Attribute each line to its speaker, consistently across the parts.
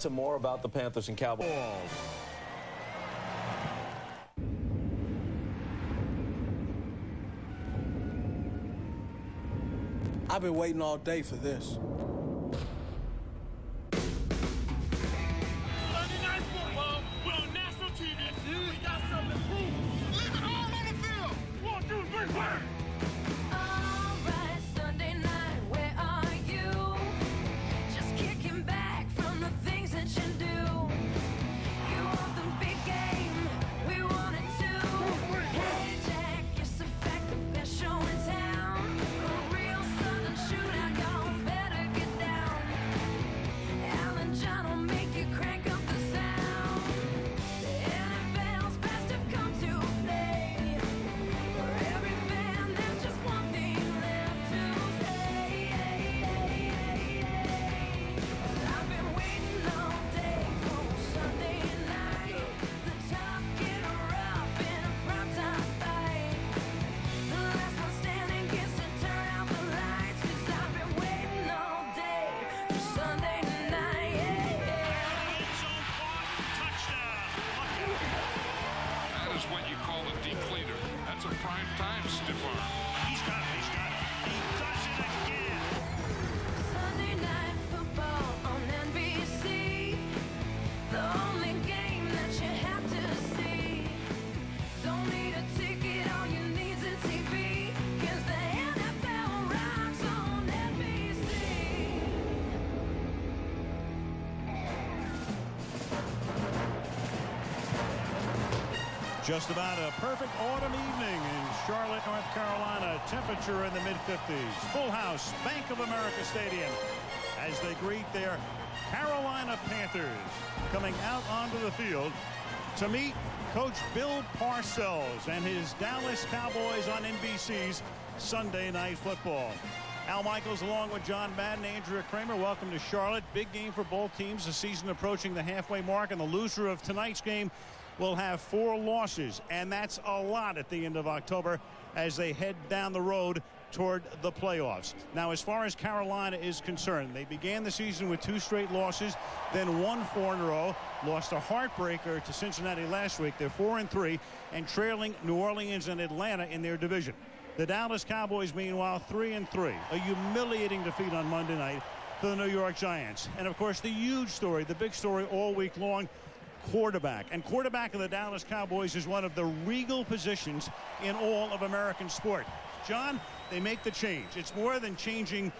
Speaker 1: to more about the Panthers and Cowboys.
Speaker 2: I've been waiting all day for this.
Speaker 3: Just about a perfect autumn evening in Charlotte, North Carolina. Temperature in the mid-50s. Full house, Bank of America Stadium as they greet their Carolina Panthers coming out onto the field to meet Coach Bill Parcells and his Dallas Cowboys on NBC's Sunday Night Football. Al Michaels along with John Madden, Andrea Kremer. Welcome to Charlotte. Big game for both teams. The season approaching the halfway mark and the loser of tonight's game will have four losses, and that's a lot at the end of October as they head down the road toward the playoffs. Now, as far as Carolina is concerned, they began the season with two straight losses, then won four in a row, lost a heartbreaker to Cincinnati last week. They're four and three, and trailing New Orleans and Atlanta in their division. The Dallas Cowboys, meanwhile, three and three, a humiliating defeat on Monday night to the New York Giants. And of course, the huge story, the big story all week long, quarterback. And quarterback of the Dallas Cowboys is one of the regal positions in all of American sport. John, they make the change. It's more than changing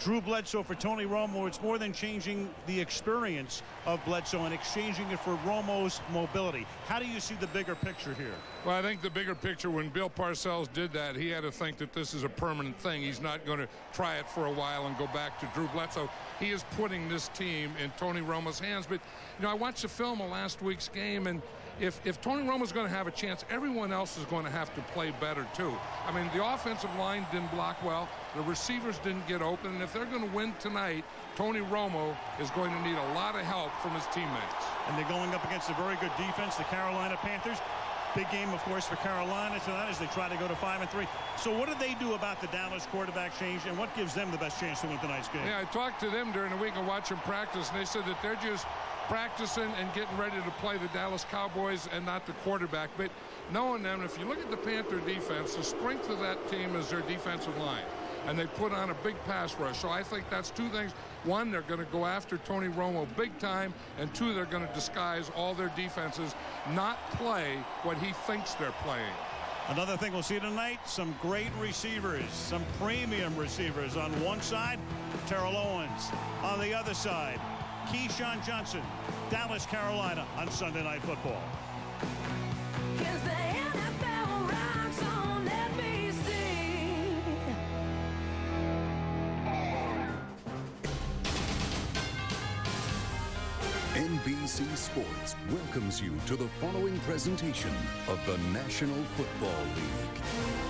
Speaker 3: Drew Bledsoe for Tony Romo. It's more than changing the experience of Bledsoe and exchanging it for Romo's mobility. How do you see the bigger picture here?
Speaker 4: Well, I think the bigger picture, when Bill Parcells did that, he had to think that this is a permanent thing. He's not going to try it for a while and go back to Drew Bledsoe. He is putting this team in Tony Romo's hands. But, you know, I watched the film of last week's game, and if, if Tony Romo's going to have a chance, everyone else is going to have to play better, too. I mean, the offensive line didn't block well. The receivers didn't get open. And if they're going to win tonight, Tony Romo is going to need a lot of help from his teammates.
Speaker 3: And they're going up against a very good defense, the Carolina Panthers. Big game, of course, for Carolina tonight as they try to go to 5 and three. So what do they do about the Dallas quarterback change, and what gives them the best chance to win tonight's game?
Speaker 4: Yeah, I talked to them during the week and watched them practice, and they said that they're just practicing and getting ready to play the Dallas Cowboys and not the quarterback. But knowing them, if you look at the Panther defense, the strength of that team is their defensive line. And they put on a big pass rush. So I think that's two things. One, they're going to go after Tony Romo big time. And two, they're going to disguise all their defenses, not play what he thinks they're playing.
Speaker 3: Another thing we'll see tonight, some great receivers, some premium receivers on one side, Terrell Owens. On the other side, Keyshawn Johnson, Dallas, Carolina on Sunday Night Football.
Speaker 5: NBC Sports welcomes you to the following presentation of the National Football League.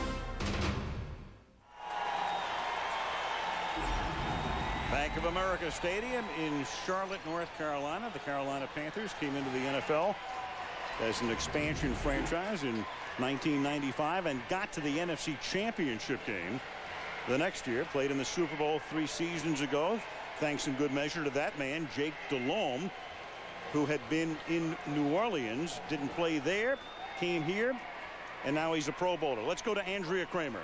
Speaker 3: Bank of America Stadium in Charlotte, North Carolina. The Carolina Panthers came into the NFL as an expansion franchise in 1995 and got to the NFC Championship game the next year. Played in the Super Bowl three seasons ago. Thanks in good measure to that man, Jake Delhomme, who had been in New Orleans, didn't play there, came here, and now he's a Pro Bowler. Let's go to Andrea Kremer.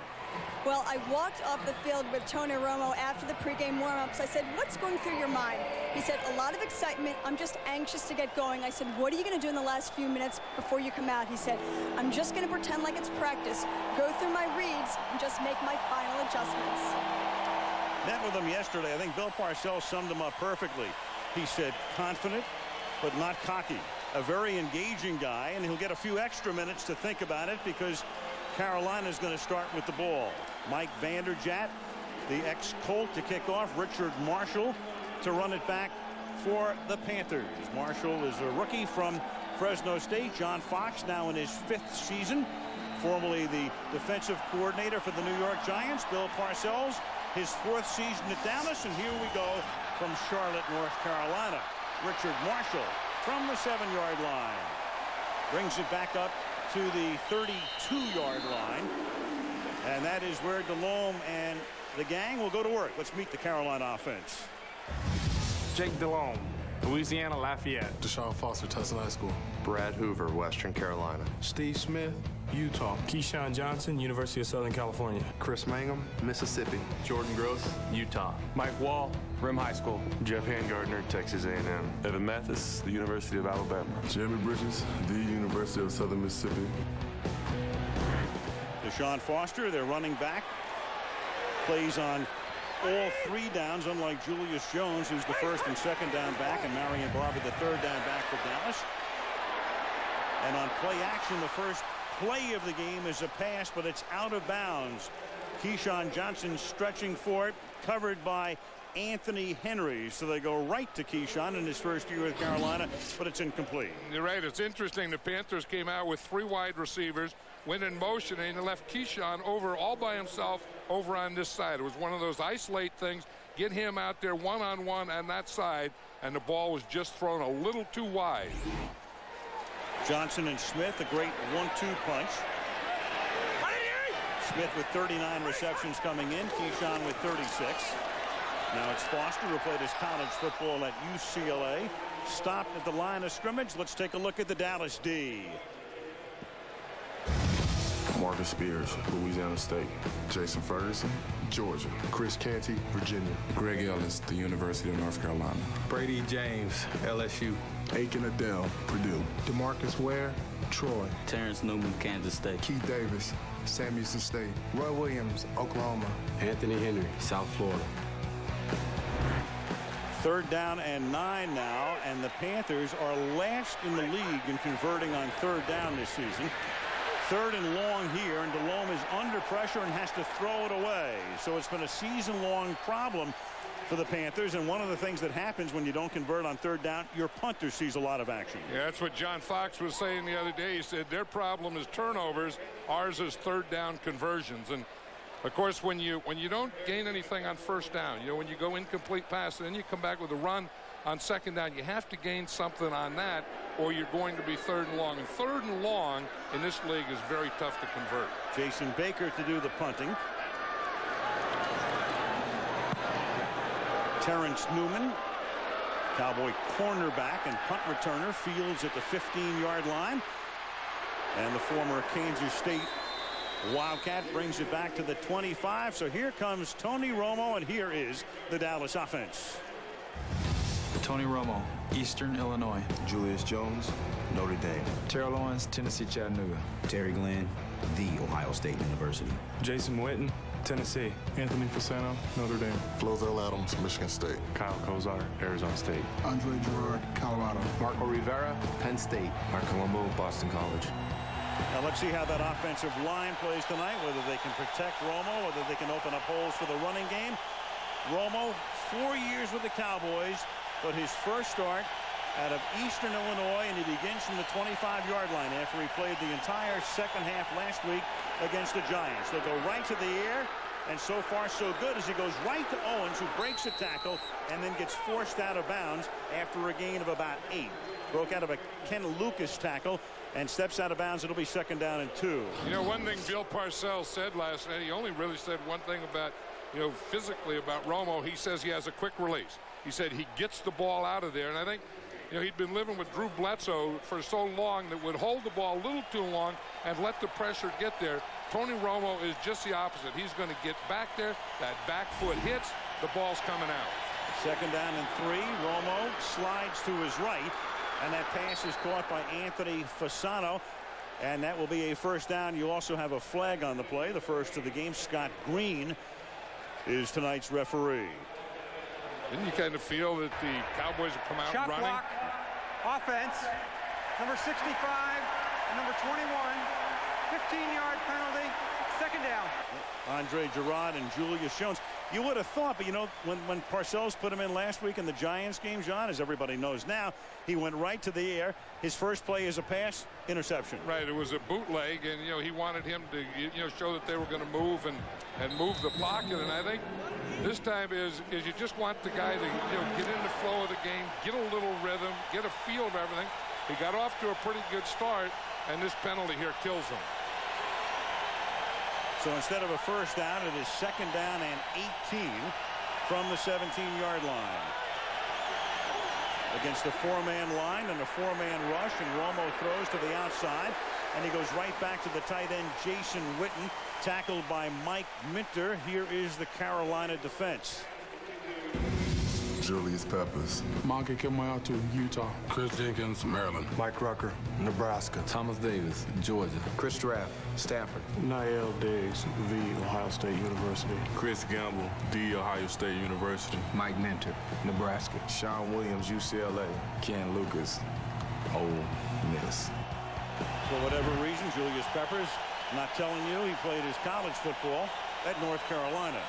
Speaker 6: Well, I walked off the field with Tony Romo after the pregame warm-ups. I said, what's going through your mind? He said, a lot of excitement. I'm just anxious to get going. I said, what are you going to do in the last few minutes before you come out? He said, I'm just going to pretend like it's practice, go through my reads, and just make my final adjustments.
Speaker 3: Met with him yesterday. I think Bill Parcells summed him up perfectly. He said, confident, but not cocky. A very engaging guy, and he'll get a few extra minutes to think about it because Carolina is going to start with the ball. Mike Vanderjagt, the ex-Colt to kick off. Richard Marshall to run it back for the Panthers. Marshall is a rookie from Fresno State. John Fox now in his fifth season. Formerly the defensive coordinator for the New York Giants. Bill Parcells, his fourth season at Dallas. And here we go from Charlotte, North Carolina. Richard Marshall from the seven-yard line. Brings it back up to the 32-yard line. And that is where Delhomme and the gang will go to work. Let's meet the Carolina offense.
Speaker 7: Jake Delhomme, Louisiana Lafayette.
Speaker 8: Deshaun Foster, Tustin High School.
Speaker 9: Brad Hoover, Western Carolina.
Speaker 8: Steve Smith, Utah.
Speaker 7: Keyshawn Johnson, University of Southern California.
Speaker 9: Chris Mangum, Mississippi.
Speaker 10: Jordan Gross, Utah.
Speaker 7: Mike Wahle, Rim High School.
Speaker 10: Geoff Hangartner, Texas A&M.
Speaker 11: Evan Mathis, the University of Alabama.
Speaker 8: Jeremy Bridges, the University of Southern Mississippi.
Speaker 3: Deshaun Foster, their running back, plays on all three downs, unlike Julius Jones, who's the first and second down back, and Marion Barber, the third down back for Dallas. And on play action, the first play of the game is a pass, but it's out of bounds. Keyshawn Johnson stretching for it, covered by Anthony Henry. So they go right to Keyshawn in his first year with Carolina, but it's incomplete.
Speaker 4: You're right. It's interesting. The Panthers came out with three wide receivers, went in motion, and left Keyshawn over all by himself over on this side. It was one of those isolate things. Get him out there one-on-one -on, -one on that side, and the ball was just thrown a little too wide.
Speaker 3: Johnson and Smith, a great one-two punch. Smith with 39 receptions coming in. Keyshawn with 36. Now it's Foster who played his college football at UCLA. Stopped at the line of scrimmage. Let's take a look at the Dallas D.
Speaker 8: Marcus Spears, Louisiana State. Jason Ferguson, Georgia. Chris Canty, Virginia.
Speaker 12: Greg Ellis, the University of North Carolina.
Speaker 13: Bradie James, LSU.
Speaker 8: Akin Ayodele, Purdue.
Speaker 14: Demarcus Ware, Troy.
Speaker 15: Terrence Newman, Kansas State.
Speaker 14: Keith Davis, Sam Houston State. Roy Williams, Oklahoma.
Speaker 16: Anthony Henry, South Florida.
Speaker 3: Third down and nine now, and the Panthers are last in the league in converting on third down this season. Third and long here, and Delhomme is under pressure and has to throw it away. So it's been a season-long problem for the Panthers, and one of the things that happens when you don't convert on third down, your punter sees a lot of action.
Speaker 4: Yeah, that's what John Fox was saying the other day. He said their problem is turnovers, ours is third down conversions. And of course, when you when you don't gain anything on first down, you know, when you go incomplete pass and then you come back with a run on second down, you have to gain something on that or you're going to be third and long. And third and long in this league is very tough to convert.
Speaker 3: Jason Baker to do the punting. Terrence Newman, Cowboy cornerback and punt returner, fields at the 15-yard line. And the former Kansas State Wildcat brings it back to the 25. So here comes Tony Romo, and here is the Dallas offense.
Speaker 17: Tony Romo, Eastern Illinois.
Speaker 18: Julius Jones, Notre Dame.
Speaker 17: Terrell Owens, Tennessee Chattanooga.
Speaker 19: Terry Glenn, The Ohio State University.
Speaker 7: Jason Witten, Tennessee.
Speaker 8: Anthony Fasano, Notre Dame.
Speaker 20: Flozell Adams, Michigan State.
Speaker 7: Kyle Kosier, Arizona State.
Speaker 14: Andre Gurode, Colorado.
Speaker 7: Marco Rivera, Penn State.
Speaker 21: Marc Colombo, Boston College.
Speaker 3: Now let's see how that offensive line plays tonight, whether they can protect Romo, whether they can open up holes for the running game. Romo, four years with the Cowboys, but his first start out of Eastern Illinois, and he begins from the 25-yard line after he played the entire second half last week against the Giants. They'll go right to the air, and so far so good as he goes right to Owens, who breaks a tackle and then gets forced out of bounds after a gain of about eight. Broke out of a Ken Lucas tackle and steps out of bounds. It'll be second down and two.
Speaker 4: You know, one thing Bill Parcells said last night, he only really said one thing about, you know, physically about Romo. He says he has a quick release. He said he gets the ball out of there, and I think You know, he'd been living with Drew Bledsoe for so long that would hold the ball a little too long and let the pressure get there. Tony Romo is just the opposite. He's going to get back there. That back foot hits. The ball's coming out.
Speaker 3: Second down and three. Romo slides to his right. And that pass is caught by Anthony Fasano. And that will be a first down. You also have a flag on the play. The first of the game. Scott Green is tonight's referee.
Speaker 4: Didn't you kind of feel that the Cowboys have come out
Speaker 22: Shot
Speaker 4: running?
Speaker 22: Block, offense, number 65 and number 21, 15-yard penalty, second down.
Speaker 3: Andre Gurode and Julius Jones. You would have thought, but you know, when, when Parcells put him in last week in the Giants game, John, as everybody knows now, he went right to the air. His first play is a pass, interception.
Speaker 4: Right, it was a bootleg, and, you know, he wanted him to, you know, show that they were going to move and, and move the pocket. And I think this time is, is you just want the guy to, you know, get in the flow of the game, get a little rhythm, get a feel of everything. He got off to a pretty good start, and this penalty here kills him.
Speaker 3: So instead of a first down, it is second down and 18 from the 17-yard line. Against the four-man line and a four-man rush, and Romo throws to the outside, and he goes right back to the tight end, Jason Witten, tackled by Mike Minter. Here is the Carolina defense.
Speaker 8: Julius Peppers.
Speaker 14: Maake Kemoeatu, Utah.
Speaker 12: Chris Jenkins, Maryland.
Speaker 18: Mike Rucker, Nebraska.
Speaker 16: Thomas Davis, Georgia.
Speaker 18: Chris Draft, Stanford.
Speaker 14: Na'il Diggs, the Ohio State University.
Speaker 11: Chris Gamble, The Ohio State University.
Speaker 16: Mike Minter, Nebraska.
Speaker 18: Shaun Williams, UCLA.
Speaker 16: Ken Lucas, Ole Miss.
Speaker 3: For whatever reason, Julius Peppers not telling you he played his college football at North Carolina.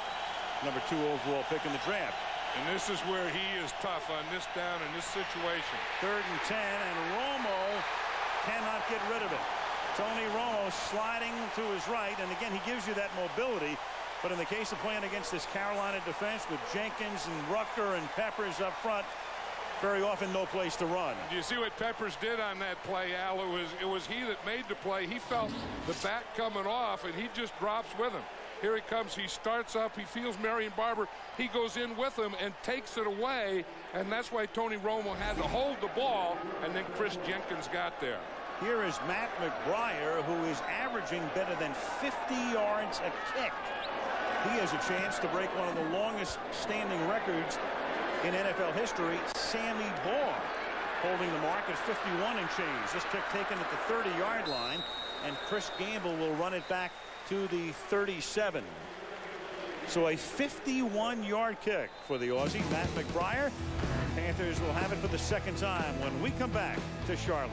Speaker 3: Number two overall pick in the draft.
Speaker 4: And this is where he is tough on this down in this situation.
Speaker 3: Third and 10, and Romo cannot get rid of it. Tony Romo sliding to his right, and again, he gives you that mobility. But in the case of playing against this Carolina defense with Jenkins and Rucker and Peppers up front, very often no place to run.
Speaker 4: Do you see what Peppers did on that play, Al? It was, it was he that made the play. He felt the back coming off, and he just drops with him. Here he comes. He starts up. He feels Marion Barber. He goes in with him and takes it away. And that's why Tony Romo had to hold the ball. And then Chris Jenkins got there.
Speaker 3: Here is Matt McBriar, who is averaging better than 50 yards a kick. He has a chance to break one of the longest standing records in NFL history, Sammy Baugh, holding the mark at 51 and change. This kick taken at the 30-yard line, and Chris Gamble will run it back to the 37. So a 51-yard kick for the Aussie, Matt McBriar. Panthers will have it for the second time when we come back to Charlotte.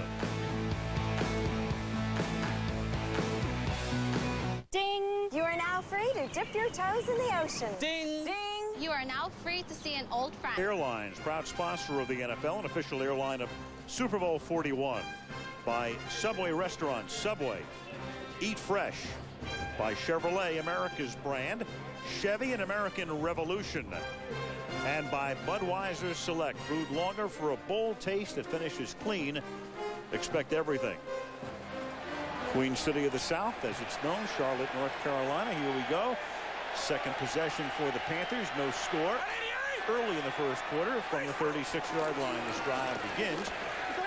Speaker 23: Ding! You are now free to dip your toes in the ocean.
Speaker 22: Ding!
Speaker 23: Ding!
Speaker 24: You are now free to see an old friend.
Speaker 3: Airlines, proud sponsor of the NFL, an official airline of Super Bowl 41. By Subway Restaurants, Subway. Eat Fresh. By Chevrolet, America's brand. Chevy and American Revolution. And by Budweiser Select. Brewed longer for a bold taste that finishes clean. Expect everything. Queen City of the South, as it's known, Charlotte, North Carolina. Here we go. Second possession for the Panthers. No score. Early in the first quarter from the 36-yard line, this drive begins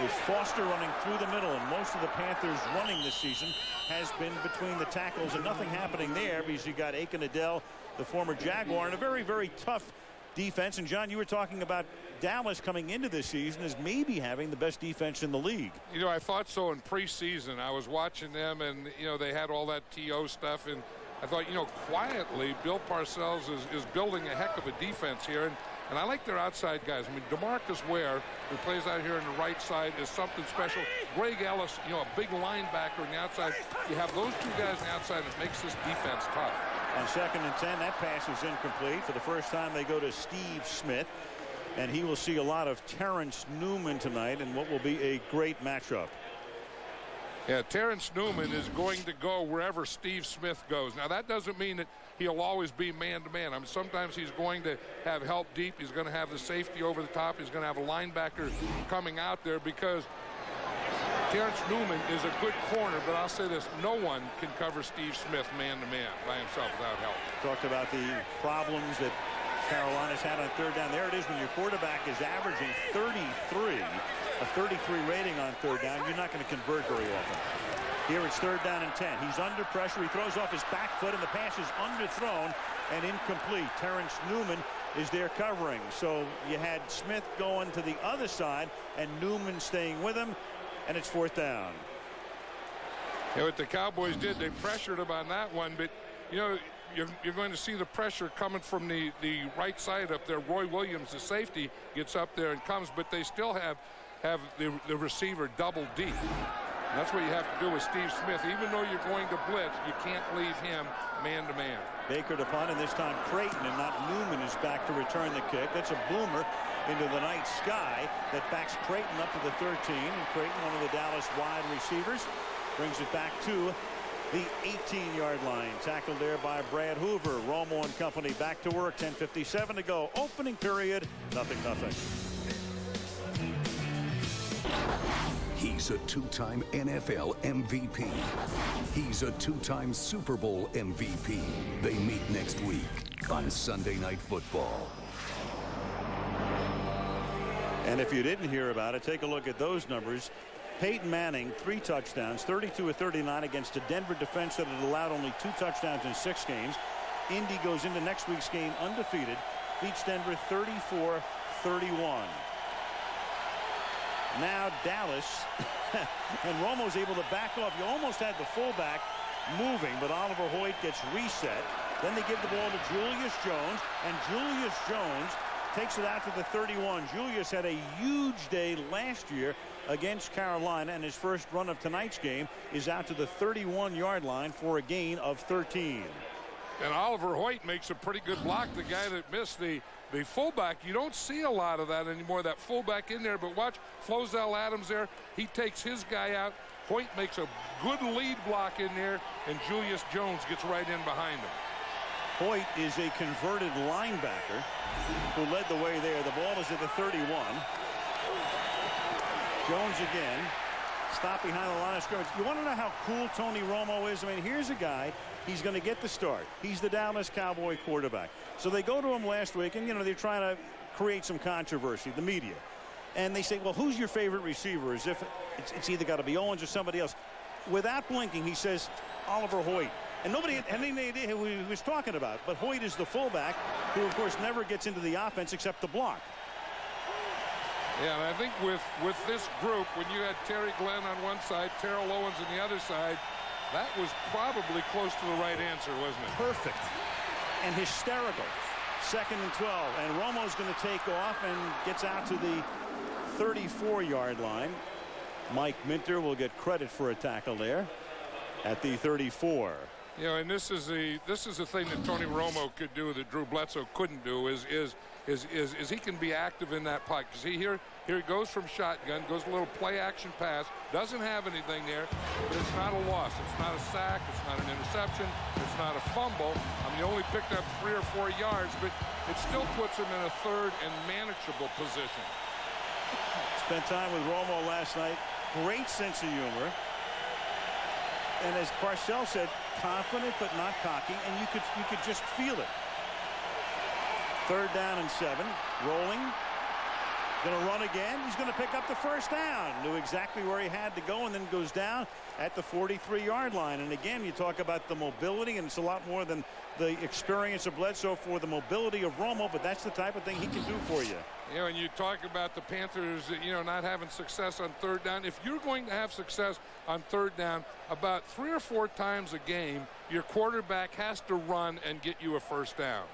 Speaker 3: with Foster running through the middle, and most of the Panthers running this season has been between the tackles, and nothing happening there because you got Akin Ayodele, the former Jaguar, and a very, very tough defense. And John, you were talking about Dallas coming into this season as maybe having the best defense in the league.
Speaker 4: You know, I thought so in preseason. I was watching them, and you know they had all that TO stuff, and I thought, you know, quietly, Bill Parcells is, is building a heck of a defense here, and and I like their outside guys. I mean, DeMarcus Ware, who plays out here on the right side, is something special. Greg Ellis, you know, a big linebacker on the outside. You have those two guys on the outside, it makes this defense tough.
Speaker 3: On second and 10, that pass is incomplete. For the first time, they go to Steve Smith. And he will see a lot of Terrence Newman tonight in what will be a great matchup.
Speaker 4: Yeah, Terrence Newman is going to go wherever Steve Smith goes. Now, that doesn't mean that he'll always be man-to-man. -man. I mean, sometimes he's going to have help deep. He's going to have the safety over the top. He's going to have a linebacker coming out there because Terrence Newman is a good corner, but I'll say this, no one can cover Steve Smith man-to-man -man by himself without help.
Speaker 3: Talked about the problems that Carolina's had on third down. There it is when your quarterback is averaging 33 a 33 rating on third down, you're not going to convert very often. Here it's third down and 10. He's under pressure. He throws off his back foot, and the pass is underthrown and incomplete. Terrence Newman is there covering. So you had Smith going to the other side and Newman staying with him, and it's fourth down.
Speaker 4: Yeah, what the Cowboys did, they pressured him on that one, but, you know, you're, you're, going to see the pressure coming from the, the right side up there. Roy Williams, the safety, gets up there and comes, but they still have have the, the receiver double deep. That's what you have to do with Steve Smith. Even though you're going to blitz, you can't leave him man to man.
Speaker 3: Baker to punt, and this time Crayton and not Newman is back to return the kick. That's a boomer into the night sky that backs Crayton up to the 13. And Crayton, one of the Dallas wide receivers, brings it back to the 18-yard line. Tackled there by Brad Hoover. Romo and company back to work. 10.57 to go. Opening period. Nothing, nothing.
Speaker 25: He's a two-time NFL MVP. He's a two-time Super Bowl MVP. They meet next week on Sunday Night Football.
Speaker 3: And if you didn't hear about it, take a look at those numbers. Peyton Manning, three touchdowns, 32 of 39 against a Denver defense that had allowed only two touchdowns in six games. Indy goes into next week's game undefeated, beats Denver 34 31. Now Dallas and Romo's able to back off. You almost had the fullback moving, but Oliver Hoyte gets reset. Then they give the ball to Julius Jones, and Julius Jones takes it out to the 31. Julius had a huge day last year against Carolina, and his first run of tonight's game is out to the 31-yard line for a gain of 13.
Speaker 4: And Oliver Hoyte makes a pretty good block. The guy that missed the the fullback, you don't see a lot of that anymore, that fullback in there. But watch Flozell Adams there. He takes his guy out. Hoyte makes a good lead block in there, and Julius Jones gets right in behind him.
Speaker 3: Hoyte is a converted linebacker who led the way there. The ball is at the 31. Jones again. Stop behind the line of scrimmage. You want to know how cool Tony Romo is? I mean, here's a guy. He's going to get the start. He's the Dallas Cowboy quarterback. So they go to him last week, and, you know, they're trying to create some controversy, the media. And they say, well, who's your favorite receiver? As if it's, it's either got to be Owens or somebody else. Without blinking, he says Oliver Hoyte. And nobody had any idea who he was talking about. But Hoyte is the fullback who, of course, never gets into the offense except to block.
Speaker 4: Yeah, and I think with, with this group, when you had Terry Glenn on one side, Terrell Owens on the other side, that was probably close to the right answer, wasn't it?
Speaker 3: Perfect. And hysterical. Second and 12. And Romo's going to take off and gets out to the 34-yard line. Mike Minter will get credit for a tackle there at the 34.
Speaker 4: You know, and this is the this is the thing that Tony Romo could do that Drew Bledsoe couldn't do is is is is, is he can be active in that pocket. See here here he goes from shotgun, goes a little play action pass, doesn't have anything there, but it's not a loss. It's not a sack. It's not an interception. It's not a fumble. I mean, he only picked up three or four yards, but it still puts him in a third and manageable position.
Speaker 3: Spent time with Romo last night. Great sense of humor. And as Parcells said, confident but not cocky, and you could you could just feel it. Third down and seven, rolling. Going to run again. He's going to pick up the first down. Knew exactly where he had to go and then goes down at the 43-yard line. And again, you talk about the mobility, and it's a lot more than the experience of Bledsoe for the mobility of Romo, but that's the type of thing he can do for you.
Speaker 4: You know, and you talk about the Panthers, you know, not having success on third down. If you're going to have success on third down, about three or four times a game, your quarterback has to run and get you a first down.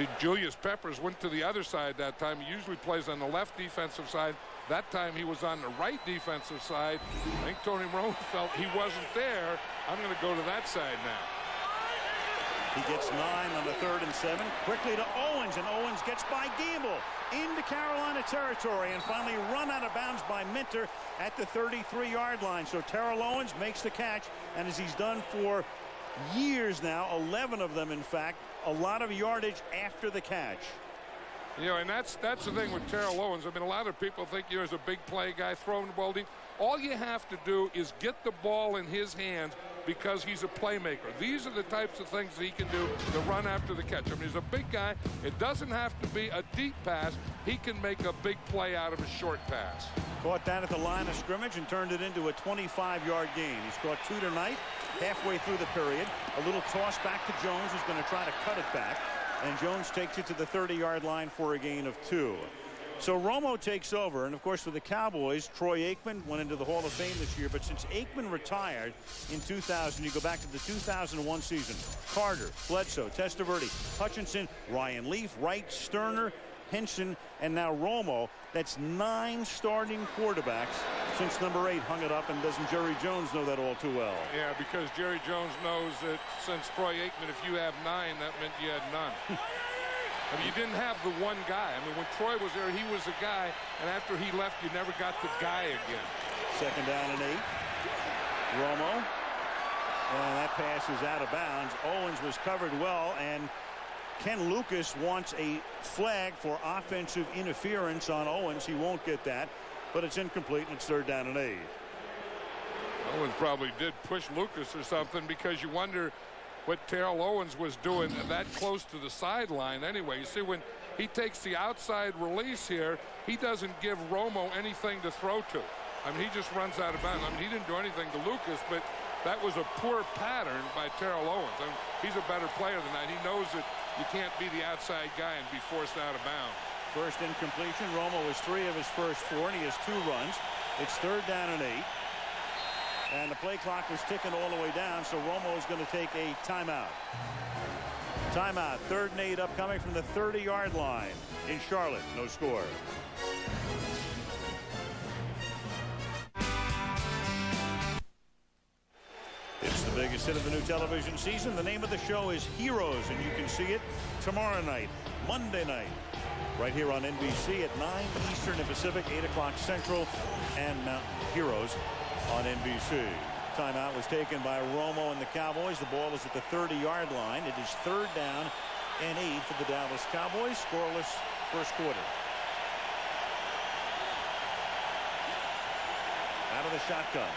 Speaker 4: See, Julius Peppers went to the other side that time. He usually plays on the left defensive side. That time he was on the right defensive side. I think Tony Romo felt he wasn't there. I'm going to go to that side now.
Speaker 3: He gets nine on the third and seven. Quickly to Owens, and Owens gets by Gamble into Carolina territory and finally run out of bounds by Minter at the 33-yard line. So Terrell Owens makes the catch, and as he's done for years now, 11 of them, in fact, a lot of yardage after the catch.
Speaker 4: You know, and that's that's the thing with Terrell Owens. I mean, a lot of people think you're a big play guy throwing the ball deep. All you have to do is get the ball in his hands because he's a playmaker. These are the types of things that he can do to run after the catch. I mean, he's a big guy. It doesn't have to be a deep pass. He can make a big play out of a short pass.
Speaker 3: Caught that at the line of scrimmage and turned it into a 25-yard gain. He's caught two tonight, halfway through the period. A little toss back to Jones, who's going to try to cut it back. And Jones takes it to the 30-yard line for a gain of two. So Romo takes over, and of course for the Cowboys, Troy Aikman went into the Hall of Fame this year, but since Aikman retired in 2000, you go back to the 2001 season. Carter, Bledsoe, Testaverde, Hutchinson, Ryan Leaf, Wright, Stoerner, Henson, and now Romo. That's nine starting quarterbacks since number eight hung it up, and doesn't Jerry Jones know that all too well?
Speaker 4: Yeah, because Jerry Jones knows that since Troy Aikman, if you have nine, that meant you had none. I mean, you didn't have the one guy. I mean, when Troy was there, he was the guy, and after he left, you never got the guy again.
Speaker 3: Second down and eight. Romo. And that pass is out of bounds. Owens was covered well, and Ken Lucas wants a flag for offensive interference on Owens. He won't get that, but it's incomplete, and it's third down and eight.
Speaker 4: Owens probably did push Lucas or something because you wonder what Terrell Owens was doing that close to the sideline anyway. You see, when he takes the outside release here, he doesn't give Romo anything to throw to. I mean, he just runs out of bounds. I mean, he didn't do anything to Lucas, but that was a poor pattern by Terrell Owens. I mean, he's a better player than that. He knows that you can't be the outside guy and be forced out of bounds.
Speaker 3: First incompletion. Romo is three of his first four, and he has two runs. It's third down and eight. And the play clock was ticking all the way down, so Romo is going to take a timeout. Timeout, third and eight upcoming from the 30-yard line in Charlotte. No score. It's the biggest hit of the new television season. The name of the show is Heroes, and you can see it tomorrow night, Monday night, right here on NBC at 9 Eastern and Pacific, 8 o'clock Central, and Mountain Heroes on NBC. Timeout was taken by Romo and the Cowboys. The ball is at the 30-yard line. It is third down and eight for the Dallas Cowboys. Scoreless first quarter. Out of the shotgun.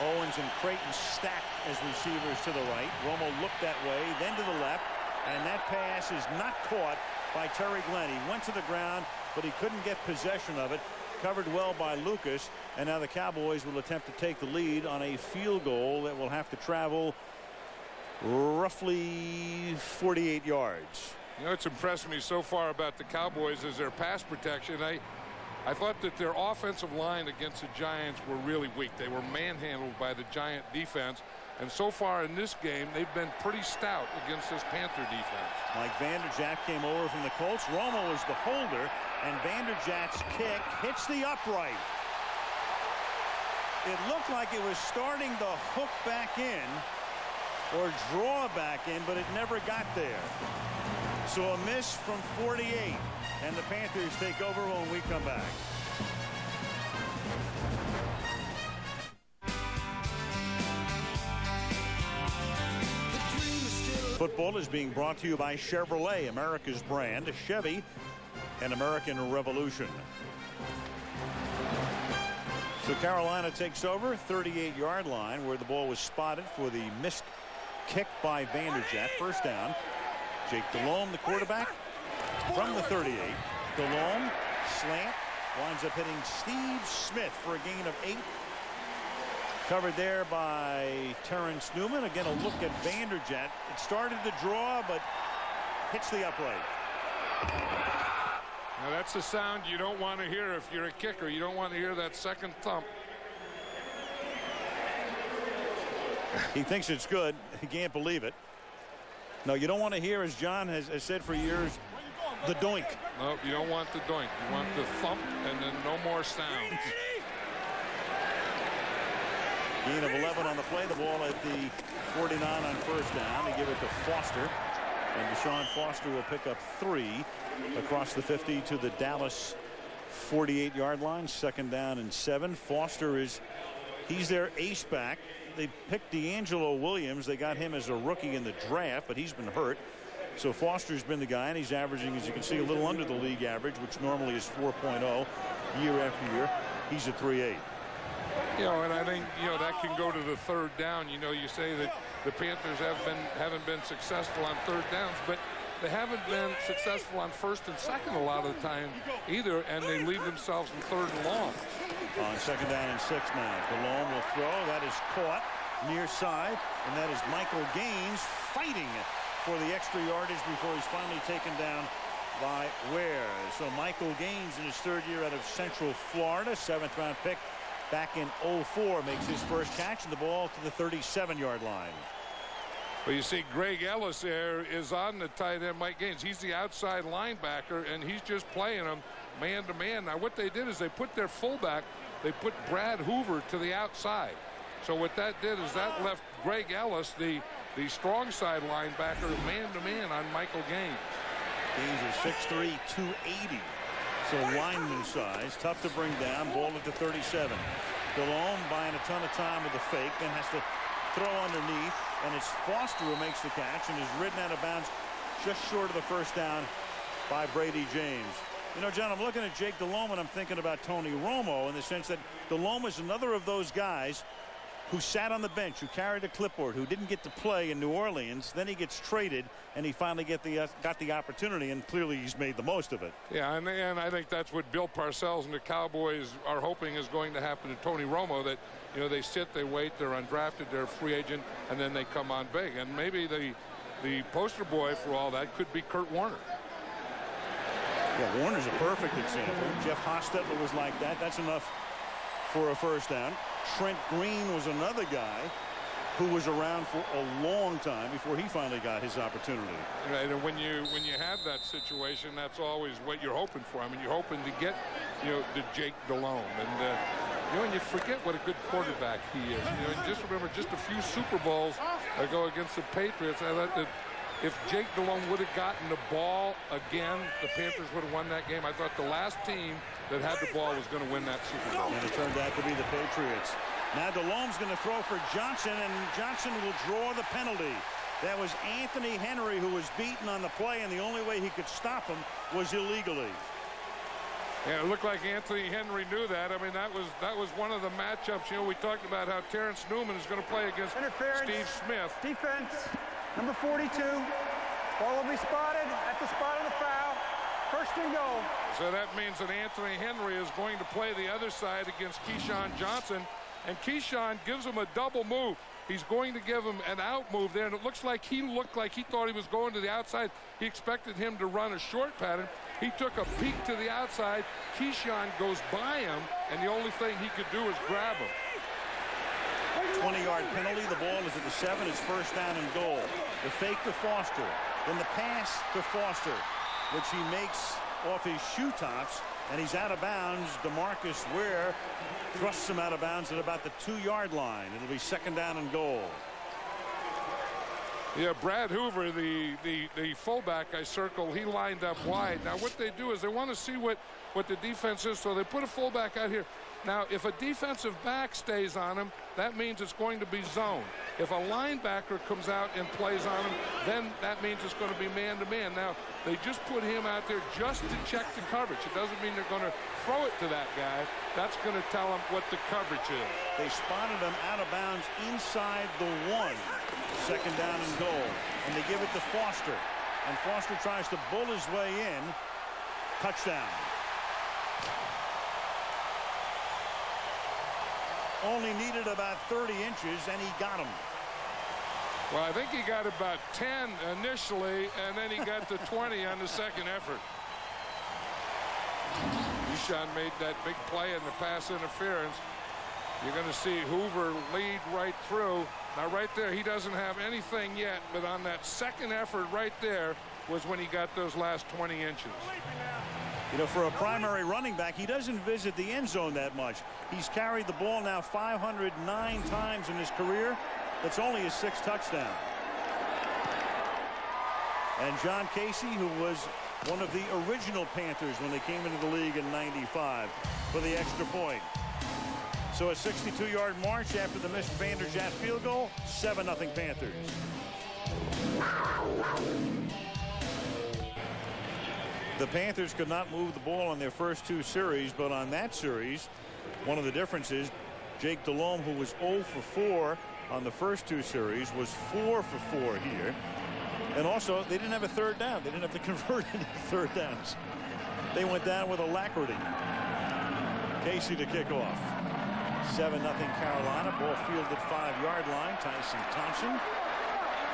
Speaker 3: Owens and Crayton stacked as receivers to the right. Romo looked that way, then to the left, and that pass is not caught by Terry Glenn. He went to the ground, but he couldn't get possession of it covered well by Lucas. And now the Cowboys will attempt to take the lead on a field goal that will have to travel roughly 48 yards.
Speaker 4: You know, it's impressed me so far about the Cowboys is their pass protection. I, I thought that their offensive line against the Giants were really weak. They were manhandled by the Giant defense. And so far in this game, they've been pretty stout against this Panther defense.
Speaker 3: Mike Vanderjagt came over from the Colts. Romo is the holder, and Vanderjagt's kick hits the upright. It looked like it was starting to hook back in or draw back in, but it never got there. So a miss from 48, and the Panthers take over when we come back. Football is being brought to you by Chevrolet, America's brand, Chevy, and American Revolution. So Carolina takes over 38-yard line where the ball was spotted for the missed kick by Vanderjagt. First down. Jake Delhomme, the quarterback, from the 38. Delhomme, slant, winds up hitting Steve Smith for a gain of eight. Covered there by Terrence Newman. Again, a look at Vanderjagt. It started to draw, but hits the upright.
Speaker 4: Now that's the sound you don't want to hear if you're a kicker. You don't want to hear that second thump.
Speaker 3: He thinks it's good. He can't believe it. No, you don't want to hear, as John has, has said for years, the doink.
Speaker 4: No, you don't want the doink. You want the thump and then no more sounds.
Speaker 3: Gain of 11 on the play. The ball at the 49 on first down. They give it to Foster. And Deshaun Foster will pick up three across the 50 to the Dallas 48 yard line. Second down and seven. Foster is he's their ace back. They picked DeAngelo Williams. They got him as a rookie in the draft, but he's been hurt. So Foster's been the guy, and he's averaging, as you can see, a little under the league average, which normally is 4.0 year after year. He's a 3-8.
Speaker 4: You know, and I think you know that can go to the third down. You know, you say that the Panthers have been haven't been successful on third downs, but they haven't been successful on first and second a lot of the time either, and they leave themselves in third and long.
Speaker 3: On second down and six now, Delhomme will throw. That is caught near side, and that is Michael Gaines fighting for the extra yardage before he's finally taken down by Ware. So Michael Gaines in his third year out of Central Florida, seventh round pick back in 04 makes his first catch and the ball to the 37 yard line.
Speaker 4: Well, you see Greg Ellis there is on the tight end Mike Gaines. He's the outside linebacker and he's just playing him man to man. Now what they did is they put their fullback, they put Brad Hoover to the outside. So what that did is that left Greg Ellis, the the strong side linebacker, man to man on Michael Gaines.
Speaker 3: Gaines is 6'3", 280. So lineman size, tough to bring down. Ball at the 37. Delhomme buying a ton of time with the fake, then has to throw underneath, and it's Foster who makes the catch and is ridden out of bounds just short of the first down by Brady James. You know, John, I'm looking at Jake Delhomme, and I'm thinking about Tony Romo in the sense that Delhomme is another of those guys who sat on the bench, who carried a clipboard, who didn't get to play in New Orleans. Then he gets traded, and he finally get the uh, got the opportunity, and clearly he's made the most of it.
Speaker 4: Yeah, and, and I think that's what Bill Parcells and the Cowboys are hoping is going to happen to Tony Romo. That you know they sit, they wait, they're undrafted, they're a free agent, and then they come on big. And maybe the the poster boy for all that could be Kurt Warner.
Speaker 3: Yeah, Warner's a perfect example. Jeff Hostetler was like that. That's enough for a first down. Trent Green was another guy who was around for a long time before he finally got his opportunity.
Speaker 4: Right, and when you when you have that situation, that's always what you're hoping for. I mean, you're hoping to get, you know, the Jake Delhomme, and uh, you know, and you forget what a good quarterback he is. You know, and just remember, just a few Super Bowls ago against the Patriots, I thought that if Jake Delhomme would have gotten the ball again, the Panthers would have won that game. I thought the last team that had the ball was going to win that Super Bowl.
Speaker 3: And it turned out to be the Patriots. Now Delhomme's going to throw for Johnson, and Johnson will draw the penalty. That was Anthony Henry who was beaten on the play, and the only way he could stop him was illegally.
Speaker 4: Yeah, it looked like Anthony Henry knew that. I mean, that was that was one of the matchups. You know, we talked about how Terrence Newman is going to play against Steve Smith.
Speaker 22: Defense, number 42. Ball will be spotted at the spot of the foul. First and goal.
Speaker 4: So that means that Anthony Henry is going to play the other side against Keyshawn Johnson. And Keyshawn gives him a double move. He's going to give him an out move there. And it looks like he looked like he thought he was going to the outside. He expected him to run a short pattern. He took a peek to the outside. Keyshawn goes by him. And the only thing he could do is grab him.
Speaker 3: 20-yard penalty. The ball is at the seven. It's first down and goal. The fake to Foster. Then the pass to Foster, which he makes off his shoe tops. And he's out of bounds. DeMarcus Ware thrusts him out of bounds at about the two-yard line. It'll be second down and goal.
Speaker 4: Yeah, Brad Hoover, the, the, the fullback I circled, he lined up wide. Now, what they do is they want to see what, what the defense is, so they put a fullback out here. Now, if a defensive back stays on him, that means it's going to be zone. If a linebacker comes out and plays on him, then that means it's going to be man-to-man. -man. Now, they just put him out there just to check the coverage. It doesn't mean they're going to throw it to that guy. That's going to tell him what the coverage is.
Speaker 3: They spotted him out of bounds inside the one. Second down and goal. And they give it to Foster. And Foster tries to bull his way in. Touchdown. Only needed about 30 inches, and he got him.
Speaker 4: Well, I think he got about 10 initially, and then he got to 20 on the second effort. Keyshawn made that big play in the pass interference. You're going to see Hoover lead right through. Now, right there, he doesn't have anything yet, but on that second effort right there was when he got those last 20 inches.
Speaker 3: You know, for a primary running back, he doesn't visit the end zone that much. He's carried the ball now 509 times in his career. That's only his sixth touchdown. And John Kasay, who was one of the original Panthers when they came into the league in 95 for the extra point. So a 62-yard march after the missed Vanderjagt field goal, 7-0 Panthers. The Panthers could not move the ball on their first two series, but on that series, one of the differences, Jake Delhomme, who was 0 for 4 on the first two series, was 4 for 4 here. And also, they didn't have a third down. They didn't have to convert any third downs. They went down with alacrity. Kasay to kick off. 7 0 Carolina. Ball fielded five yard line. Tyson Thompson,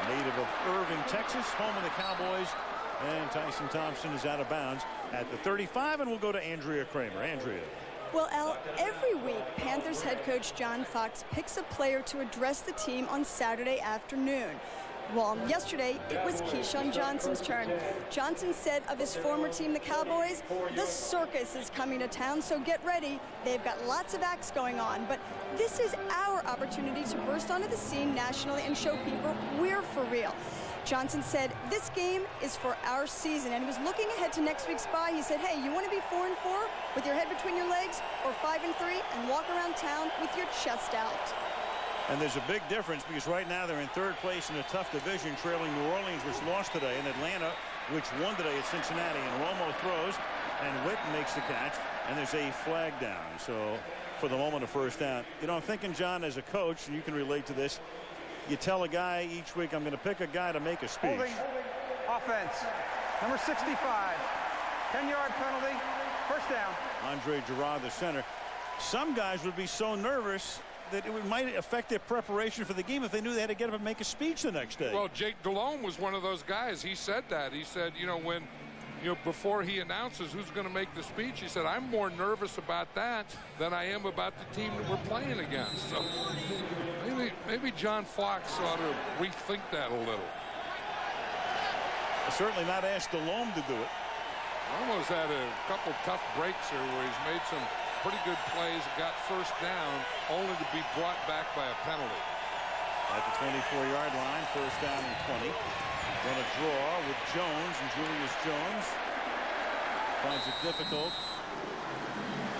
Speaker 3: native of Irving, Texas, home of the Cowboys. And Tyson Thompson is out of bounds at the 35, and we'll go to Andrea Kremer. Andrea.
Speaker 26: Well, Al, every week, Panthers head coach John Fox picks a player to address the team on Saturday afternoon. Well, yesterday, it was Keyshawn Johnson's turn. Johnson said of his former team, the Cowboys, the circus is coming to town, so get ready. They've got lots of acts going on, but this is our opportunity to burst onto the scene nationally and show people we're for real. Johnson said, this game is for our season, and he was looking ahead to next week's bye. He said, hey, you want to be four and four with your head between your legs, or five and three and walk around town with your chest out?
Speaker 3: And there's a big difference because right now they're in third place in a tough division, trailing New Orleans, which lost today, and Atlanta, which won today at Cincinnati. And Romo throws, and Witten makes the catch, and there's a flag down. So for the moment, a first down. You know, I'm thinking, John, as a coach, and you can relate to this, you tell a guy each week, I'm going to pick a guy to make a speech.
Speaker 22: Holding. Offense. Number 65. 10-yard penalty. First down.
Speaker 3: Andre Gurode, the center. Some guys would be so nervous that it might affect their preparation for the game if they knew they had to get up and make a speech the next day.
Speaker 4: Well, Jake Delhomme was one of those guys. He said that. He said, you know, when you know, before he announces who's going to make the speech, he said, I'm more nervous about that than I am about the team that we're playing against. So maybe, maybe John Fox ought to rethink that a little.
Speaker 3: Certainly not ask Delhomme to do it.
Speaker 4: Almost had a couple tough breaks here where he's made some pretty good plays, got first down, only to be brought back by a penalty.
Speaker 3: At the 24-yard line, first down and 20. Going to draw with Jones and Julius Jones finds it difficult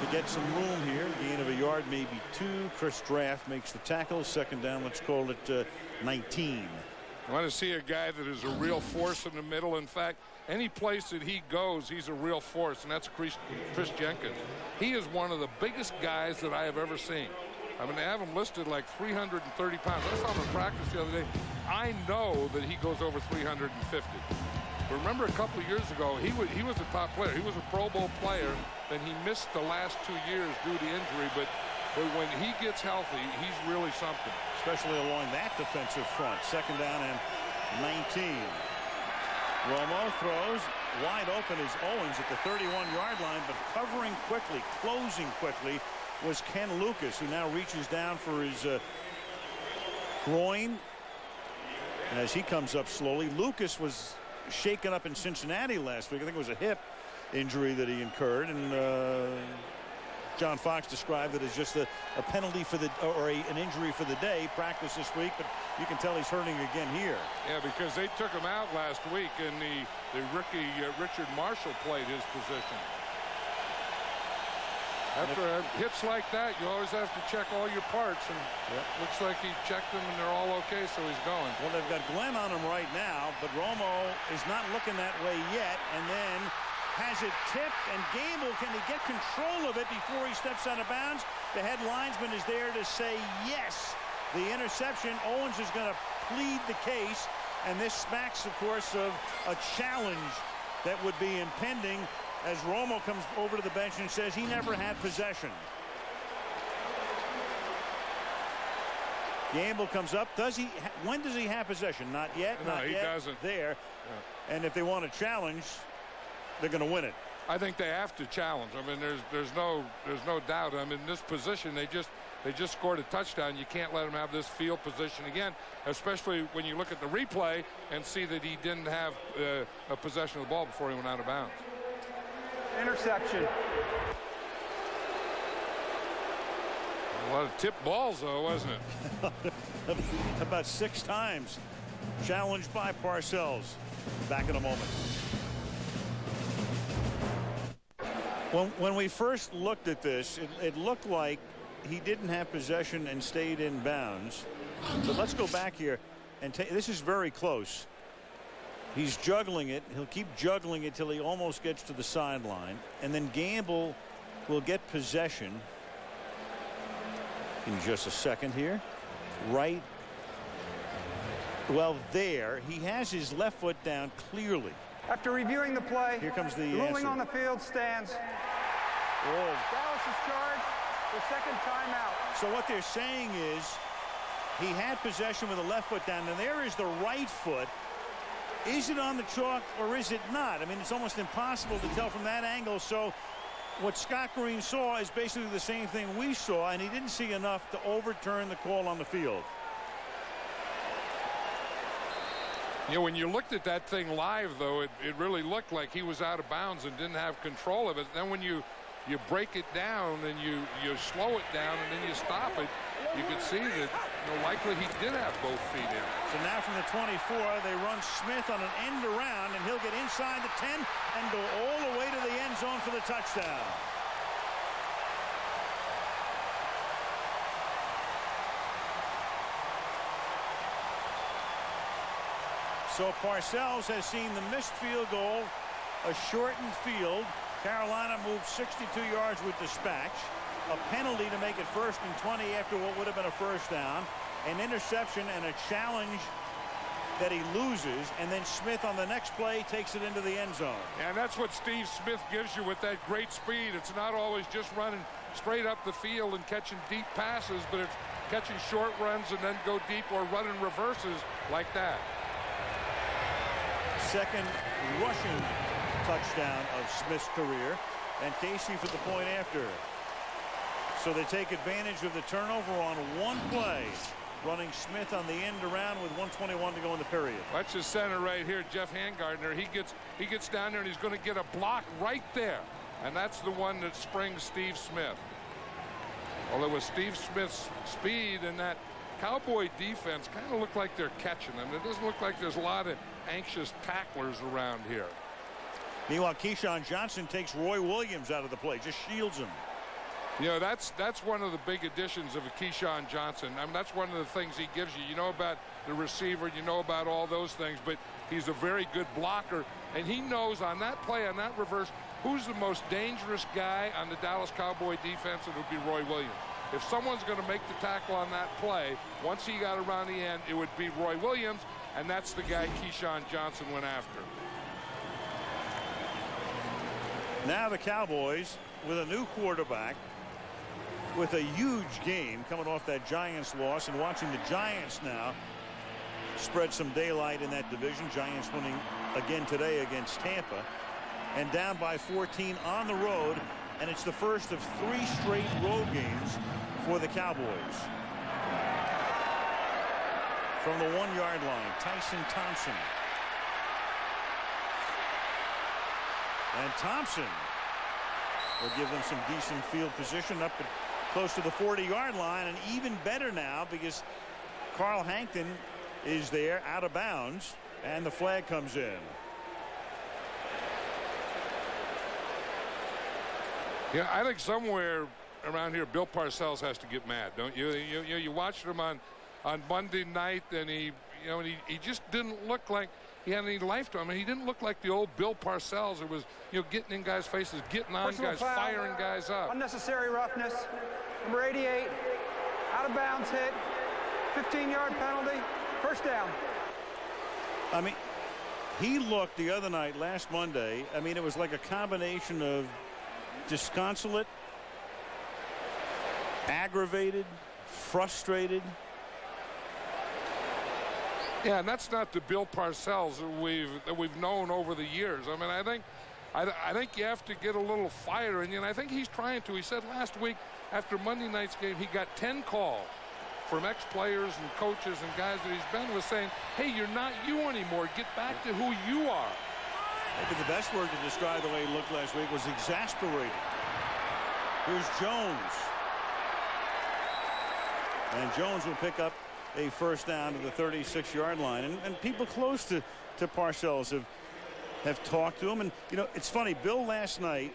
Speaker 3: to get some room here. Gain of a yard, maybe two. Chris Draft makes the tackle. Second down, let's call it uh, 19.
Speaker 4: I want to see a guy that is a real force in the middle. In fact, any place that he goes, he's a real force, and that's Kris, Kris Jenkins. He is one of the biggest guys that I have ever seen. I mean, they have him listed like 330 pounds. I saw him in practice the other day. I know that he goes over 350. But remember a couple of years ago, he was, he was a top player. He was a Pro Bowl player. Then he missed the last two years due to injury. But, but when he gets healthy, he's really something.
Speaker 3: Especially along that defensive front. Second down and 19. Romo throws. Wide open is Owens at the 31-yard line, but covering quickly, closing quickly, was Ken Lucas, who now reaches down for his uh, groin. As he comes up slowly, Lucas was shaken up in Cincinnati last week. I think it was a hip injury that he incurred, and uh, John Fox described it as just a, a penalty for the or a, an injury for the day. Practice this week, but you can tell he's hurting again here.
Speaker 4: Yeah, because they took him out last week, and the the Ricky uh, Richard Marshall played his position. After hits like that, you always have to check all your parts, and yep. looks like he checked them and they're all okay, so he's going.
Speaker 3: Well, they've got Glenn on him right now, but Romo is not looking that way yet, and then has it tipped, and Gamble, can he get control of it before he steps out of bounds? The head linesman is there to say yes. The interception, Owens is going to plead the case, and this smacks, of course, of a challenge that would be impending as Romo comes over to the bench and says he never had possession. Gamble comes up. Does he? When does he have possession? Not yet.
Speaker 4: No,
Speaker 3: not
Speaker 4: he
Speaker 3: yet.
Speaker 4: doesn't.
Speaker 3: There. Yeah. And if they want to challenge, they're going to win it.
Speaker 4: I think they have to challenge. I mean, there's there's no there's no doubt. I mean, in this position, they just they just scored a touchdown. You can't let them have this field position again, especially when you look at the replay and see that he didn't have uh, a possession of the ball before he went out of bounds.
Speaker 22: Interception.
Speaker 4: A lot of tip balls, though, wasn't it?
Speaker 3: About six times. Challenged by Parcells. Back in a moment. When, when we first looked at this, it, it looked like he didn't have possession and stayed in bounds. But let's go back here and take this is very close. He's juggling it. He'll keep juggling it till he almost gets to the sideline. And then Gamble will get possession. in just a second here. Right. Well, there he has his left foot down clearly.
Speaker 22: After reviewing the play,
Speaker 3: here comes the
Speaker 22: ruling on the field stands.
Speaker 3: Oh.
Speaker 22: Dallas is charged The second timeout.
Speaker 3: So what they're saying is he had possession with the left foot down, and there is the right foot. Is it on the chalk or is it not? I mean, it's almost impossible to tell from that angle. So what Scott Green saw is basically the same thing we saw, and he didn't see enough to overturn the call on the field.
Speaker 4: You know, when you looked at that thing live, though, it, it really looked like he was out of bounds and didn't have control of it. Then when you you break it down and you you slow it down and then you stop it, you can see that know, likely he did have both feet in.
Speaker 3: So now from the 24, they run Smith on an end around, and he'll get inside the 10 and go all the way to the end zone for the touchdown. So Parcells has seen the missed field goal, a shortened field. Carolina moved 62 yards with dispatch. A penalty to make it first and 20 after what would have been a first down. An interception and a challenge that he loses. And then Smith on the next play takes it into the end zone.
Speaker 4: And that's what Steve Smith gives you with that great speed. It's not always just running straight up the field and catching deep passes, but it's catching short runs and then go deep or running reverses like that
Speaker 3: second rushing touchdown of Smith's career and Kasay for the point after. So they take advantage of the turnover on one play running Smith on the end around with 121 to go in the period.
Speaker 4: That's his center right here Geoff Hangartner he gets he gets down there and he's going to get a block right there and that's the one that springs Steve Smith. Well it was Steve Smith's speed and that Cowboy defense kind of look like they're catching them. It doesn't look like there's a lot of anxious tacklers around here.
Speaker 3: Meanwhile, Keyshawn Johnson takes Roy Williams out of the play, just shields him.
Speaker 4: You know, that's that's one of the big additions of a Keyshawn Johnson. I mean, that's one of the things he gives you. You know about the receiver, you know about all those things, but he's a very good blocker, and he knows on that play, on that reverse, who's the most dangerous guy on the Dallas Cowboy defense, it would be Roy Williams. If someone's going to make the tackle on that play, once he got around the end, it would be Roy Williams, and that's the guy Keyshawn Johnson went after.
Speaker 3: Now the Cowboys with a new quarterback with a huge game coming off that Giants loss and watching the Giants now spread some daylight in that division. Giants winning again today against Tampa and down by 14 on the road and it's the first of three straight road games for the Cowboys. From the one yard line Tyson Thompson. And Thompson will give them some decent field position up at close to the 40 yard line and even better now because Karl Hankton is there out of bounds and the flag comes in.
Speaker 4: Yeah, I think somewhere around here, Bill Parcells has to get mad, don't you? You you, you watched him on on Monday night, and he you know and he, he just didn't look like he had any life to him. I mean, he didn't look like the old Bill Parcells. It was you know getting in guys' faces, getting on
Speaker 22: Personal
Speaker 4: guys,
Speaker 22: foul,
Speaker 4: firing guys up.
Speaker 22: Unnecessary roughness. Number 88, out of bounds hit, 15-yard penalty, first down.
Speaker 3: I mean, he looked the other night, last Monday. I mean, it was like a combination of disconsolate, aggravated, frustrated.
Speaker 4: Yeah, and that's not the Bill Parcells that we've that we've known over the years. I mean, I think I, I think you have to get a little fire in you, and I think he's trying to. He said last week after Monday night's game, he got 10 calls from ex-players and coaches and guys that he's been with saying, hey, you're not you anymore. Get back to who you are.
Speaker 3: Maybe the best word to describe the way he looked last week was exasperated. Here's Jones. And Jones will pick up a first down to the 36-yard line. And, and, people close to, to Parcells have, have talked to him. And, you know, it's funny. Bill last night,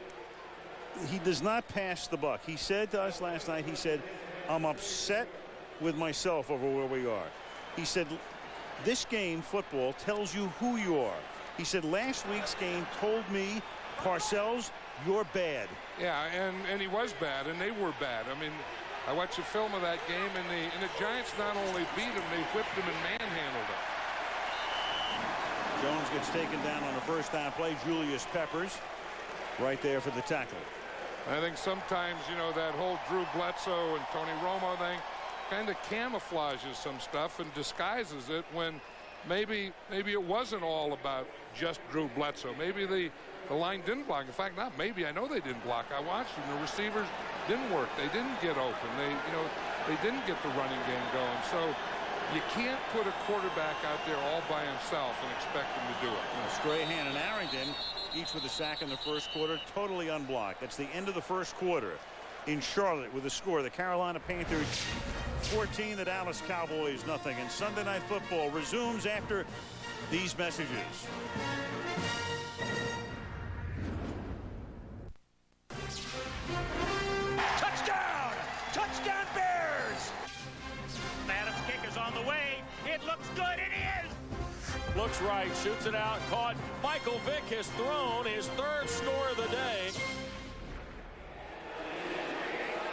Speaker 3: he does not pass the buck. He said to us last night, he said, I'm upset with myself over where we are. He said, this game, football, tells you who you are. He said last week's game told me, Parcells, you're bad.
Speaker 4: Yeah, and, and he was bad, and they were bad. I mean, I watched a film of that game, and the, and the Giants not only beat him, they whipped him and manhandled him.
Speaker 3: Jones gets taken down on the first down play. Julius Peppers right there for the tackle.
Speaker 4: I think sometimes, you know, that whole Drew Bledsoe and Tony Romo thing kind of camouflages some stuff and disguises it when maybe maybe it wasn't all about just Drew Bledsoe. Maybe the the line didn't block. In fact, not maybe. I know they didn't block. I watched them. The receivers didn't work. They didn't get open. They you know they didn't get the running game going. So you can't put a quarterback out there all by himself and expect him to do it.
Speaker 3: Strahan and Arrington each with a sack in the first quarter, totally unblocked. That's the end of the first quarter in Charlotte with a score. The Carolina Panthers 14, the Dallas Cowboys nothing. And Sunday Night Football resumes after these messages.
Speaker 27: Touchdown! Touchdown Bears! Adams' kick is on the way. It looks good. It is.
Speaker 28: Looks right, shoots it out, caught. Michael Vick has thrown his third score of the day.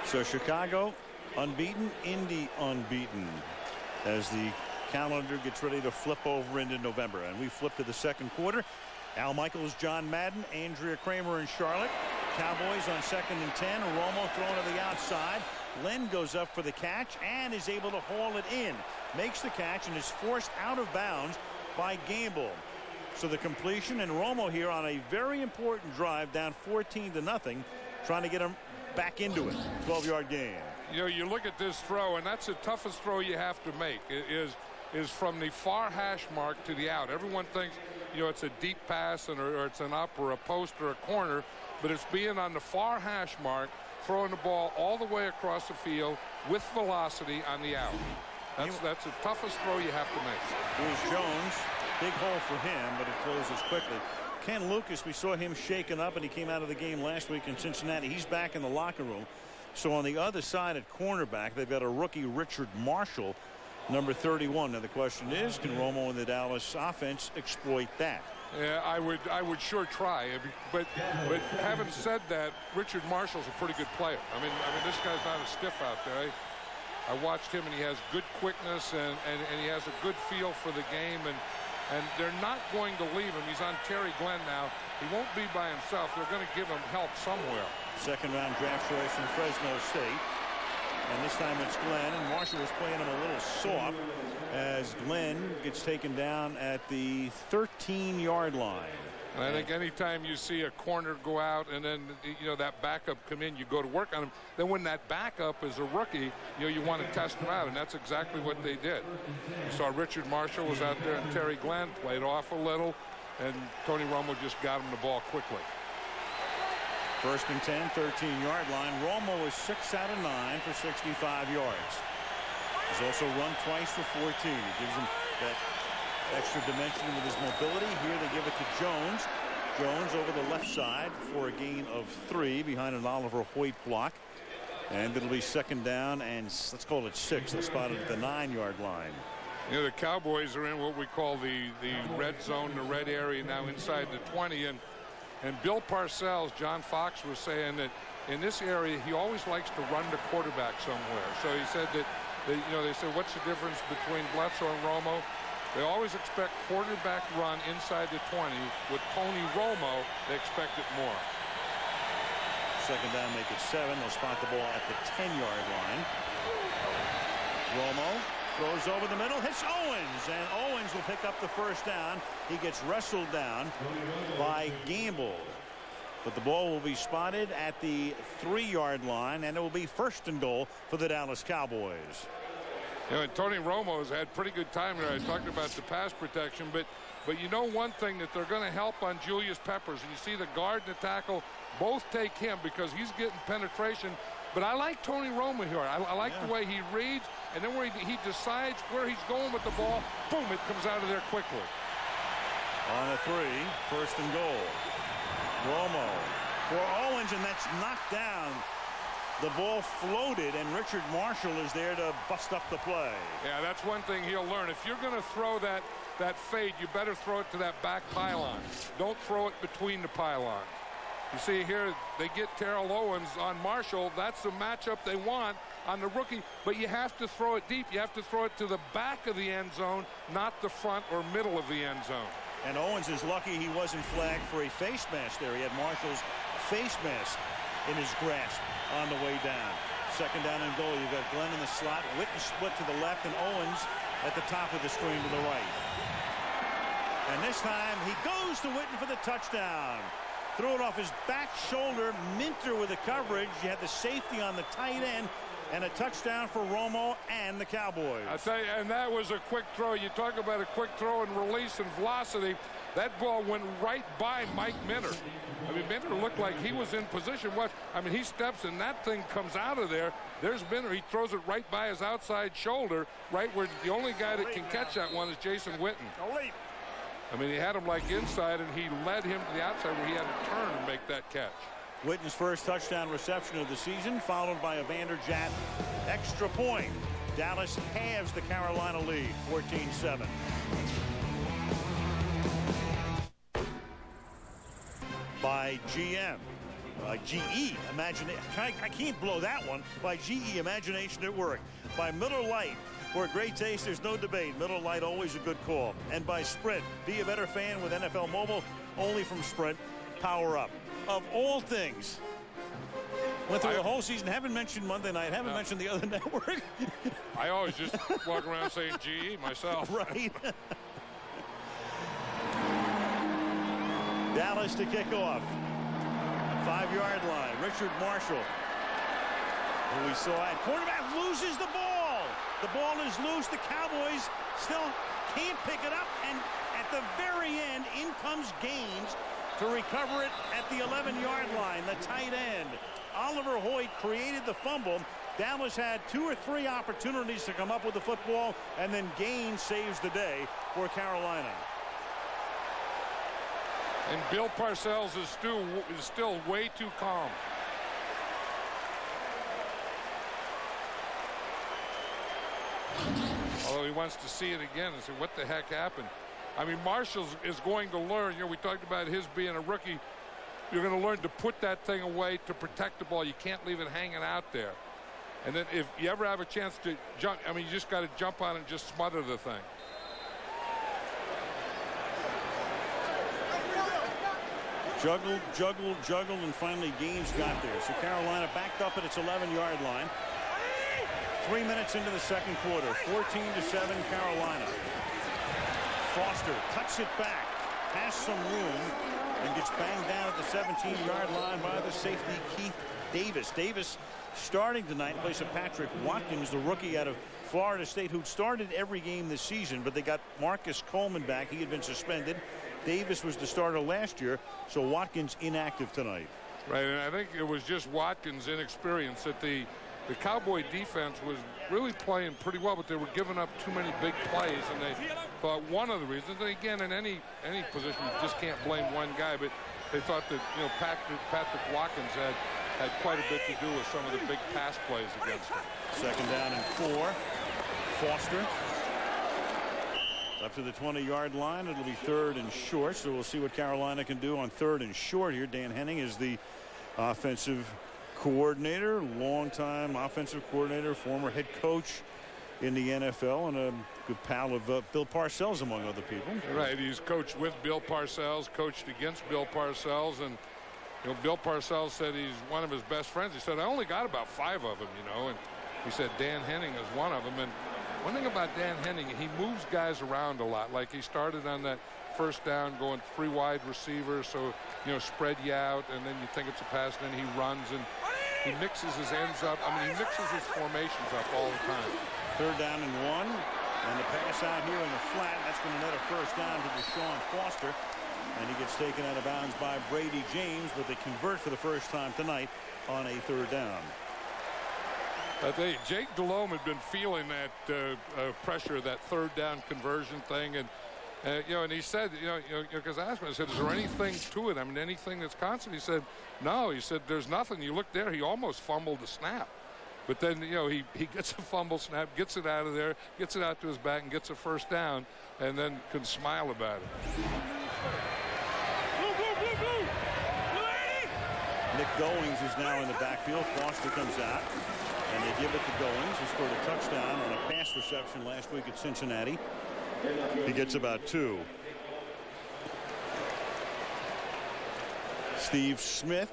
Speaker 3: So Chicago unbeaten, Indy unbeaten as the calendar gets ready to flip over into November. And we flip to the second quarter. Al Michaels, John Madden, Andrea Kremer in Charlotte. Cowboys on second and 10. Romo thrown to the outside. Glenn goes up for the catch and is able to haul it in. Makes the catch and is forced out of bounds by Gamble. So the completion and Romo here on a very important drive down 14 to nothing trying to get him back into it 12 yard game.
Speaker 4: You know you look at this throw and that's the toughest throw you have to make is is from the far hash mark to the out. Everyone thinks you know it's a deep pass and or, or it's an up or a post or a corner but it's being on the far hash mark throwing the ball all the way across the field with velocity on the out. That's that's the toughest throw you have to make.
Speaker 3: Here's Jones. Big hole for him, but it closes quickly. Ken Lucas, we saw him shaken up, and he came out of the game last week in Cincinnati. He's back in the locker room. So on the other side at cornerback, they've got a rookie Richard Marshall, number 31. Now the question is, can Romo and the Dallas offense exploit that?
Speaker 4: Yeah, I would I would sure try. But but having said that, Richard Marshall's a pretty good player. I mean I mean this guy's not a stiff out there. I, I watched him and he has good quickness and, and, and he has a good feel for the game and and they're not going to leave him. He's on Terry Glenn now. He won't be by himself. They're going to give him help somewhere.
Speaker 3: Second round draft choice from Fresno State. And this time it's Glenn, and Marshall was playing him a little soft as Glenn gets taken down at the 13-yard line.
Speaker 4: And I think anytime you see a corner go out and then you know that backup come in, you go to work on him. Then when that backup is a rookie, you know you want to test him out, and that's exactly what they did. You saw Richard Marshall was out there, and Terry Glenn played off a little, and Tony Romo just got him the ball quickly.
Speaker 3: First and 10, 13-yard line. Romo is 6 out of 9 for 65 yards. He's also run twice for 14. He gives him that extra dimension with his mobility. Here they give it to Jones. Jones over the left side for a gain of three behind an Oliver Hoyte block. And it'll be second down and let's call it six. They'll spot at the nine-yard line.
Speaker 4: You know, the Cowboys are in what we call the, the red zone, the red area now inside the 20. And and Bill Parcells, John Fox was saying that in this area, he always likes to run the quarterback somewhere. So he said that, that, you know, they said, what's the difference between Bledsoe and Romo? They always expect quarterback run inside the 20. With Tony Romo, they expect it more.
Speaker 3: Second down, make it seven. They'll spot the ball at the 10-yard line. Romo throws over the middle, hits Owens, and Owens will pick up the first down. He gets wrestled down by Gamble. But the ball will be spotted at the three-yard line, and it will be first and goal for the Dallas Cowboys.
Speaker 4: You know, Tony Romo's had pretty good time here. I talked about the pass protection, but but you know one thing that they're going to help on Julius Peppers, and you see the guard and the tackle both take him because he's getting penetration. But I like Tony Romo here. I, I like yeah. the way he reads, and then where he, he decides where he's going with the ball. Boom! It comes out of there quickly.
Speaker 3: On a three, first and goal. Romo for Owens, and that's knocked down. The ball floated, and Richard Marshall is there to bust up the play.
Speaker 4: Yeah, that's one thing he'll learn. If you're going to throw that that fade, you better throw it to that back pylon. Don't throw it between the pylons. You see here, they get Terrell Owens on Marshall. That's the matchup they want on the rookie, but you have to throw it deep. You have to throw it to the back of the end zone, not the front or middle of the end zone.
Speaker 3: And Owens is lucky he wasn't flagged for a face mask there. He had Marshall's face mask in his grasp on the way down. Second down and goal. You've got Glenn in the slot, Witten split to the left, and Owens at the top of the screen to the right. And this time he goes to Witten for the touchdown. Threw it off his back shoulder. Minter with the coverage. You had the safety on the tight end and a touchdown for Romo and the Cowboys.
Speaker 4: I tell you, and that was a quick throw. You talk about a quick throw and release and velocity. That ball went right by Mike Minter. I mean, Minter looked like he was in position. What? I mean, he steps and that thing comes out of there. There's Minter. He throws it right by his outside shoulder, right where the only guy that can catch that one is Jason Witten. I mean, he had him like inside, and he led him to the outside where he had to turn and make that catch.
Speaker 3: Witten's first touchdown reception of the season, followed by a Vanderjagt extra point. Dallas halves the Carolina lead, 14-7. By GM. By GE, imagine I, I can't blow that one. By GE, imagination at work. By Miller Lite, for a great taste, there's no debate. Miller Lite, always a good call. And by Sprint, be a better fan with NFL Mobile, only from Sprint. Power up. Of all things, went through the whole season. Haven't mentioned Monday night. Haven't
Speaker 4: No.
Speaker 3: mentioned the other network.
Speaker 4: I always just walk around saying GE myself.
Speaker 3: right. Dallas to kick off. Five-yard line. Richard Marshall, who we saw at quarterback, loses the ball. The ball is loose. The Cowboys still can't pick it up. And at the very end, in comes Gaines to recover it at the 11-yard line, the tight end. Oliver Hoyte created the fumble. Dallas had two or three opportunities to come up with the football, and then Gaines saves the day for Carolina.
Speaker 4: And Bill Parcells is still is still way too calm. Although he wants to see it again and say, what the heck happened? I mean, Marshall is going to learn. You know, we talked about his being a rookie. You're going to learn to put that thing away to protect the ball. You can't leave it hanging out there. And then if you ever have a chance to jump, I mean, you just got to jump on it and just smother the thing.
Speaker 3: Juggled, juggled, juggled, and finally Gaines got there. So Carolina backed up at its 11-yard line. Three minutes into the second quarter, 14 to 7 Carolina. Foster tucks it back, has some room, and gets banged down at the 17-yard line by the safety Keith Davis. Davis starting tonight in place of Patrick Watkins, the rookie out of Florida State, who started every game this season, but they got Marcus Coleman back. He had been suspended. Davis was the starter last year, so Watkins inactive tonight.
Speaker 4: Right, and I think it was just Watkins' inexperience that the the Cowboy defense was really playing pretty well, but they were giving up too many big plays, and they thought one of the reasons, and again, in any any position, you just can't blame one guy, but they thought that you know Patrick Patrick Watkins had had quite a bit to do with some of the big pass plays against him.
Speaker 3: Second down and four. Foster up to the 20-yard line. It'll be third and short, so we'll see what Carolina can do on third and short here. Dan Henning is the offensive coordinator, longtime offensive coordinator, former head coach in the NFL, and a good pal of uh, Bill Parcells, among other people.
Speaker 4: Right, he's coached with Bill Parcells, coached against Bill Parcells, and you know Bill Parcells said he's one of his best friends. He said I only got about five of them, you know, and he said Dan Henning is one of them. And one thing about Dan Henning, he moves guys around a lot. Like he started on that first down going three wide receivers, so you know spread you out, and then you think it's a pass, and then he runs and he mixes his ends up. I mean, he mixes his formations up all the time.
Speaker 3: Third down and one. And the pass out here in the flat. That's going to net a first down to Deshaun Foster. And he gets taken out of bounds by Bradie James, but they convert for the first time tonight on a third down.
Speaker 4: I think Jake Delhomme had been feeling that uh, uh, pressure, that third down conversion thing, and uh, you know, and he said, you know, because you know, I asked him, I said, is there anything to it? I mean, anything that's constant? He said, no. He said, there's nothing. You look there, he almost fumbled the snap. But then, you know, he, he gets a fumble snap, gets it out of there, gets it out to his back, and gets a first down, and then can smile about it.
Speaker 3: Nick Goings is now in the backfield. Foster comes out, and they give it to Goings, who scored a touchdown on a pass reception last week at Cincinnati. He gets about two. Steve Smith.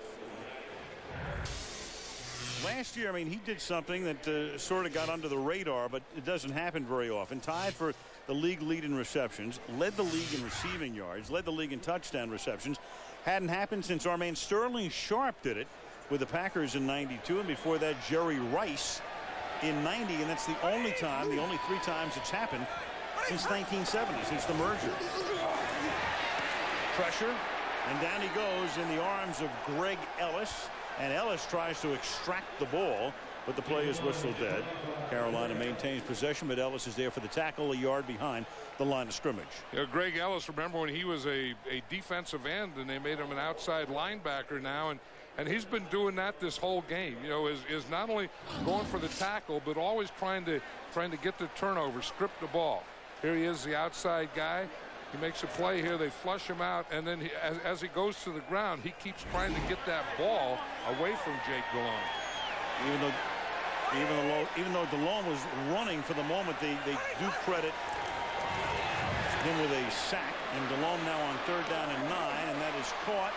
Speaker 3: Last year, I mean, he did something that uh, sort of got under the radar, but it doesn't happen very often. Tied for the league lead in receptions, led the league in receiving yards, led the league in touchdown receptions. Hadn't happened since our man Sterling Sharpe did it with the Packers in 92, and before that, Jerry Rice in 90, and that's the only time, the only three times it's happened since 1970, since the merger. Pressure, and down he goes in the arms of Greg Ellis. And Ellis tries to extract the ball, but the play is whistled dead. Carolina maintains possession, but Ellis is there for the tackle a yard behind the line of scrimmage.
Speaker 4: Greg Ellis, remember when he was a, a defensive end and they made him an outside linebacker now, and and he's been doing that this whole game. You know, is is not only going for the tackle, but always trying to trying to get the turnover, strip the ball. Here he is, the outside guy. He makes a play here. They flush him out, and then he, as, as, he goes to the ground, he keeps trying to get that ball away from Jake Delhomme.
Speaker 3: Even though, even though, even though Delhomme was running for the moment, they they do credit him with a sack, and Delhomme now on third down and nine, and that is caught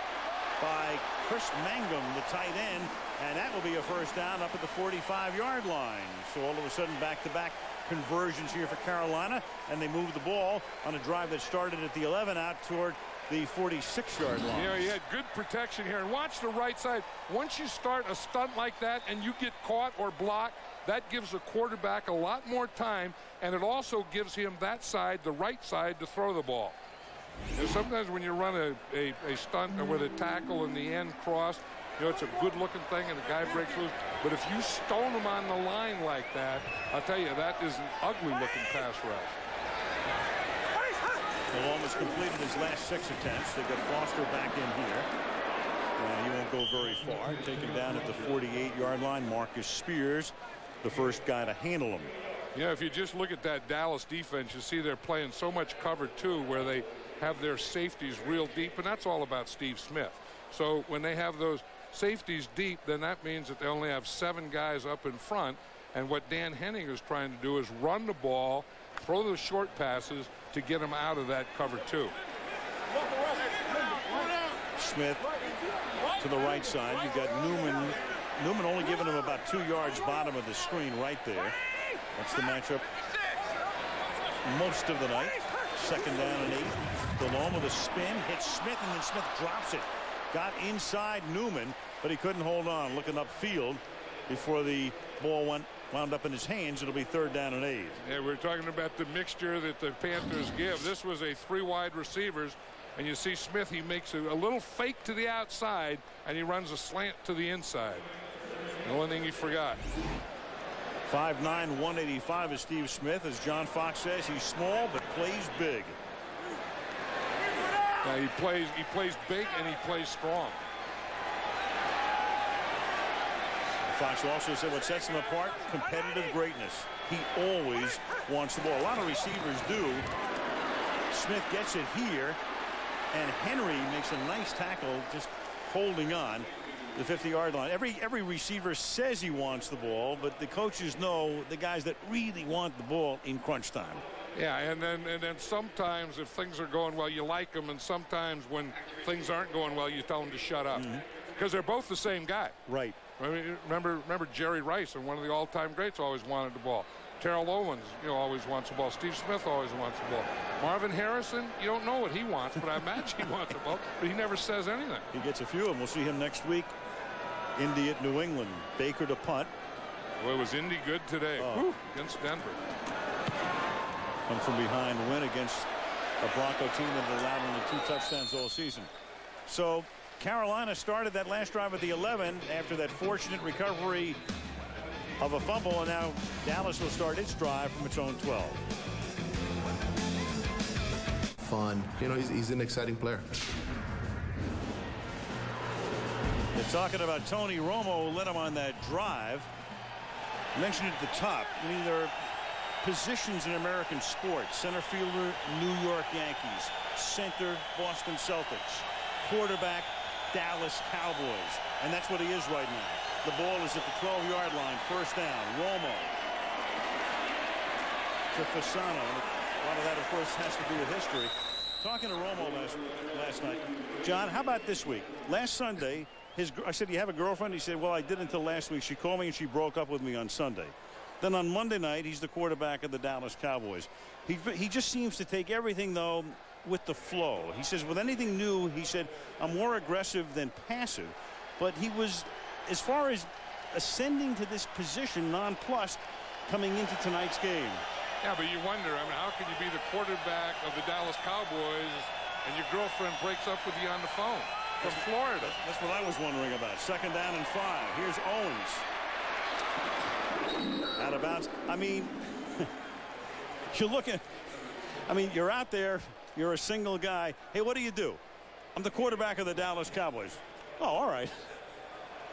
Speaker 3: by Kris Mangum, the tight end, and that will be a first down up at the 45-yard line. So all of a sudden, back-to-back conversions here for Carolina, and they move the ball on a drive that started at the 11 out toward the 46-yard line.
Speaker 4: Yeah, had good protection here. And watch the right side. Once you start a stunt like that and you get caught or blocked, that gives the quarterback a lot more time, and it also gives him that side, the right side, to throw the ball. You know, sometimes when you run a, a, a stunt with a tackle in the end cross, you know, it's a good-looking thing, and the guy breaks loose. But if you stone him on the line like that, I'll tell you, that is an ugly-looking pass rush.
Speaker 3: Delhomme has completed his last six attempts. They've got Foster back in here. And he won't go very far. Taken down at the 48-yard line. Marcus Spears, the first guy to handle him.
Speaker 4: Yeah, if you just look at that Dallas defense, you see they're playing so much cover two where they have their safeties real deep, and that's all about Steve Smith. So when they have those safeties deep, then that means that they only have seven guys up in front. And what Dan Henning is trying to do is run the ball, throw the short passes to get them out of that cover two.
Speaker 3: Smith to the right side. You've got Newman. Newman only giving him about two yards bottom of the screen right there. That's the matchup most of the night. Second down and eight. Delhomme with a spin hits Smith and then Smith drops it. Got inside Newman but he couldn't hold on looking upfield before the ball went wound up in his hands. It'll be third down and eight.
Speaker 4: Yeah, we're talking about the mixture that the Panthers give. This was a three wide receivers. And you see Smith, he makes a, a little fake to the outside and he runs a slant to the inside. The only thing he forgot.
Speaker 3: 5'9", 185 is Steve Smith. As John Fox says, he's small but plays big.
Speaker 4: Yeah, he plays he plays big and he plays strong.
Speaker 3: Fox also said what sets him apart, competitive greatness. He always wants the ball. A lot of receivers do. Smith gets it here, and Henry makes a nice tackle, just holding on the 50-yard line. Every every receiver says he wants the ball, but the coaches know the guys that really want the ball in crunch time.
Speaker 4: Yeah, and then and then sometimes if things are going well, you like them, and sometimes when things aren't going well, you tell them to shut up because mm-hmm. they're both the same guy.
Speaker 3: Right.
Speaker 4: I mean, remember, remember Jerry Rice, and one of the all-time greats, always wanted the ball. Terrell Owens, you know, always wants the ball. Steve Smith always wants the ball. Marvin Harrison, you don't know what he wants, but I imagine he wants the ball, but he never says anything.
Speaker 3: He gets a few, and we'll see him next week. Indy at New England. Baker to punt.
Speaker 4: Well, it was Indy good today oh. Whew, against Denver.
Speaker 3: Come from behind win against a Bronco team that allowed only two touchdowns all season. So Carolina started that last drive at the 11 after that fortunate recovery of a fumble, and now Dallas will start its drive from its own 12.
Speaker 29: Fun. You know, he's, he's an exciting player.
Speaker 3: They're talking about Tony Romo who led him on that drive. mentioned at the top. I mean, there are positions in American sports. Center fielder, New York Yankees. Center, Boston Celtics. Quarterback, Dallas Cowboys. And that's what he is right now. The ball is at the 12-yard line. First down. Romo to Fasano. A lot of that, of course, has to do with history. Talking to Romo last last night. John, how about this week? Last Sunday, his I said, Do you have a girlfriend? He said, well, I did until last week. She called me and she broke up with me on Sunday. Then on Monday night, he's the quarterback of the Dallas Cowboys. He, he just seems to take everything, though, with the flow. He says, with anything new, he said, I'm more aggressive than passive. But he was, as far as ascending to this position, nonplussed, coming into tonight's game.
Speaker 4: Yeah, but you wonder, I mean, how can you be the quarterback of the Dallas Cowboys and your girlfriend breaks up with you on the phone from Florida?
Speaker 3: That's what I was wondering about. Second down and five. Here's Owens. Out of bounds. I mean, you're looking, I mean, you're out there, you're a single guy. Hey, what do you do? I'm the quarterback of the Dallas Cowboys. Oh, all right.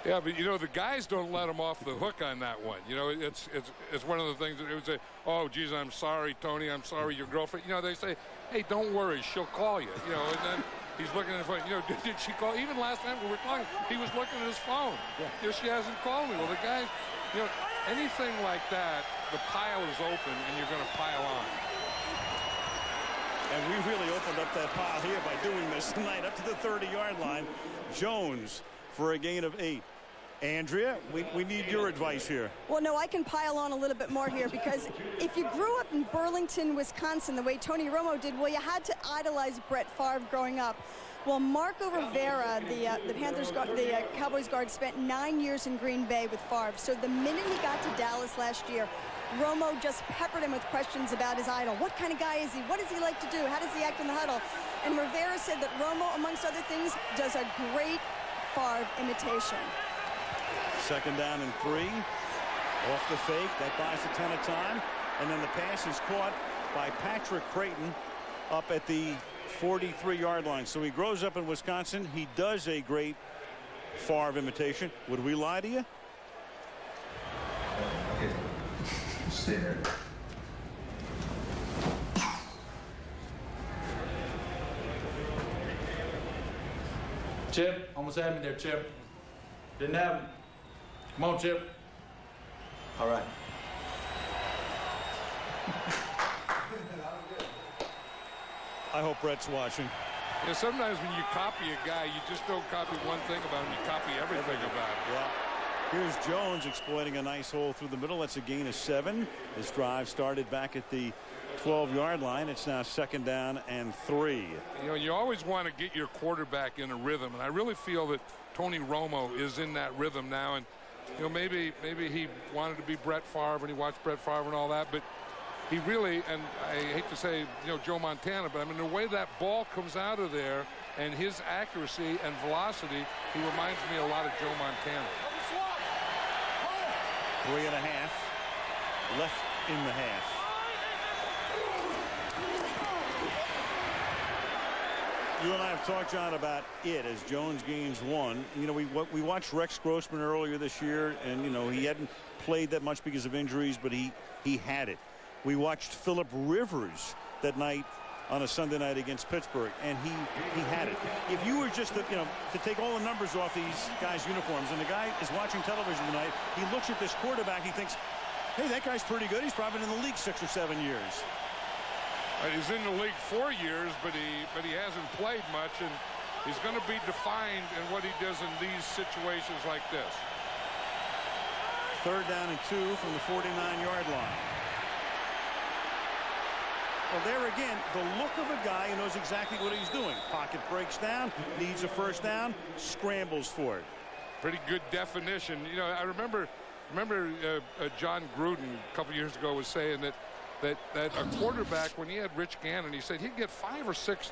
Speaker 4: Yeah, but you know the guys don't let him off the hook on that one. You know, it's it's it's one of the things that it would say, "Oh, geez, I'm sorry, Tony. I'm sorry, your girlfriend." You know, they say, "Hey, don't worry, she'll call you." You know, and then he's looking at his phone. You know, did, did she call? Even last time we were talking, he was looking at his phone. Yeah. You know, she hasn't called me. Well, the guys, you know, anything like that, the pile is open, and you're going to pile on.
Speaker 3: And we really opened up that pile here by doing this tonight up to the 30-yard line. Jones for a gain of eight. Andrea, we, we need your advice here.
Speaker 26: Well, no, I can pile on a little bit more here because if you grew up in Burlington, Wisconsin, the way Tony Romo did, well, you had to idolize Brett Favre growing up. Well, Marco Rivera, the uh, the Panthers, the uh, Cowboys guard, spent nine years in Green Bay with Favre. So the minute he got to Dallas last year, Romo just peppered him with questions about his idol. What kind of guy is he? What does he like to do? How does he act in the huddle? And Rivera said that Romo, amongst other things, does a great Favre imitation.
Speaker 3: Second down and three. Off the fake. That buys a ton of time. And then the pass is caught by Patrick Crayton up at the 43-yard line. So he grows up in Wisconsin. He does a great Favre imitation. Would we lie to you?
Speaker 30: Stay there.
Speaker 31: Chip, almost had me there, Chip. Didn't have him. Come on, Chip.
Speaker 30: All right.
Speaker 3: I hope Brett's watching.
Speaker 4: Yeah, sometimes when you copy a guy, you just don't copy one thing about him, you copy everything about him.
Speaker 3: Yeah. Here's Jones exploiting a nice hole through the middle. That's a gain of seven. This drive started back at the 12-yard line. It's now second down and three.
Speaker 4: You know, you always want to get your quarterback in a rhythm, and I really feel that Tony Romo is in that rhythm now. And you know, maybe maybe he wanted to be Brett Favre and he watched Brett Favre and all that, but he really, and I hate to say, you know, Joe Montana, but I mean, the way that ball comes out of there and his accuracy and velocity, he reminds me a lot of Joe Montana.
Speaker 3: Three and a half left in the half. You and I have talked, John, about it as Jones gains one. You know, we we watched Rex Grossman earlier this year, and you know he hadn't played that much because of injuries, but he he had it. We watched Philip Rivers that night on a Sunday night against Pittsburgh, and he he had it. If you were just to, you know to take all the numbers off these guys' uniforms, and the guy is watching television tonight, he looks at this quarterback, he thinks, hey, that guy's pretty good. He's probably been in the league six or seven years.
Speaker 4: He's in the league four years, but he but he hasn't played much, and he's going to be defined in what he does in these situations like this.
Speaker 3: Third down and two from the 49-yard line. Well, there again, the look of a guy who knows exactly what he's doing. Pocket breaks down, needs a first down, scrambles for it.
Speaker 4: Pretty good definition. You know, I remember remember uh, uh, Jon Gruden a couple years ago was saying that that that a quarterback when he had Rich Gannon, he said he'd get five or six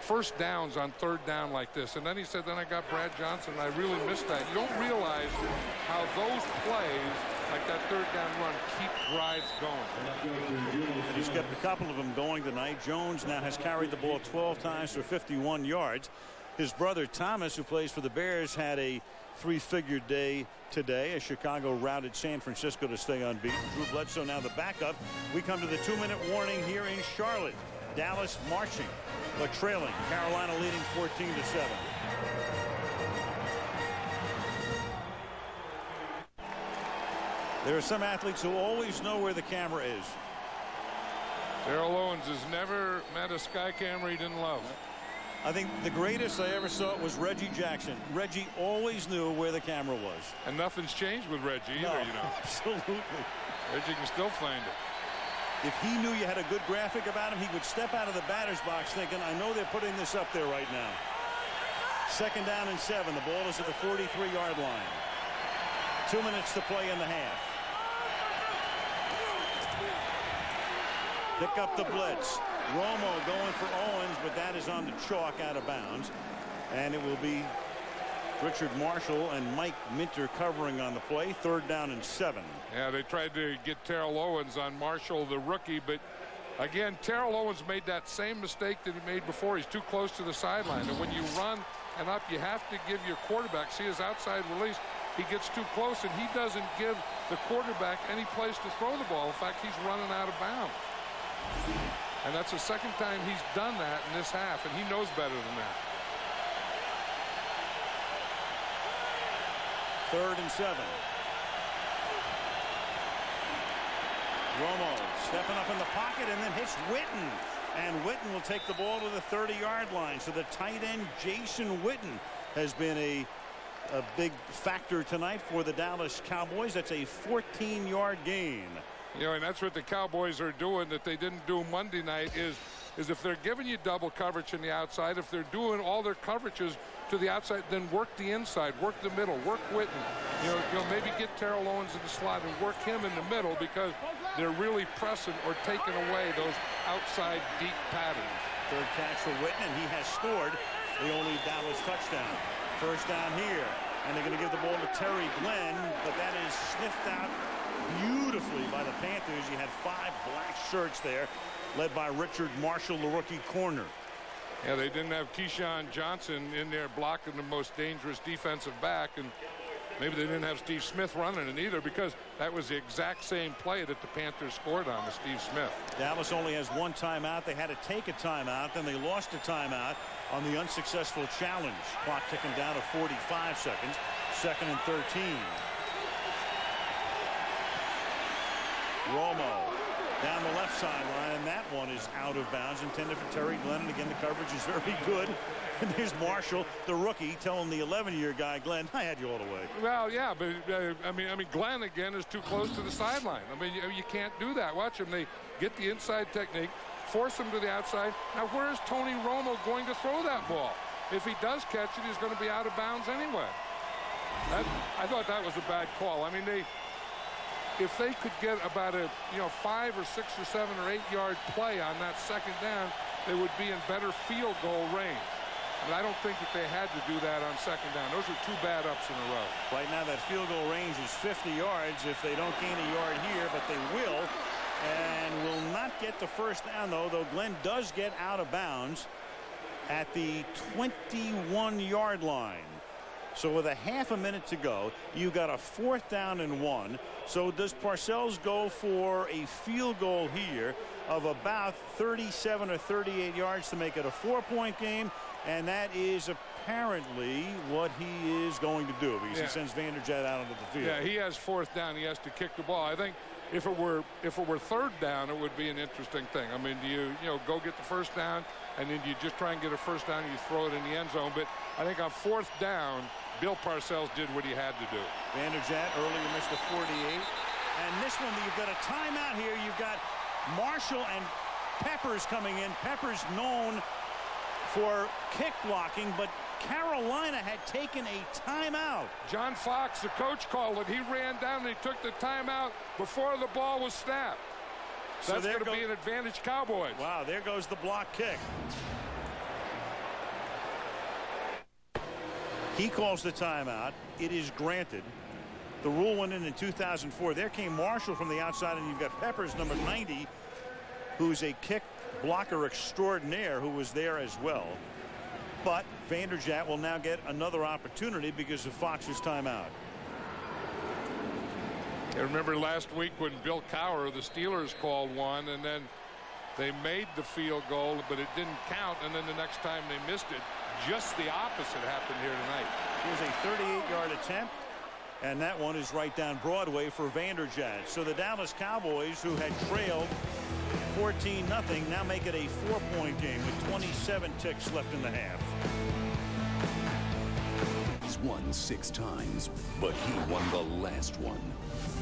Speaker 4: first downs on third down like this. And then he said, then I got Brad Johnson, and I really missed that. You don't realize how those plays, like that third down run, keep drives going.
Speaker 3: And he's kept a couple of them going tonight. Jones now has carried the ball 12 times for 51 yards. His brother Thomas, who plays for the Bears, had a three-figure day today as Chicago routed San Francisco to stay unbeaten. Drew Bledsoe now the backup. We come to the two-minute warning here in Charlotte. Dallas marching, but trailing. Carolina leading 14 to 7. There are some athletes who always know where the camera is.
Speaker 4: Terrell Owens has never met a sky camera he didn't love.
Speaker 3: I think the greatest I ever saw was Reggie Jackson. Reggie always knew where the camera was.
Speaker 4: And nothing's changed with Reggie either,
Speaker 3: no,
Speaker 4: you know.
Speaker 3: Absolutely.
Speaker 4: Reggie can still find it.
Speaker 3: If he knew you had a good graphic about him, he would step out of the batter's box thinking, I know they're putting this up there right now. Second down and seven. The ball is at the 43-yard line. Two minutes to play in the half. Pick up the blitz. Romo going for Owens, but that is on the chalk out of bounds. And it will be Richard Marshall and Mike Minter covering on the play. Third down and seven.
Speaker 4: Yeah, they tried to get Terrell Owens on Marshall, the rookie, but again, Terrell Owens made that same mistake that he made before. He's too close to the sideline. And when you run and up, you have to give your quarterback, see his outside release. He gets too close, and he doesn't give the quarterback any place to throw the ball. In fact, he's running out of bounds. And that's the second time he's done that in this half, and he knows better than that.
Speaker 3: Third and seven. Romo stepping up in the pocket and then hits Witten. And Witten will take the ball to the 30-yard line. So the tight end, Jason Witten, has been a, a big factor tonight for the Dallas Cowboys. That's a 14-yard gain.
Speaker 4: You know, and that's what the Cowboys are doing that they didn't do Monday night is is if they're giving you double coverage in the outside, if they're doing all their coverages to the outside, then work the inside, work the middle, work Witten. You know, you know maybe get Terrell Owens in the slot and work him in the middle because they're really pressing or taking away those outside deep patterns.
Speaker 3: Third catch for Witten, and he has scored the only Dallas touchdown. First down here, and they're going to give the ball to Terry Glenn, but that is sniffed out beautifully by the Panthers. You had five black shirts there, led by Richard Marshall, the rookie corner.
Speaker 4: Yeah, they didn't have Keyshawn Johnson in there blocking the most dangerous defensive back, and maybe they didn't have Steve Smith running it either because that was the exact same play that the Panthers scored on with Steve Smith.
Speaker 3: Dallas only has one timeout. They had to take a timeout, then they lost a timeout on the unsuccessful challenge. Clock ticking down to 45 seconds. Second and 13. Romo down the left sideline, and that one is out of bounds, intended for Terry Glenn. And again, the coverage is very good. And there's Marshall, the rookie, telling the 11-year guy, Glenn, I had you all the way.
Speaker 4: Well, yeah, but uh, I mean, I mean, Glenn again is too close to the sideline. I mean, you, you can't do that. Watch him. They get the inside technique, force him to the outside. Now, where's Tony Romo going to throw that ball? If he does catch it, he's going to be out of bounds anyway. That, I thought that was a bad call. I mean, they if they could get about a you know five or six or seven or eight yard play on that second down, they would be in better field goal range. But I don't think that they had to do that on second down. Those are two bad ups in a row.
Speaker 3: Right now that field goal range is 50 yards if they don't gain a yard here, but they will. And will not get the first down, though, though Glenn does get out of bounds at the 21-yard line. So with a half a minute to go, you've got a fourth down and one. So does Parcells go for a field goal here of about 37 or 38 yards to make it a four-point game? And that is apparently what he is going to do because yeah. he sends Vanderjagt out onto the field.
Speaker 4: Yeah, he has fourth down. He has to kick the ball. I think if it were if it were third down, it would be an interesting thing. I mean, do you you know go get the first down and then you just try and get a first down and you throw it in the end zone? But I think on fourth down, Bill Parcells did what he had to do.
Speaker 3: Vanderjagt earlier missed the 48. And this one, you've got a timeout here. You've got Marshall and Peppers coming in. Peppers known for kick blocking, but Carolina had taken a timeout.
Speaker 4: John Fox, the coach, called it. He ran down and he took the timeout before the ball was snapped. So That's going to be an advantage Cowboys.
Speaker 3: Wow, there goes the block kick. He calls the timeout. It is granted. The rule went in in 2004. There came Marshall from the outside, and you've got Peppers, number 90, who's a kick blocker extraordinaire who was there as well. But Vanderjagt will now get another opportunity because of Fox's timeout.
Speaker 4: I remember last week when Bill Cowher, the Steelers, called one, and then they made the field goal, but it didn't count, and then the next time they missed it, just the opposite happened here tonight.
Speaker 3: Here's a 38-yard attempt. And that one is right down Broadway for Vanderjagt. So the Dallas Cowboys, who had trailed 14 nothing, now make it a four-point game with 27 ticks left in the half.
Speaker 25: He's won six times, but he won the last one.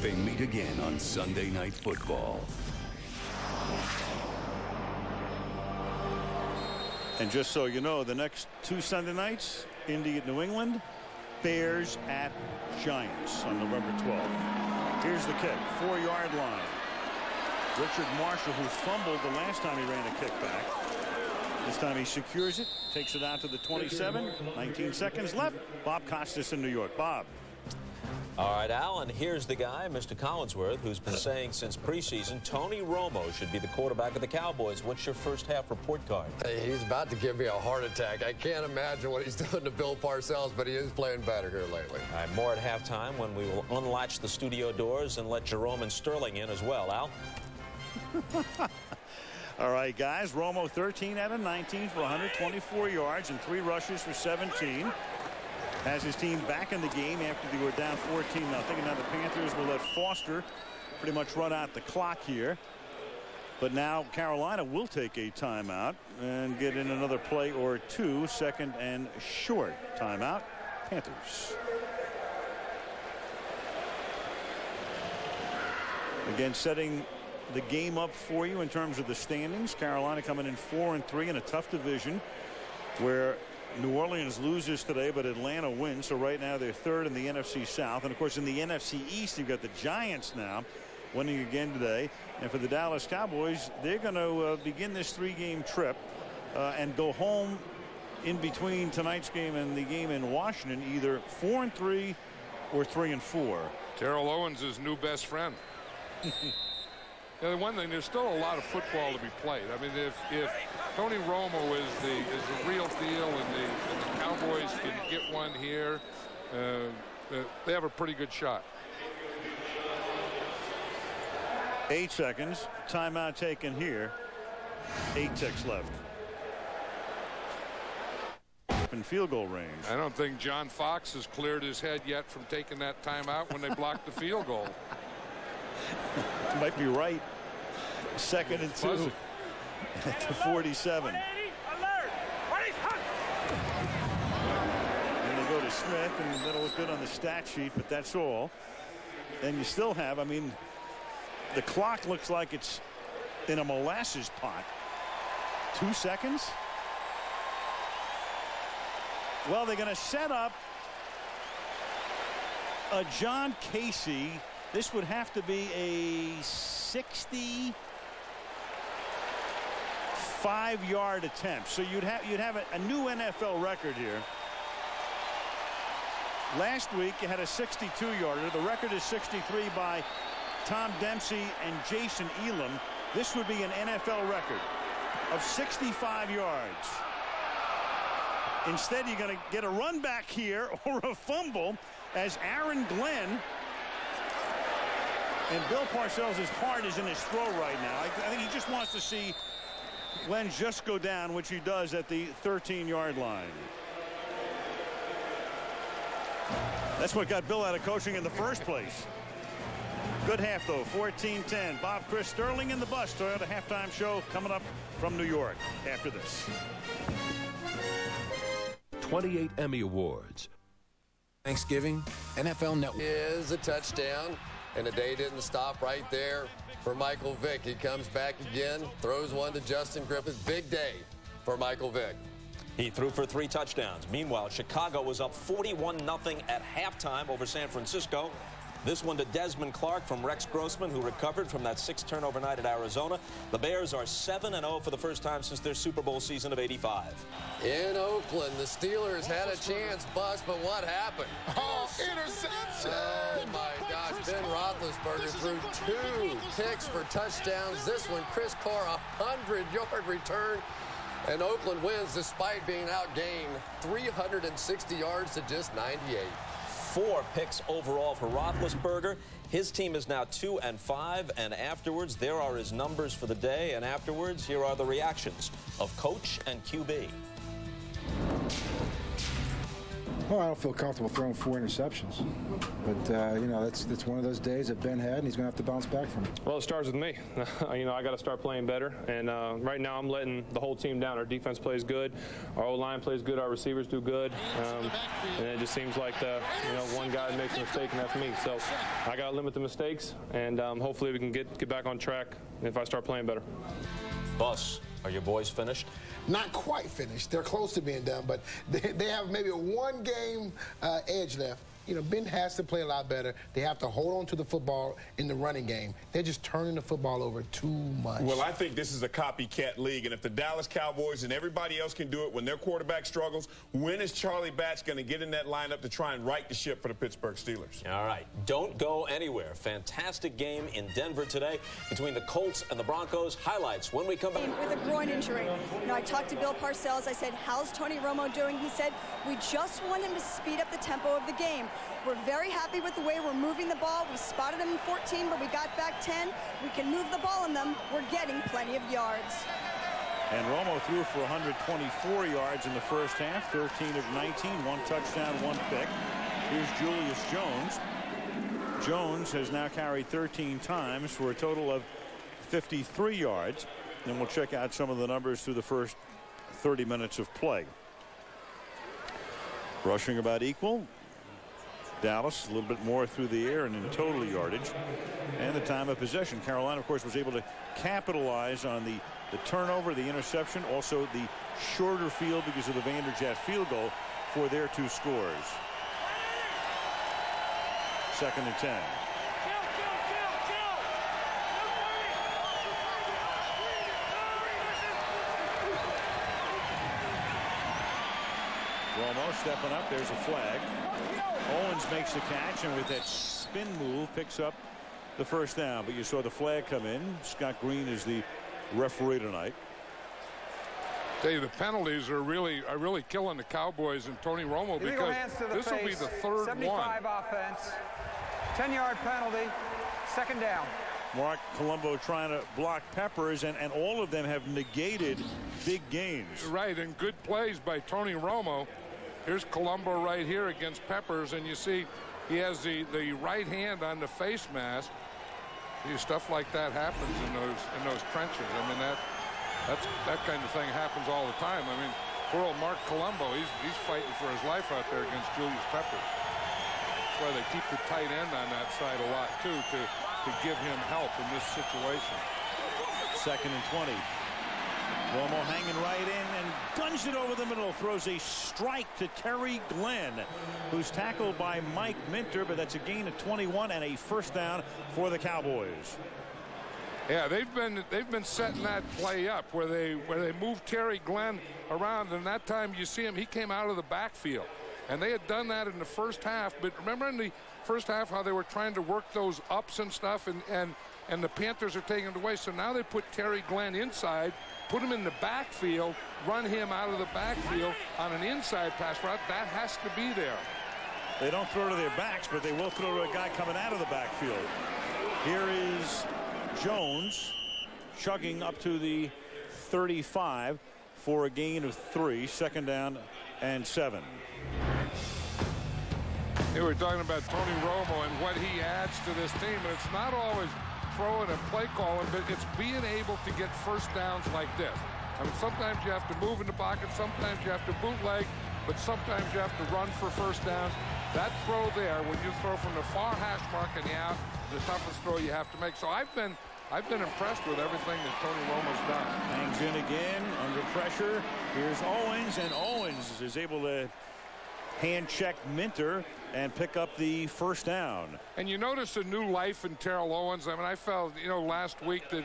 Speaker 25: They meet again on Sunday Night Football.
Speaker 3: And just so you know, the next two Sunday nights, Indy at New England, Bears at Giants on November 12th. Here's the kick, four-yard line. Richard Marshall, who fumbled the last time he ran a kickback. This time he secures it, takes it out to the 27. 19 seconds left. Bob Costas in New York. Bob.
Speaker 28: All right, Alan, here's the guy, Mr. Collinsworth, who's been saying since preseason Tony Romo should be the quarterback of the Cowboys. What's your first half report card?
Speaker 32: Hey, he's about to give me a heart attack. I can't imagine what he's doing to Bill Parcells, but he is playing better here lately.
Speaker 28: All right, more at halftime when we will unlatch the studio doors and let Jerome and Sterling in as well, Al.
Speaker 3: All right, guys. Romo 13 out of 19 for 124 yards and three rushes for 17 has his team back in the game after they were down 14 nothing. And now the Panthers will let Foster pretty much run out the clock here. But now Carolina will take a timeout and get in another play or two second and short. Timeout Panthers. Again setting the game up for you in terms of the standings Carolina coming in four and three in a tough division where New Orleans loses today, but Atlanta wins. So right now they're third in the NFC South. And of course, in the NFC East, you've got the Giants now winning again today. And for the Dallas Cowboys, they're going to uh, begin this three game trip uh, and go home in between tonight's game and the game in Washington, either four and three or three and four.
Speaker 4: Terrell Owens' is new best friend. Yeah, the one thing, there's still a lot of football to be played. I mean, if if Tony Romo is the is the real deal, and the, and the Cowboys can get one here, uh, they have a pretty good shot.
Speaker 3: Eight seconds. Timeout taken here. Eight ticks left. In field goal range.
Speaker 4: I don't think John Fox has cleared his head yet from taking that timeout when they blocked the field goal.
Speaker 3: Might be right. Second and two at the 47. And they go to Smith, and that'll look good on the stat sheet, but that's all. And you still have, I mean, the clock looks like it's in a molasses pot. Two seconds. Well, they're going to set up a John Kasay. this would have to be a 65 yard attempt. So you'd have you'd have a, a new NFL record here. Last week you had a 62 yarder. The record is 63 by Tom Dempsey and Jason Elam. This would be an NFL record of 65 yards. Instead, you're going to get a run back here or a fumble as Aaron Glenn and Bill Parcells' heart is in his throat right now. I, I, think he just wants to see Glenn just go down, which he does at the 13-yard line. That's what got Bill out of coaching in the first place. Good half, though, 14-10. Bob Cris Sterling in the bus. Toyota halftime show coming up from New York after this.
Speaker 33: 28 Emmy Awards.
Speaker 34: Thanksgiving, NFL Network.
Speaker 32: Is a touchdown. And the day didn't stop right there for Michael Vick. He comes back again, throws one to Justin Griffith. Big day for Michael Vick.
Speaker 28: He threw for three touchdowns. Meanwhile, Chicago was up 41-0 at halftime over San Francisco. This one to Desmond Clark from Rex Grossman, who recovered from that six turnover night at Arizona. The Bears are 7-0 for the first time since their Super Bowl season of 85.
Speaker 32: In Oakland, the Steelers had a chance, bust, but what happened?
Speaker 35: Oh, interception!
Speaker 32: Oh, my gosh. Ben Roethlisberger threw two picks for touchdowns. This one, Chris Carr, a 100-yard return. And Oakland wins despite being outgained 360 yards to just 98
Speaker 28: four picks overall for Roethlisberger. His team is now two and five, and afterwards, there are his numbers for the day, and afterwards, here are the reactions of coach and QB.
Speaker 36: Well, I don't feel comfortable throwing four interceptions, but uh, you know that's that's one of those days that Ben had, and he's going to have to bounce back from it.
Speaker 37: Well, it starts with me. you know, I got to start playing better, and uh, right now I'm letting the whole team down. Our defense plays good, our O line plays good, our receivers do good, um, and it just seems like the you know one guy makes a mistake, and that's me. So I got to limit the mistakes, and um, hopefully we can get get back on track if I start playing better.
Speaker 28: Bus, are your boys finished?
Speaker 35: Not quite finished. They're close to being done, but they, they have maybe a one game uh, edge left you know, Ben has to play a lot better. They have to hold on to the football in the running game. They're just turning the football over too much.
Speaker 38: Well, I think this is a copycat league, and if the Dallas Cowboys and everybody else can do it when their quarterback struggles, when is Charlie Batch going to get in that lineup to try and right the ship for the Pittsburgh Steelers?
Speaker 28: All right. Don't go anywhere. Fantastic game in Denver today between the Colts and the Broncos. Highlights when we come back.
Speaker 26: With a groin injury. You know, I talked to Bill Parcells. I said, how's Tony Romo doing? He said, we just want him to speed up the tempo of the game. We're very happy with the way we're moving the ball. We spotted them in 14, but we got back 10. We can move the ball in them. We're getting plenty of yards.
Speaker 3: And Romo threw for 124 yards in the first half, 13 of 19, one touchdown, one pick. Here's Julius Jones. Jones has now carried 13 times for a total of 53 yards. And we'll check out some of the numbers through the first 30 minutes of play. Rushing about equal. Dallas a little bit more through the air and in total yardage and the time of possession. Carolina, of course, was able to capitalize on the, the turnover, the interception, also the shorter field because of the Vanderjagt field goal for their two scores. Second and 10. Romo stepping up. There's a flag. Owens makes the catch and with that spin move picks up the first down. But you saw the flag come in. Scott Green is the referee tonight.
Speaker 4: Tell you the penalties are really are really killing the Cowboys and Tony Romo
Speaker 22: Illegal
Speaker 4: because this will be the third
Speaker 22: 75
Speaker 4: one.
Speaker 22: offense. 10 yard penalty. Second down.
Speaker 3: Marc Colombo trying to block Peppers, and, and all of them have negated big gains.
Speaker 4: Right, and good plays by Tony Romo. Here's Colombo right here against Peppers, and you see he has the, the right hand on the face mask. See, stuff like that happens in those in those trenches. I mean that that's that kind of thing happens all the time. I mean, poor old Marc Colombo, he's he's fighting for his life out there against Julius Peppers. That's why they keep the tight end on that side a lot too to to give him help in this situation.
Speaker 3: Second and 20. Romo hanging right in and guns it over the middle. Throws a strike to Terry Glenn, who's tackled by Mike Minter, but that's a gain of 21 and a first down for the Cowboys.
Speaker 4: Yeah, they've been they've been setting that play up where they where they move Terry Glenn around, and that time you see him, he came out of the backfield. And they had done that in the first half, but remember in the first half how they were trying to work those ups and stuff, and and and the Panthers are taking it away. So now they put Terry Glenn inside, put him in the backfield, run him out of the backfield on an inside pass route. That has to be there.
Speaker 3: They don't throw to their backs, but they will throw to a guy coming out of the backfield. Here is Jones chugging up to the 35 for a gain of three, second down and seven.
Speaker 4: Here we're talking about Tony Romo and what he adds to this team, and it's not always throwing and play calling, but it's being able to get first downs like this. I mean, sometimes you have to move in the pocket, sometimes you have to bootleg, but sometimes you have to run for first downs. That throw there, when you throw from the far hash mark and the out, the toughest throw you have to make. So I've been I've been impressed with everything that Tony Romo's done.
Speaker 3: Hangs in again under pressure. Here's Owens, and Owens is able to hand check Minter and pick up the first down.
Speaker 4: And you notice a new life in Terrell Owens. I mean, I felt, you know, last week that,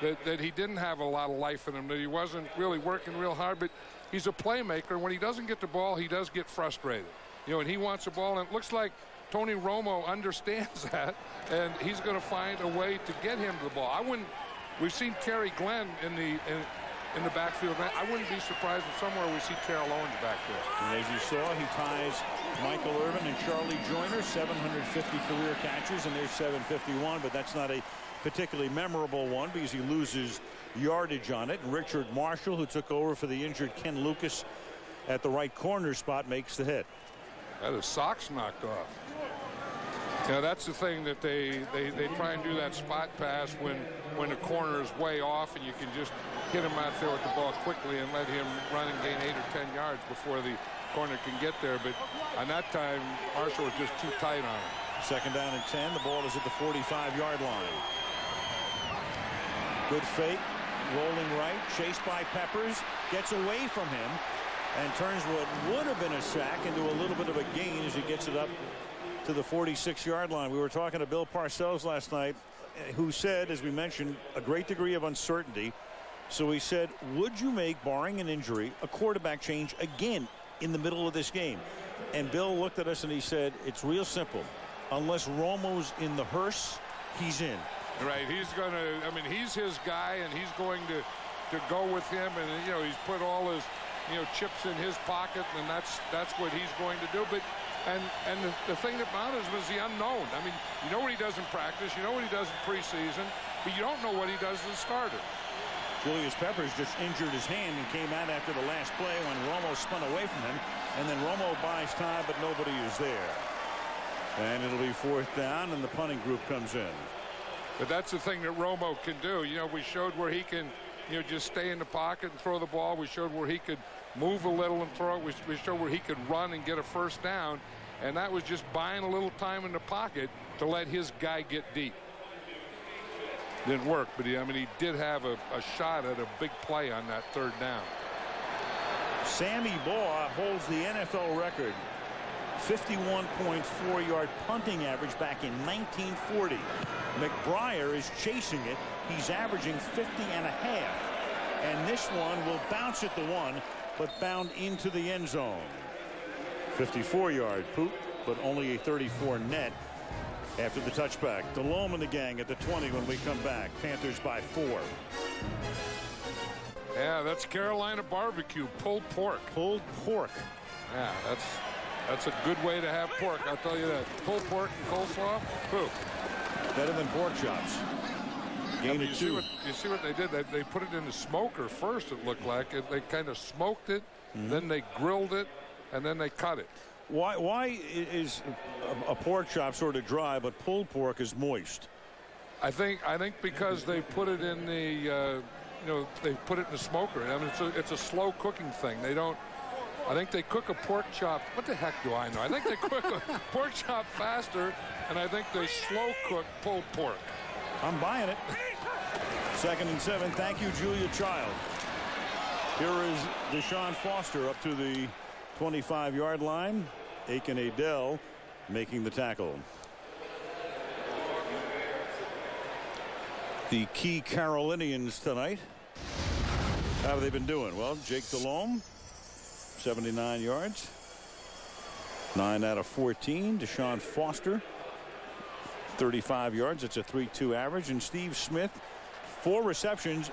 Speaker 4: that, that he didn't have a lot of life in him, that he wasn't really working real hard, but he's a playmaker. When he doesn't get the ball, he does get frustrated. You know, and he wants the ball, and it looks like Tony Romo understands that, and he's going to find a way to get him the ball. I wouldn't. We've seen Terry Glenn in the in, in the backfield. I wouldn't be surprised if somewhere we see Terrell Owens backfield.
Speaker 3: And as you saw, he ties Michael Irvin and Charlie Joiner, 750 career catches, and there's 751, but that's not a particularly memorable one because he loses yardage on it. And Richard Marshall, who took over for the injured Ken Lucas at the right corner spot, makes the hit.
Speaker 4: That is socks knocked off. Yeah, that's the thing that they, they, they try and do that spot pass when, when the corner is way off and you can just hit him out there with the ball quickly and let him run and gain eight or 10 yards before the corner can get there. But on that time, Marshall was just too tight on him.
Speaker 3: Second down and 10. The ball is at the 45-yard line. Good fake. Rolling right. Chased by Peppers. Gets away from him. And turns what would have been a sack into a little bit of a gain as he gets it up to the 46-yard line. We were talking to Bill Parcells last night, who said, as we mentioned, a great degree of uncertainty. So he said, would you make, barring an injury, a quarterback change again in the middle of this game? And Bill looked at us and he said, it's real simple. Unless Romo's in the hearse, he's in.
Speaker 4: Right. He's going to, I mean, he's his guy, and he's going to, to go with him. And, you know, he's put all his, you know, chips in his pocket, and that's that's what he's going to do. But, and and the, the thing that bothers him is the unknown. I mean, you know what he does in practice, you know what he does in preseason, but you don't know what he does as a starter.
Speaker 3: Julius Peppers just injured his hand and came out after the last play when Romo spun away from him. And then Romo buys time, but nobody is there. And it'll be fourth down, and the punting group comes in.
Speaker 4: But that's the thing that Romo can do. You know, we showed where he can, you know, just stay in the pocket and throw the ball. We showed where he could move a little and throw it. We, we showed where he could run and get a first down. And that was just buying a little time in the pocket to let his guy get deep. Didn't work, but he, I mean, he did have a, a shot at a big play on that third down.
Speaker 3: Sammy Baugh holds the NFL record 51.4 yard punting average back in 1940. McBriar is chasing it. He's averaging 50 and a half. And this one will bounce at the one, but bound into the end zone. 54 yard poop, but only a 34 net after the touchback. Delhomme and the gang at the 20 when we come back. Panthers by four.
Speaker 4: Yeah, that's Carolina barbecue, pulled pork.
Speaker 3: Pulled pork.
Speaker 4: Yeah, that's that's a good way to have pork. I'll tell you that. Pulled pork and coleslaw, poof.
Speaker 3: Better than pork chops. Game
Speaker 4: you, see what, you see what they did? They, they put it in the smoker first, it looked like. It, they kind of smoked it, mm -hmm. then they grilled it, and then they cut it.
Speaker 3: Why, why is a, a pork chop sort of dry, but pulled pork is moist?
Speaker 4: I think I think because they put it in the, uh, you know, they put it in the smoker. I mean, it's a, it's a slow cooking thing. They don't I think they cook a pork chop. What the heck do I know? I think they cook a pork chop faster, and I think they slow cook pulled pork.
Speaker 3: I'm buying it. Second and seven. Thank you, Julia Child. Here is Deshaun Foster up to the 25-yard line. Akin Ayodele making the tackle. The key Carolinians tonight. How have they been doing? Well, Jake Delhomme 79 yards. 9 out of 14. Deshaun Foster 35 yards. It's a 3-2 average. And Steve Smith four receptions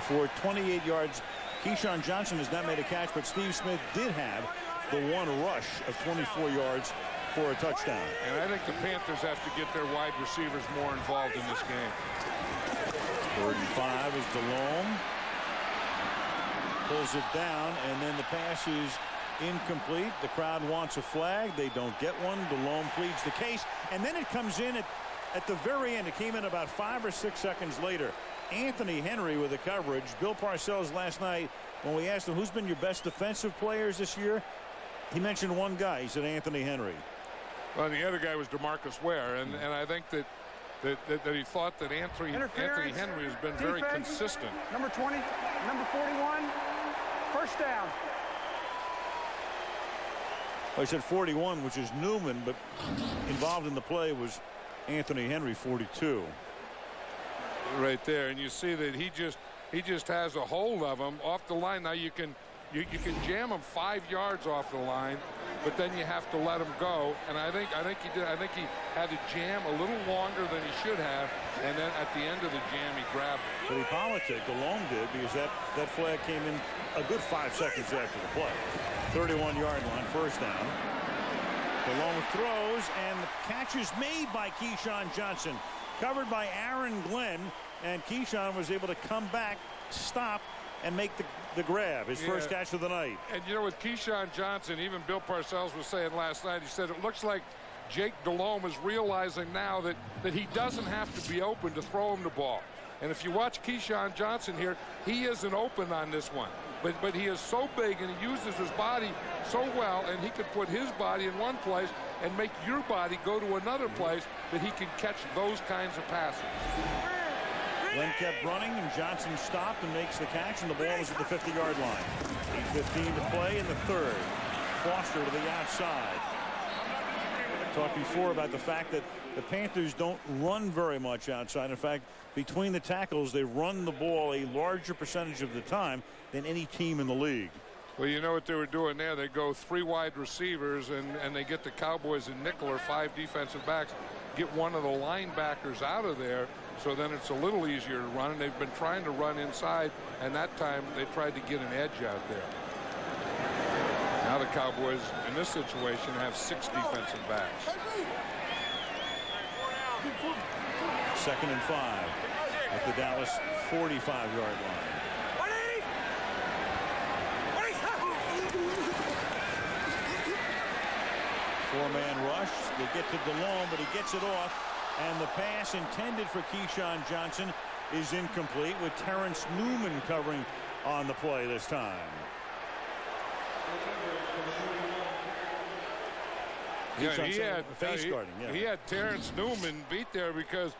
Speaker 3: for 28 yards. Keyshawn Johnson has not made a catch, but Steve Smith did have the one rush of 24 yards for a touchdown.
Speaker 4: And I think the Panthers have to get their wide receivers more involved in this game.
Speaker 3: Third and five is Delhomme pulls it down, and then the pass is incomplete. The crowd wants a flag. They don't get one. Delhomme pleads the case, and then it comes in at, at the very end. It came in about five or six seconds later. Anthony Henry with the coverage. Bill Parcells last night, when we asked him who's been your best defensive players this year, he mentioned one guy. He said Anthony Henry.
Speaker 4: Well, the other guy was DeMarcus Ware, and, hmm. and I think that that, that, that, he thought that Anthony, Anthony Henry has been very consistent.
Speaker 22: Number 20, number 41, First down.
Speaker 3: I said 41, which is Newman, but involved in the play was Anthony Henry, 42.
Speaker 4: Right there, and you see that he just he just has a hold of him off the line. Now you can you, you can jam him five yards off the line, but then you have to let him go. And I think I think he did. I think he had to jam a little longer than he should have, and then at the end of the jam, he grabbed it.
Speaker 3: But he politicked, alone did, because that that flag came in a good five seconds after the play. 31-yard line, first down. Delhomme throws, and the catch is made by Keyshawn Johnson. Covered by Aaron Glenn, and Keyshawn was able to come back, stop, and make the, the grab, his
Speaker 4: Yeah.
Speaker 3: first catch of the night.
Speaker 4: And you know, with Keyshawn Johnson, even Bill Parcells was saying last night, he said it looks like Jake Delhomme is realizing now that, that he doesn't have to be open to throw him the ball. And if you watch Keyshawn Johnson here, he isn't open on this one. But, but he is so big and he uses his body so well, and he could put his body in one place and make your body go to another place that he can catch those kinds of passes.
Speaker 3: Glenn kept running, and Johnson stopped and makes the catch, and the ball was at the 50-yard line. 8.15 to play in the third. Foster to the outside. Talked before about the fact that the Panthers don't run very much outside. In fact, between the tackles, they run the ball a larger percentage of the time than any team in the league.
Speaker 4: Well, you know what they were doing there? They go three wide receivers, and, and they get the Cowboys in nickel or five defensive backs, get one of the linebackers out of there, so then it's a little easier to run. And they've been trying to run inside, and that time they tried to get an edge out there. Now the Cowboys, in this situation, have six defensive backs.
Speaker 3: Second and five at the Dallas 45-yard line. Four-man rush. They get to Delhomme, but he gets it off. And the pass intended for Keyshawn Johnson is incomplete with Terrence Newman covering on the play this time.
Speaker 4: Yeah, he had
Speaker 3: face
Speaker 4: he,
Speaker 3: guarding. Yeah.
Speaker 4: he had Terrence Newman beat there because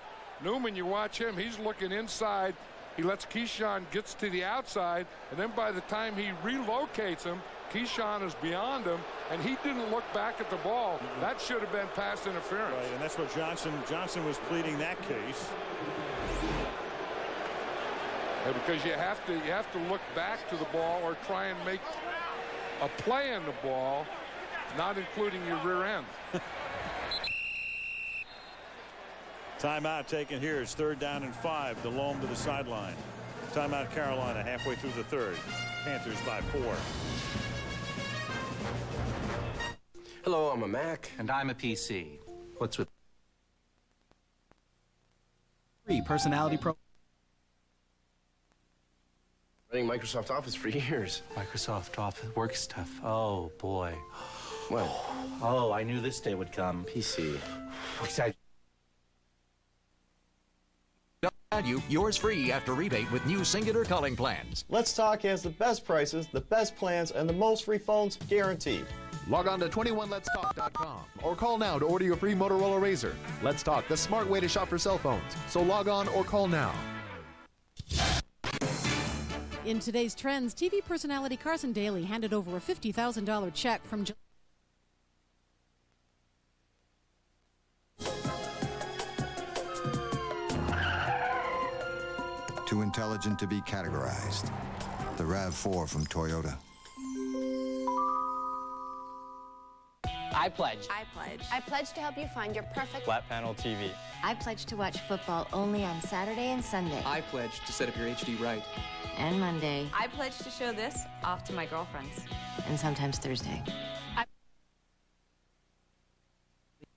Speaker 4: Newman, you watch him, he's looking inside. He lets Keyshawn gets to the outside, and then by the time he relocates him, Keyshawn is beyond him, and he didn't look back at the ball. That should have been pass interference.
Speaker 3: Right, and that's what Johnson Johnson was pleading that case.
Speaker 4: Yeah, because you have to you have to look back to the ball or try and make a play on the ball, not including your rear end.
Speaker 3: Timeout taken here. It's third down and five. Delhomme to the sideline. Timeout Carolina halfway through the third. Panthers by four.
Speaker 39: Hello, I'm a Mac. And I'm a PC. What's with
Speaker 40: Free personality pro.
Speaker 39: running Microsoft Office for years?
Speaker 41: Microsoft Office work stuff. Oh boy.
Speaker 39: What?
Speaker 41: Oh, I knew this day would come.
Speaker 39: PC.
Speaker 41: Excited.
Speaker 42: Value, yours free after rebate with new Cingular calling plans.
Speaker 43: Let's Talk has the best prices, the best plans, and the most free phones guaranteed.
Speaker 44: Log on to 21letstalk.com or call now to order your free Motorola Razr. Let's Talk, the smart way to shop for cell phones. So log on or call now.
Speaker 45: In today's trends, TV personality Carson Daly handed over a $50,000 check from. Ju-
Speaker 46: Too intelligent to be categorized. The RAV4 from Toyota.
Speaker 47: I pledge.
Speaker 23: I pledge. I pledge to help you find your perfect.
Speaker 47: Flat panel TV.
Speaker 23: I pledge to watch football only on Saturday and Sunday.
Speaker 48: I pledge to set up your HD right.
Speaker 23: and Monday.
Speaker 49: I pledge to show this off to my girlfriends.
Speaker 23: And sometimes Thursday.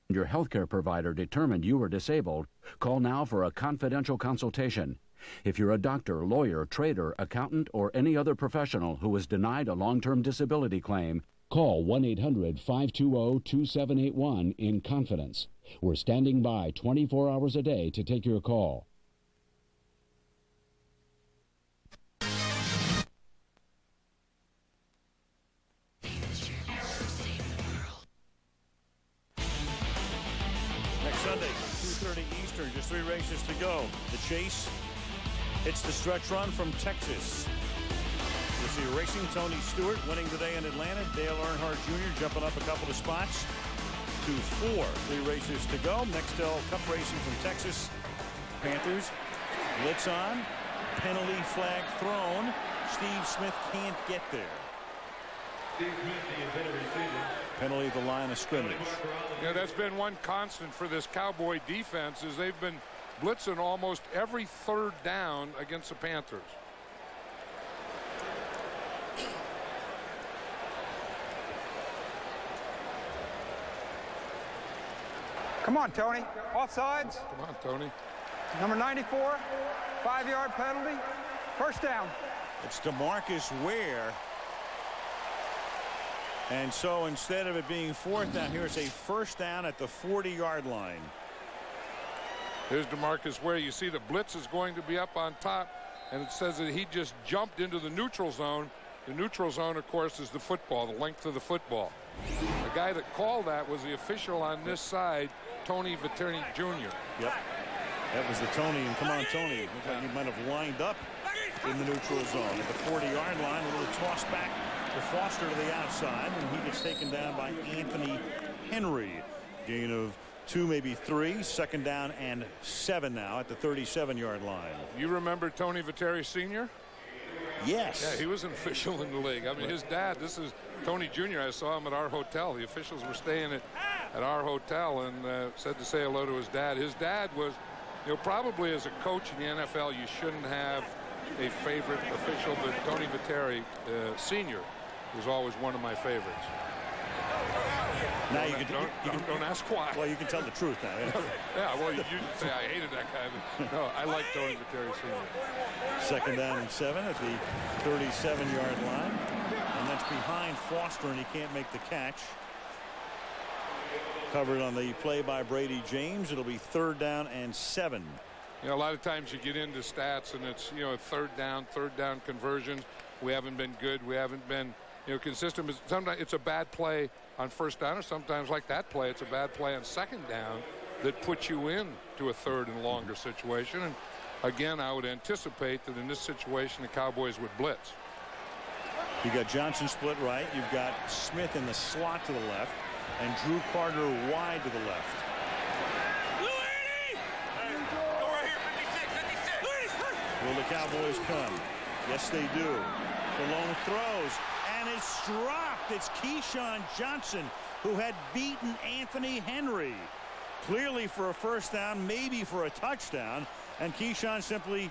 Speaker 50: Your healthcare provider determined you were disabled, call now for a confidential consultation. If you're a doctor, lawyer, trader, accountant, or any other professional who was denied a long-term disability claim, call 1-800-520-2781 in confidence. We're standing by 24 hours a day to take your call.
Speaker 3: Next Sunday, 2.30 Eastern, just three races to go. The Chase hits the stretch run from Texas. You'll see Racing Tony Stewart winning today in Atlanta. Dale Earnhardt Jr. jumping up a couple of spots to four. Three races to go. Nextel Cup Racing from Texas. Panthers. Blitz on. Penalty flag thrown. Steve Smith can't get there. Penalty at the line of scrimmage.
Speaker 4: Yeah, that's been one constant for this Cowboy defense is they've been blitzing almost every third down against the Panthers.
Speaker 22: Come on, Tony. Offsides.
Speaker 4: Come on, Tony.
Speaker 22: Number 94, five-yard penalty. First down.
Speaker 3: It's DeMarcus Ware. And so instead of it being fourth down, here's a first down at the 40-yard line.
Speaker 4: Here's DeMarcus Ware. You see the blitz is going to be up on top, and it says that he just jumped into the neutral zone. The neutral zone, of course, is the football, the length of the football. The guy that called that was the official on this side, Tony Veteri Jr.
Speaker 3: Yep. That was the Tony, and come on, Tony. Looked like he might have lined up in the neutral zone. At the 40-yard line, a little toss back to Foster to the outside, and he gets taken down by Anthony Henry. Gain of two, maybe three. Second down and seven now at the 37-yard line.
Speaker 4: You remember Tony Veteri Sr.?
Speaker 3: Yes.
Speaker 4: Yeah, he was an official in the league. I mean, his dad, this is Tony Jr. I saw him at our hotel. The officials were staying at, at our hotel and uh, said to say hello to his dad. His dad was, you know, probably as a coach in the NFL, you shouldn't have a favorite official, but Tony Veteri uh, Sr. was always one of my favorites.
Speaker 3: Now
Speaker 4: don't,
Speaker 3: you can
Speaker 4: don't,
Speaker 3: you
Speaker 4: don't, don't, ask why.
Speaker 3: Well, you can tell the truth now.
Speaker 4: yeah, well, you, you say I hated that guy. But no, I like Tony Veteri Sr.
Speaker 3: Second down and seven at the 37-yard line. And that's behind Foster, and he can't make the catch. Covered on the play by Bradie James. It'll be third down and seven.
Speaker 4: You know, a lot of times you get into stats, and it's, you know, third down, third down conversions. We haven't been good. We haven't been, you know, consistent. Sometimes it's a bad play on first down, or sometimes like that play, it's a bad play on second down that puts you in to a third and longer mm-hmm. situation. And again, I would anticipate that in this situation, the Cowboys would blitz.
Speaker 3: You got Johnson split right. You've got Smith in the slot to the left, and Drew Carter wide to the left. Will the Cowboys come? Yes, they do. Delhomme throws, and it's dropped. It's Keyshawn Johnson, who had beaten Anthony Henry. Clearly for a first down, maybe for a touchdown, and Keyshawn simply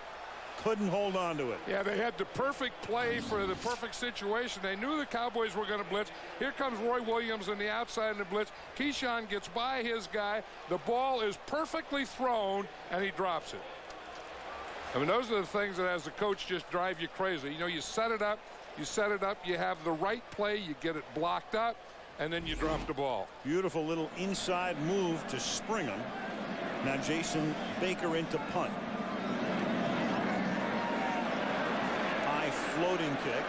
Speaker 3: couldn't hold on to it.
Speaker 4: Yeah, they had the perfect play for the perfect situation. They knew the Cowboys were going to blitz. Here comes Roy Williams on the outside of the blitz. Keyshawn gets by his guy. The ball is perfectly thrown, and he drops it. I mean, those are the things that, as a coach, just drive you crazy. You know, you set it up, you set it up, you have the right play, you get it blocked up, and then you drop the ball.
Speaker 3: Beautiful little inside move to spring him. Now Jason Baker into punt. High floating kick.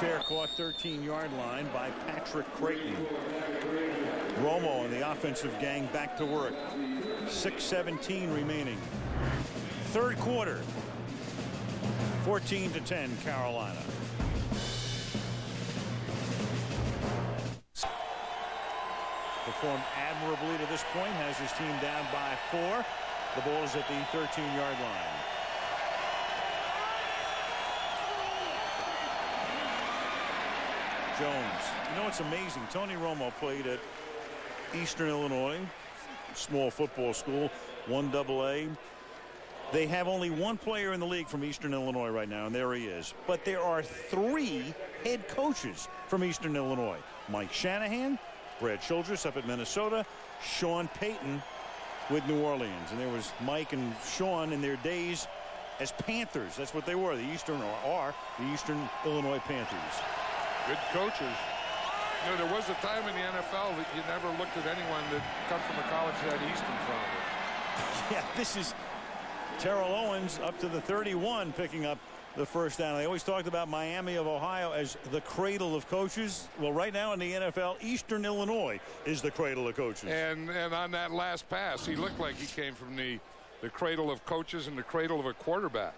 Speaker 3: Fair caught 13-yard line by Patrick Crayton. Romo and the offensive gang back to work. 6:17 remaining. Third quarter. 14 to 10 Carolina. Performed admirably to this point. Has his team down by four. The ball is at the 13-yard line. Jones. You know, it's amazing. Tony Romo played at Eastern Illinois, small football school, 1AA. They have only one player in the league from Eastern Illinois right now, and there he is. But there are three head coaches from Eastern Illinois. Mike Shanahan, Brad Childress up at Minnesota, Sean Payton with New Orleans. And there was Mike and Sean in their days as Panthers. That's what they were. The Eastern or are the Eastern Illinois Panthers.
Speaker 4: Good coaches. You know, there was a time in the NFL that you never looked at anyone that come from a college that had East in front of it.
Speaker 3: Yeah, this is Terrell Owens up to the 31 picking up the first down. They always talked about Miami of Ohio as the cradle of coaches. Well, right now in the NFL, Eastern Illinois is the cradle of coaches.
Speaker 4: And and on that last pass, he looked like he came from the the cradle of coaches and the cradle of a quarterback.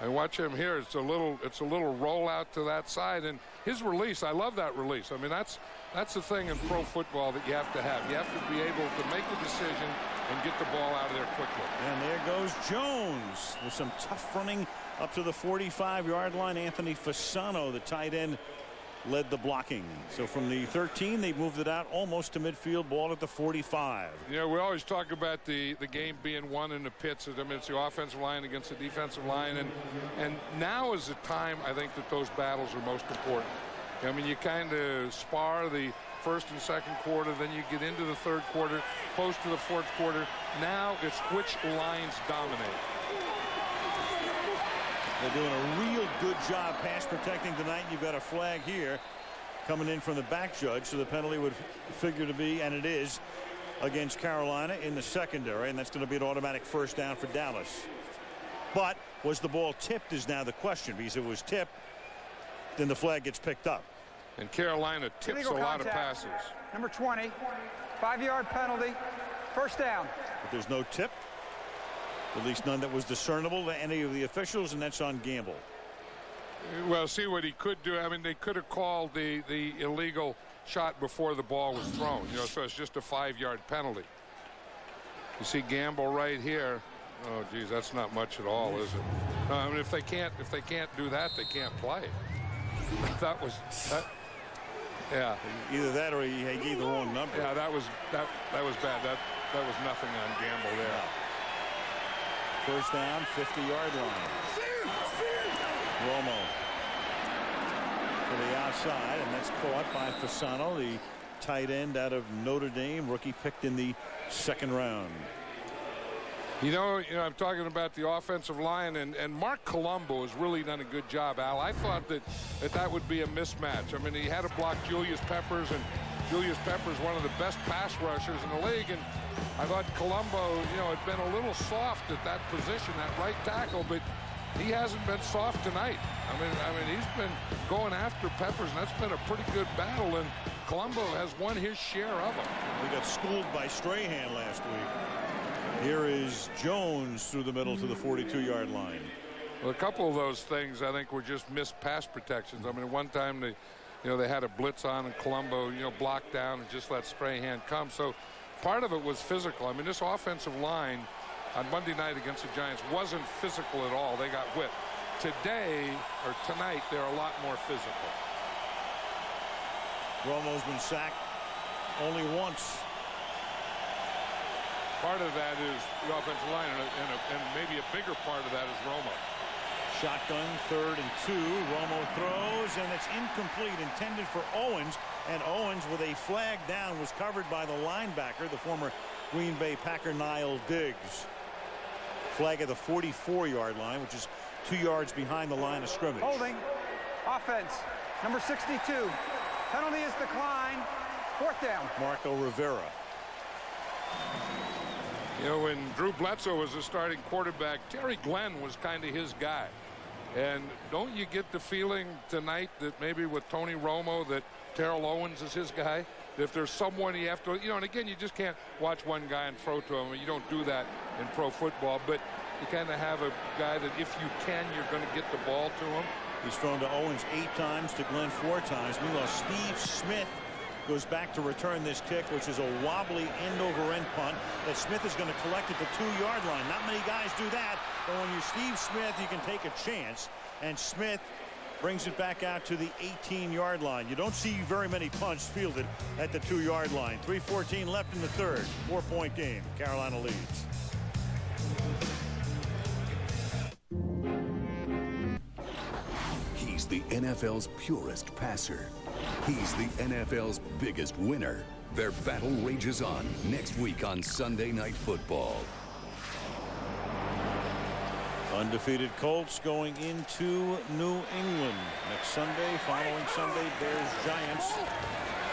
Speaker 4: And watch him here. It's a little it's a little rollout to that side and his release. I love that release. I mean that's that's the thing in pro football that you have to have. You have to be able to make the decision and get the ball out of there quickly.
Speaker 3: And there goes Jones with some tough running up to the 45-yard line. Anthony Fasano, the tight end, led the blocking. So from the 13, they moved it out almost to midfield, ball at the 45.
Speaker 4: Yeah, know, we always talk about the, the game being won in the pits. I mean, it's the offensive line against the defensive line. And, and now is the time, I think, that those battles are most important. I mean, you kind of spar the first and second quarter, then you get into the third quarter, close to the fourth quarter. Now it's which lines dominate.
Speaker 3: They're doing a real good job pass protecting tonight. You've got a flag here coming in from the back judge. So the penalty would figure to be, and it is, against Carolina in the secondary. And that's going to be an automatic first down for Dallas. But was the ball tipped is now the question. Because it was tipped, then the flag gets picked up.
Speaker 4: And Carolina tips a lot of passes.
Speaker 22: Number 20, five-yard penalty, first down.
Speaker 3: But there's no tip. At least none that was discernible to any of the officials, and that's on Gamble.
Speaker 4: Well, see what he could do. I mean, they could have called the the illegal shot before the ball was thrown. You know, so it's just a five-yard penalty. You see Gamble right here. Oh, geez, that's not much at all, is it? No, I mean, if they can't if they can't do that, they can't play. That was that. Yeah.
Speaker 3: Either that or he, he gave the wrong number.
Speaker 4: Yeah, that was that that was bad. That that was nothing on Gamble there.
Speaker 3: First down, 50-yard line. Romo to the outside, and that's caught by Fasano, the tight end out of Notre Dame, rookie picked in the second round.
Speaker 4: You know, you know, I'm talking about the offensive line, and, and Marc Colombo has really done a good job, Al. I thought that, that that would be a mismatch. I mean, he had to block Julius Peppers, and Julius Peppers one of the best pass rushers in the league, and I thought Colombo, you know, had been a little soft at that position, that right tackle, but he hasn't been soft tonight. I mean, I mean, he's been going after Peppers, and that's been a pretty good battle, and Colombo has won his share of them.
Speaker 3: We got schooled by Strahan last week. Here is Jones through the middle to the 42-yard line.
Speaker 4: Well, a couple of those things I think were just missed pass protections. I mean, one time they, you know, they had a blitz on and Colombo, you know, blocked down and just let Strahan come. So part of it was physical. I mean, this offensive line on Monday night against the Giants wasn't physical at all. They got whipped. Today or tonight, they're a lot more physical.
Speaker 3: Romo's been sacked only once.
Speaker 4: Part of that is the offensive line, and, and, and maybe a bigger part of that is Romo.
Speaker 3: Shotgun, third and two. Romo throws, and it's incomplete, intended for Owens. And Owens, with a flag down, was covered by the linebacker, the former Green Bay Packer Na'il Diggs. Flag at the 44-yard line, which is two yards behind the line of scrimmage.
Speaker 22: Holding. Offense. Number 62. Penalty is declined. Fourth down.
Speaker 3: Marco Rivera.
Speaker 4: You know, when Drew Bledsoe was the starting quarterback, Terry Glenn was kind of his guy. And don't you get the feeling tonight that maybe with Tony Romo that Terrell Owens is his guy? If there's someone you have to, you know, and again, you just can't watch one guy and throw to him. You don't do that in pro football, but you kind of have a guy that if you can, you're going to get the ball to him.
Speaker 3: He's thrown to Owens eight times, to Glenn four times. Meanwhile, Steve Smith goes back to return this kick, which is a wobbly end-over-end punt that Smith is going to collect at the two-yard line. Not many guys do that, but when you're Steve Smith, you can take a chance. And Smith brings it back out to the 18-yard line. You don't see very many punts fielded at the two-yard line. 3.14 left in the third. Four-point game. Carolina leads.
Speaker 51: The NFL's purest passer. He's the NFL's biggest winner. Their battle rages on next week on Sunday Night Football.
Speaker 3: Undefeated Colts going into New England next Sunday. Following Sunday, Bears Giants.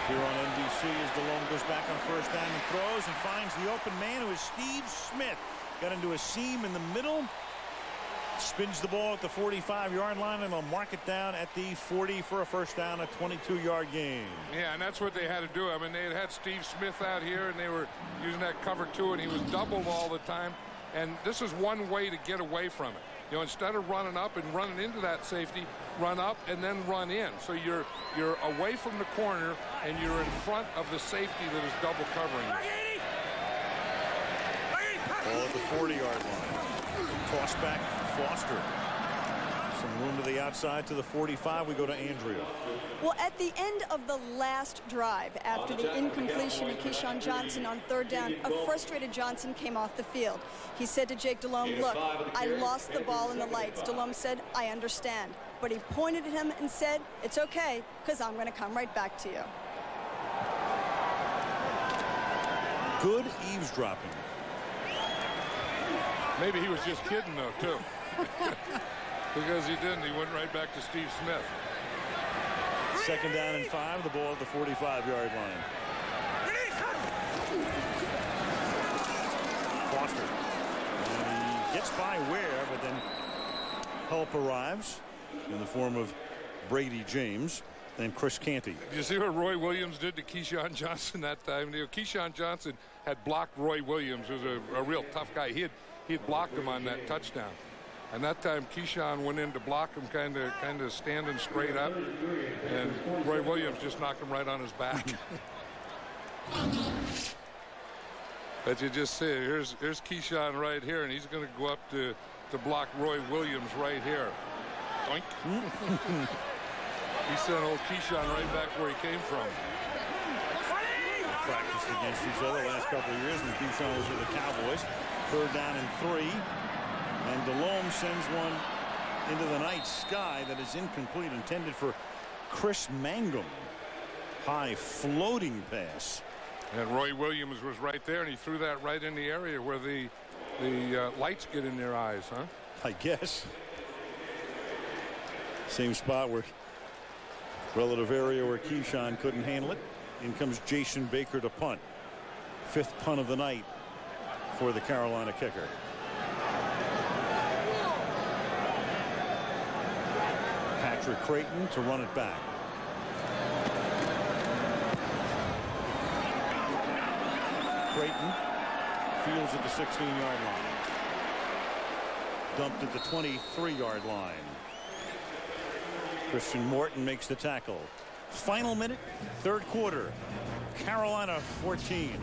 Speaker 3: Here on NBC as Delhomme goes back on first down and throws and finds the open man who is Steve Smith. Got into a seam in the middle. Spins the ball at the 45-yard line, and they'll mark it down at the 40 for a first down, a 22-yard gain.
Speaker 4: Yeah, and that's what they had to do. I mean, they had had Steve Smith out here, and they were using that cover two, and he was doubled all the time. And this is one way to get away from it. You know, instead of running up and running into that safety, run up and then run in. So you're you're away from the corner and you're in front of the safety that is double covering you.
Speaker 3: Ball at the 40-yard line. Toss back Foster. Some room to the outside to the 45. We go to Andrea.
Speaker 26: Well, at the end of the last drive, after the incompletion of Keyshawn Johnson on third down, a frustrated Johnson came off the field. He said to Jake Delhomme, look, I lost the ball in the lights. Delhomme said, I understand. But he pointed at him and said, it's okay, because I'm going to come right back to you.
Speaker 3: Good eavesdropping.
Speaker 4: Maybe he was just kidding, though, too. Because he didn't. He went right back to Steve Smith.
Speaker 3: Second down and five. The ball at the 45-yard line. Foster. And he gets by Ware, but then help arrives in the form of Bradie James and Chris Canty.
Speaker 4: You see what Roy Williams did to Keyshawn Johnson that time? You know, Keyshawn Johnson had blocked Roy Williams, who's a, a real tough guy. He had he had blocked him on that touchdown. And that time Keyshawn went in to block him kind of kind of standing straight up. And Roy Williams just knocked him right on his back. but you just see here's here's Keyshawn right here and he's going to go up to to block Roy Williams right here. Doink. he sent old Keyshawn right back where he came from.
Speaker 3: Practiced against each other the last couple of years when Keyshawn was with the Cowboys. Third down and three. And Delhomme sends one into the night sky that is incomplete, intended for Kris Mangum. High floating pass.
Speaker 4: And Roy Williams was right there, and he threw that right in the area where the the uh, lights get in their eyes, huh?
Speaker 3: I guess. Same spot where relative area where Keyshawn couldn't handle it. In comes Jason Baker to punt. Fifth punt of the night for the Carolina kicker. Patrick Crayton to run it back. Crayton fields at the 16-yard line. Dumped at the 23-yard line. Christian Morton makes the tackle. Final minute, third quarter. Carolina 14,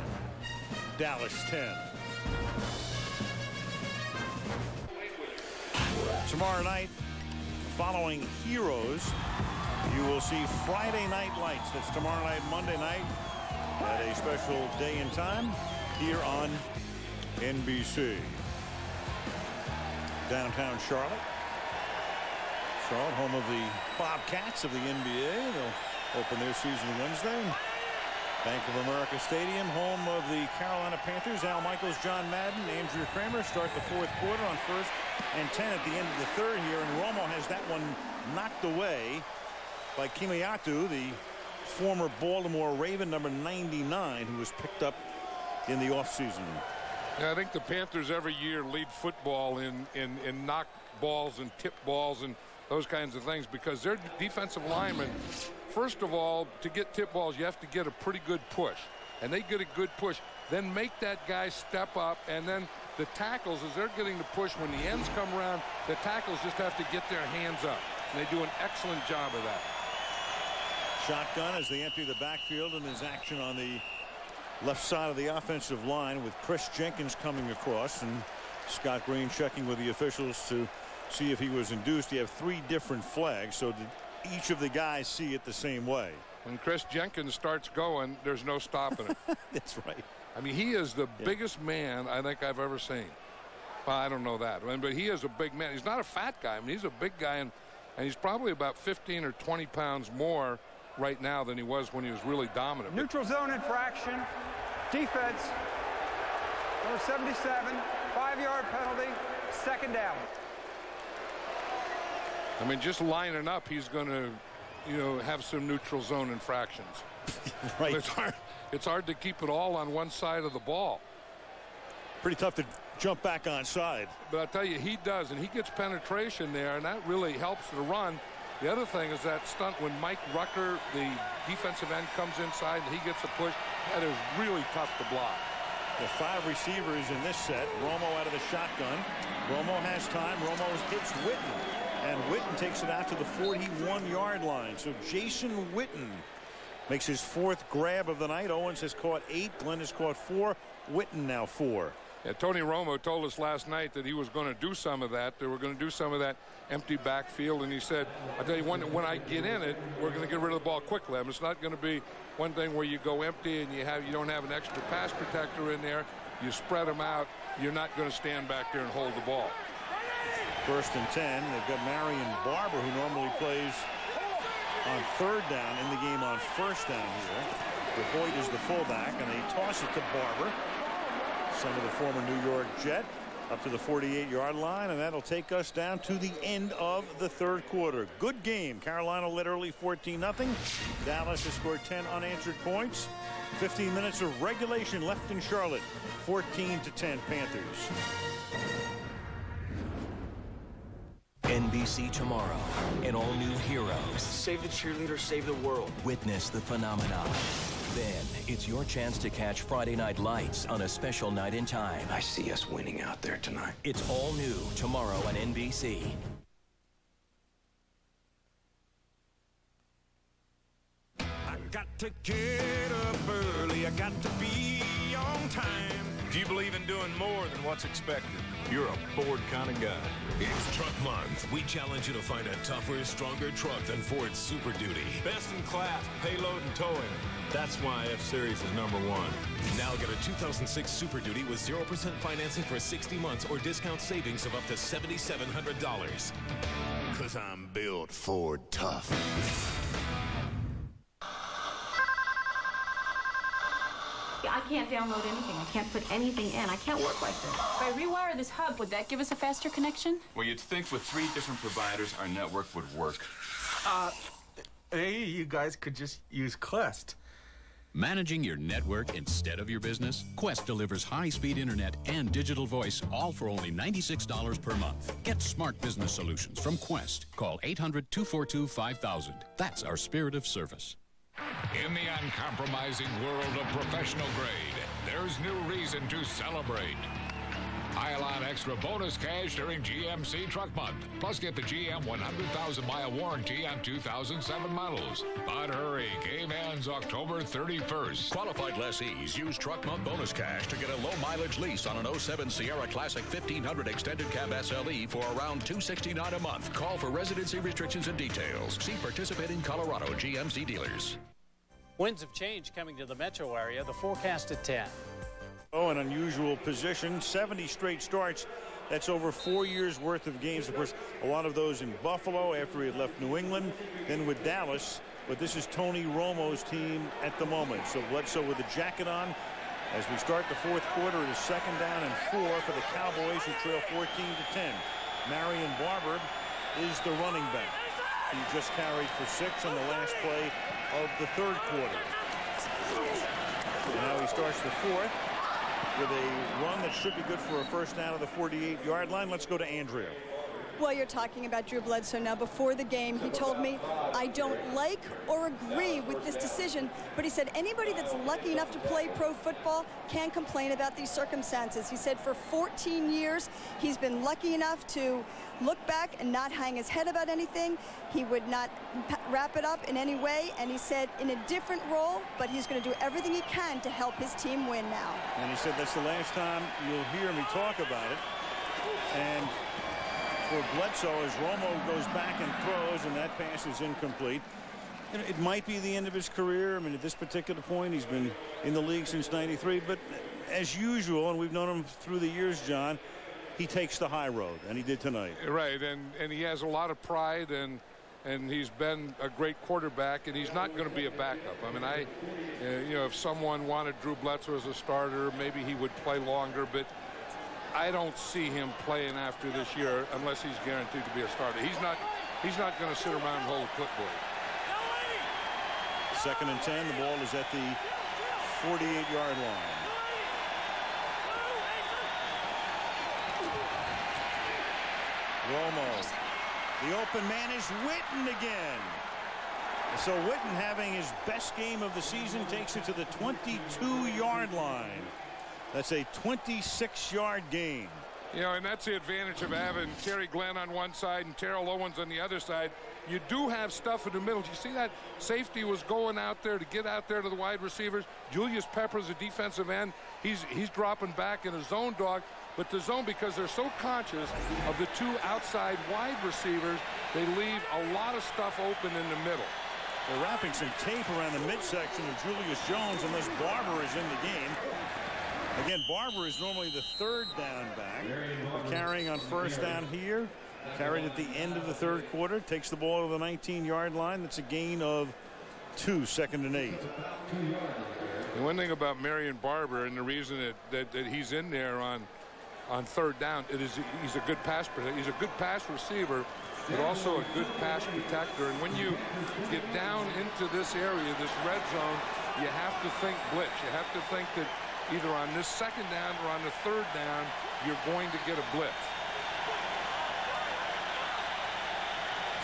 Speaker 3: Dallas 10. Tomorrow night, following Heroes, you will see Friday Night Lights. That's tomorrow night, Monday night, at a special day and time here on NBC. Downtown Charlotte. Charlotte, home of the Bobcats of the NBA. They'll open their season Wednesday. Bank of America Stadium, home of the Carolina Panthers. Al Michaels, John Madden, Andrea Kremer start the fourth quarter on first and 10 at the end of the third here. And Romo has that one knocked away by Kemoeatu, the former Baltimore Raven, number 99, who was picked up in the offseason.
Speaker 4: Yeah, I think the Panthers every year lead football in, in, in knock balls and tip balls and those kinds of things because their defensive linemen, first of all, to get tip balls, you have to get a pretty good push. And they get a good push. Then make that guy step up. And then the tackles, as they're getting the push, when the ends come around, the tackles just have to get their hands up. And they do an excellent job of that.
Speaker 3: Shotgun as they enter the backfield and there's action on the left side of the offensive line with Kris Jenkins coming across and Scott Green checking with the officials to see if he was induced. You have three different flags, so did each of the guys see it the same way?
Speaker 4: When Kris Jenkins starts going, there's no stopping it.
Speaker 3: That's right.
Speaker 4: I mean, he is the yeah. biggest man I think I've ever seen. Well, I don't know that, but he is a big man. He's not a fat guy. I mean, he's a big guy, and, and he's probably about 15 or 20 pounds more right now than he was when he was really dominant.
Speaker 22: Neutral zone infraction. Defense. Number 77. Five-yard penalty. Second down.
Speaker 4: I mean, just lining up, he's going to, you know, have some neutral zone infractions.
Speaker 3: right.
Speaker 4: It's hard, it's hard to keep it all on one side of the ball.
Speaker 3: Pretty tough to jump back on side.
Speaker 4: But I tell you, he does, and he gets penetration there, and that really helps the run. The other thing is that stunt when Mike Rucker, the defensive end, comes inside and he gets a push. That is really tough to block.
Speaker 3: The five receivers in this set. Romo out of the shotgun. Romo has time. Romo hits Witten. And Witten takes it out to the 41-yard line. So Jason Witten makes his fourth grab of the night. Owens has caught eight. Glenn has caught four. Witten now four.
Speaker 4: Yeah, Tony Romo told us last night that he was going to do some of that. They were going to do some of that empty backfield, and he said, "I tell you, when when I get in it, we're going to get rid of the ball quickly. I mean, it's not going to be one thing where you go empty and you have you don't have an extra pass protector in there. You spread them out. You're not going to stand back there and hold the ball."
Speaker 3: First and ten. They've got Marion Barber, who normally plays on third down in the game on first down here. Hoyte is the fullback, and they toss it to Barber son of the former New York Jet. up to the 48-yard line, and that'll take us down to the end of the third quarter. Good game. Carolina literally 14-0. Dallas has scored 10 unanswered points. 15 minutes of regulation left in Charlotte. 14 to 10 Panthers.
Speaker 52: NBC tomorrow. An all-new Heroes.
Speaker 53: Save the cheerleader, save the world.
Speaker 52: Witness the phenomenon. Then it's your chance to catch Friday Night Lights on a special night in time.
Speaker 53: I see us winning out there tonight.
Speaker 52: It's all new tomorrow on NBC.
Speaker 54: I got to get up early. I got to be on time.
Speaker 55: Do you believe in doing more than what's expected?
Speaker 56: You're a Ford kind of guy.
Speaker 57: It's Truck Month. We challenge you to find a tougher, stronger truck than Ford's Super Duty.
Speaker 56: Best in class, payload and towing. That's why F-Series is number one.
Speaker 57: Now get a 2006 Super Duty with 0% financing for 60 months or discount savings of up to $7,700. Because I'm built Ford tough.
Speaker 58: I can't download anything. I can't put anything in. I can't work like this. If I rewire this hub, would that give us a faster connection?
Speaker 59: Well, you'd think with three different providers, our network would work.
Speaker 60: Uh, hey, you guys could just use Qwest.
Speaker 61: Managing your network instead of your business? Qwest delivers high-speed internet and digital voice, all for only $96 per month. Get smart business solutions from Quest. Call 800-242-5000. That's our spirit of service.
Speaker 62: In the uncompromising world of professional grade, there's new reason to celebrate. Pile on extra bonus cash during GMC Truck Month. Plus, get the GM 100,000 mile warranty on 2007 models. But hurry, game ends October 31st.
Speaker 42: Qualified lessees use Truck Month bonus cash to get a low mileage lease on an 07 Sierra Classic 1500 Extended Cab SLE for around 269 a month. Call for residency restrictions and details. See participating Colorado GMC dealers.
Speaker 63: Winds of change coming to the metro area. The forecast at 10.
Speaker 3: Oh, an unusual position. 70 straight starts. That's over four years worth of games. Of course, a lot of those in Buffalo after he had left New England, then with Dallas. But this is Tony Romo's team at the moment. So Bledsoe with the jacket on. As we start the fourth quarter, it is second down and four for the Cowboys who trail 14 to 10. Marion Barber is the running back. He just carried for six on the last play of the third quarter. And now he starts the fourth with a run that should be good for a first down of the 48-yard line. Let's go to Andrea.
Speaker 26: Well, you're talking about Drew Bledsoe now. Before the game, he told me, I don't like or agree with this decision, but he said anybody that's lucky enough to play pro football can't complain about these circumstances. He said for 14 years, he's been lucky enough to look back and not hang his head about anything. He would not wrap it up in any way, and he said in a different role, but he's going to do everything he can to help his team win now.
Speaker 3: And he said that's the last time you'll hear me talk about it. And for Bledsoe as Romo goes back and throws and that pass is incomplete. It might be the end of his career. I mean, at this particular point, he's been in the league since 93. But as usual, and we've known him through the years, John, he takes the high road, and he did tonight.
Speaker 4: Right, and, and he has a lot of pride, and and he's been a great quarterback, and he's not going to be a backup. I mean, I, uh, you know, if someone wanted Drew Bledsoe as a starter, maybe he would play longer, but I don't see him playing after this year unless he's guaranteed to be a starter. He's not he's not going to sit around and hold a clipboard.
Speaker 3: Second and 10. The ball is at the 48-yard line. Romo. The open man is Witten again. So Witten having his best game of the season takes it to the 22-yard line. That's a 26-yard gain.
Speaker 4: You know, and that's the advantage of having Terry Glenn on one side and Terrell Owens on the other side. You do have stuff in the middle. You see that safety was going out there to get out there to the wide receivers. Julius Peppers, a defensive end, he's he's dropping back in a zone dog. But the zone, because they're so conscious of the two outside wide receivers, they leave a lot of stuff open in the middle.
Speaker 3: They're wrapping some tape around the midsection of Julius Jones unless Barber is in the game. Again, Barber is normally the third down back. Carrying on first down here. Carried at the end of the third quarter. Takes the ball to the 19-yard line. That's a gain of two, second and eight.
Speaker 4: The one thing about Marion Barber and the reason that, that, that he's in there on on third down, it is he's a good pass He's a good pass receiver, but also a good pass protector. And when you get down into this area, this red zone, you have to think blitz. You have to think that either on this second down or on the third down, you're going to get a blitz.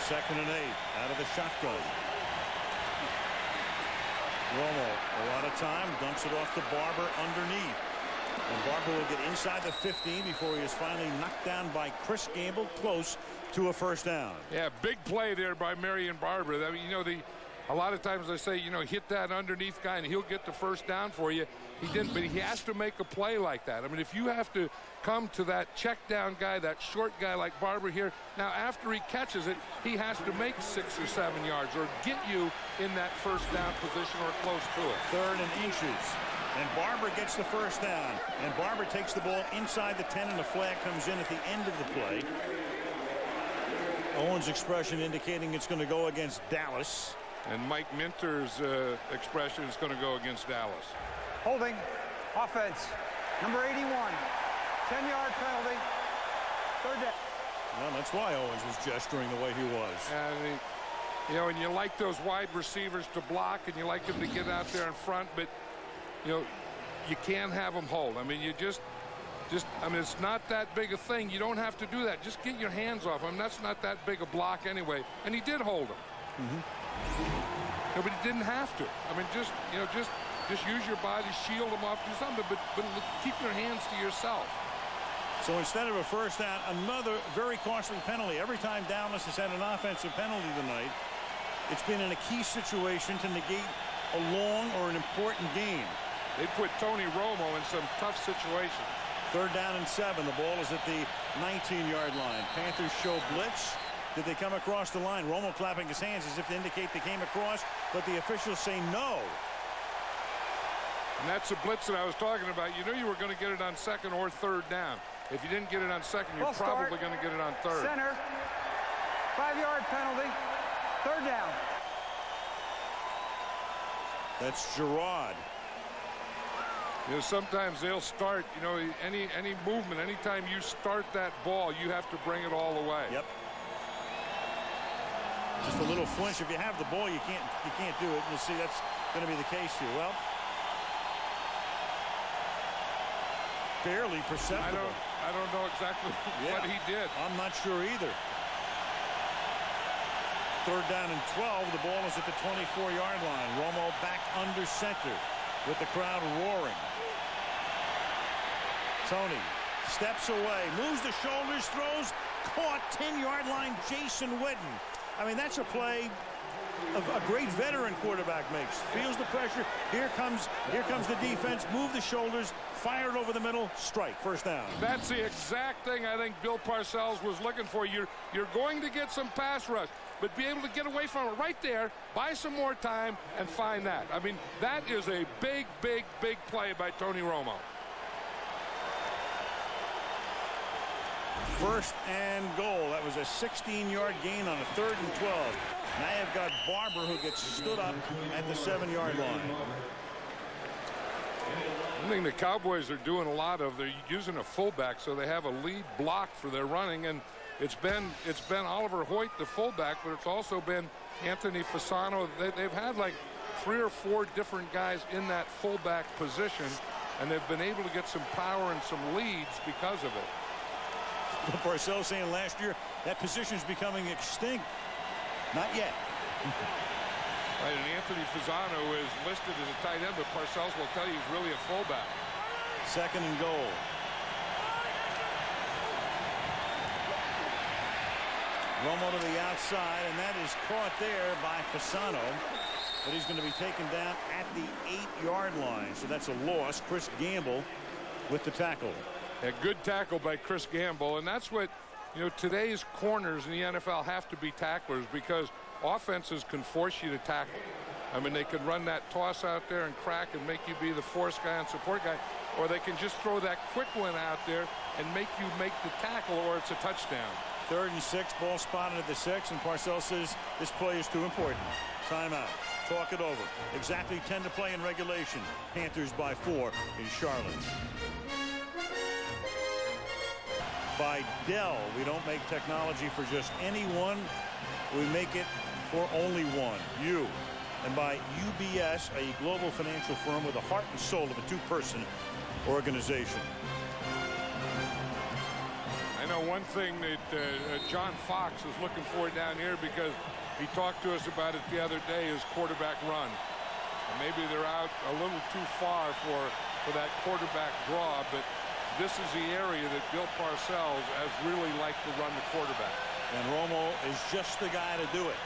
Speaker 3: Second and eight out of the shotgun. Romo, a lot of time, dumps it off to Barber underneath. And Barber will get inside the 15 before he is finally knocked down by Chris Gamble close to a first down.
Speaker 4: Yeah, big play there by Marion Barber. I mean, you know, the a lot of times they say, you know, hit that underneath guy and he'll get the first down for you. He didn't, but he has to make a play like that. I mean, if you have to come to that check down guy, that short guy like Barber here, now after he catches it, he has to make six or seven yards or get you in that first down position or close to it.
Speaker 3: Third and inches. And Barber gets the first down. And Barber takes the ball inside the 10 and the flag comes in at the end of the play. Owen's expression indicating it's going to go against Dallas.
Speaker 4: And Mike Minter's uh, expression is going to go against Dallas.
Speaker 22: Holding. Offense. Number 81. 10-yard penalty. Third down.
Speaker 3: Well, that's why Owens was gesturing the way he was.
Speaker 4: And you know, and you like those wide receivers to block, and you like them to get out there in front, but you know, you can't have them hold. I mean, you just, just, I mean, it's not that big a thing. You don't have to do that. Just get your hands off him. That's not that big a block anyway. And he did hold him.
Speaker 3: Mm -hmm.
Speaker 4: No, but he didn't have to. I mean, just, you know, just, just use your body, shield him off, do something, but, but keep your hands to yourself.
Speaker 3: So instead of a first down, another very costly penalty. Every time Dallas has had an offensive penalty tonight, it's been in a key situation to negate a long or an important game.
Speaker 4: They put Tony Romo in some tough situations.
Speaker 3: Third down and seven. The ball is at the 19-yard line. Panthers show blitz. Did they come across the line? Romo clapping his hands as if to indicate they came across, but the officials say no.
Speaker 4: And that's the blitz that I was talking about. You knew you were going to get it on second or third down. If you didn't get it on second, you're probably going to get it on third.
Speaker 22: Center. Five-yard penalty. Third down.
Speaker 3: That's Gurode.
Speaker 4: You know, sometimes they'll start, you know, any any movement, anytime you start that ball, you have to bring it all the way.
Speaker 3: Yep. Just a little flinch. If you have the ball, you can't you can't do it. And You'll see that's going to be the case here. Well, barely perceptible. I
Speaker 4: don't I don't know exactly
Speaker 3: yeah.
Speaker 4: what he did.
Speaker 3: I'm not sure either. Third down and 12. The ball is at the 24-yard line. Romo back under center with the crowd roaring. Tony steps away, moves the shoulders, throws, caught 10-yard line. Jason Witten. I mean, that's a play a great veteran quarterback makes. Feels the pressure. Here comes here comes the defense. Move the shoulders. Fire it over the middle. Strike. First down.
Speaker 4: That's the exact thing I think Bill Parcells was looking for. You're you're going to get some pass rush, but be able to get away from it right there, buy some more time, and find that. I mean, that is a big, big, big play by Tony Romo.
Speaker 3: First and goal. That was a 16-yard gain on a third and 12. Now you've got Barber who gets stood up at the seven-yard line.
Speaker 4: One thing the Cowboys are doing a lot of, they're using a fullback, so they have a lead block for their running, and it's been it's been Oliver Hoyte, the fullback, but it's also been Anthony Fasano. They, they've had like three or four different guys in that fullback position, and they've been able to get some power and some leads because of it.
Speaker 3: Parcells saying last year that position is becoming extinct. Not yet.
Speaker 4: right, and Anthony Fasano is listed as a tight end, but Parcells will tell you he's really a fullback.
Speaker 3: Second and goal. Romo to the outside, and that is caught there by Fasano. But he's going to be taken down at the eight-yard line. So that's a loss. Chris Gamble with the tackle.
Speaker 4: A good tackle by Chris Gamble, and that's what you know today's corners in the NFL have to be tacklers because offenses can force you to tackle. I mean, they can run that toss out there and crack and make you be the force guy and support guy, or they can just throw that quick one out there and make you make the tackle, or it's a touchdown.
Speaker 3: Third and six, ball spotted at the six, and Parcells says this play is too important. Timeout. Talk it over. Exactly 10 to play in regulation. Panthers by four in Charlotte. By Dell. We don't make technology for just anyone. We make it for only one, you. And by UBS, a global financial firm with the heart and soul of a two-person organization.
Speaker 4: I know one thing that uh, uh, John Fox is looking for down here because he talked to us about it the other day, his quarterback run. And maybe they're out a little too far for, for that quarterback draw, but this is the area that Bill Parcells has really liked to run the quarterback.
Speaker 3: And Romo is just the guy to do it.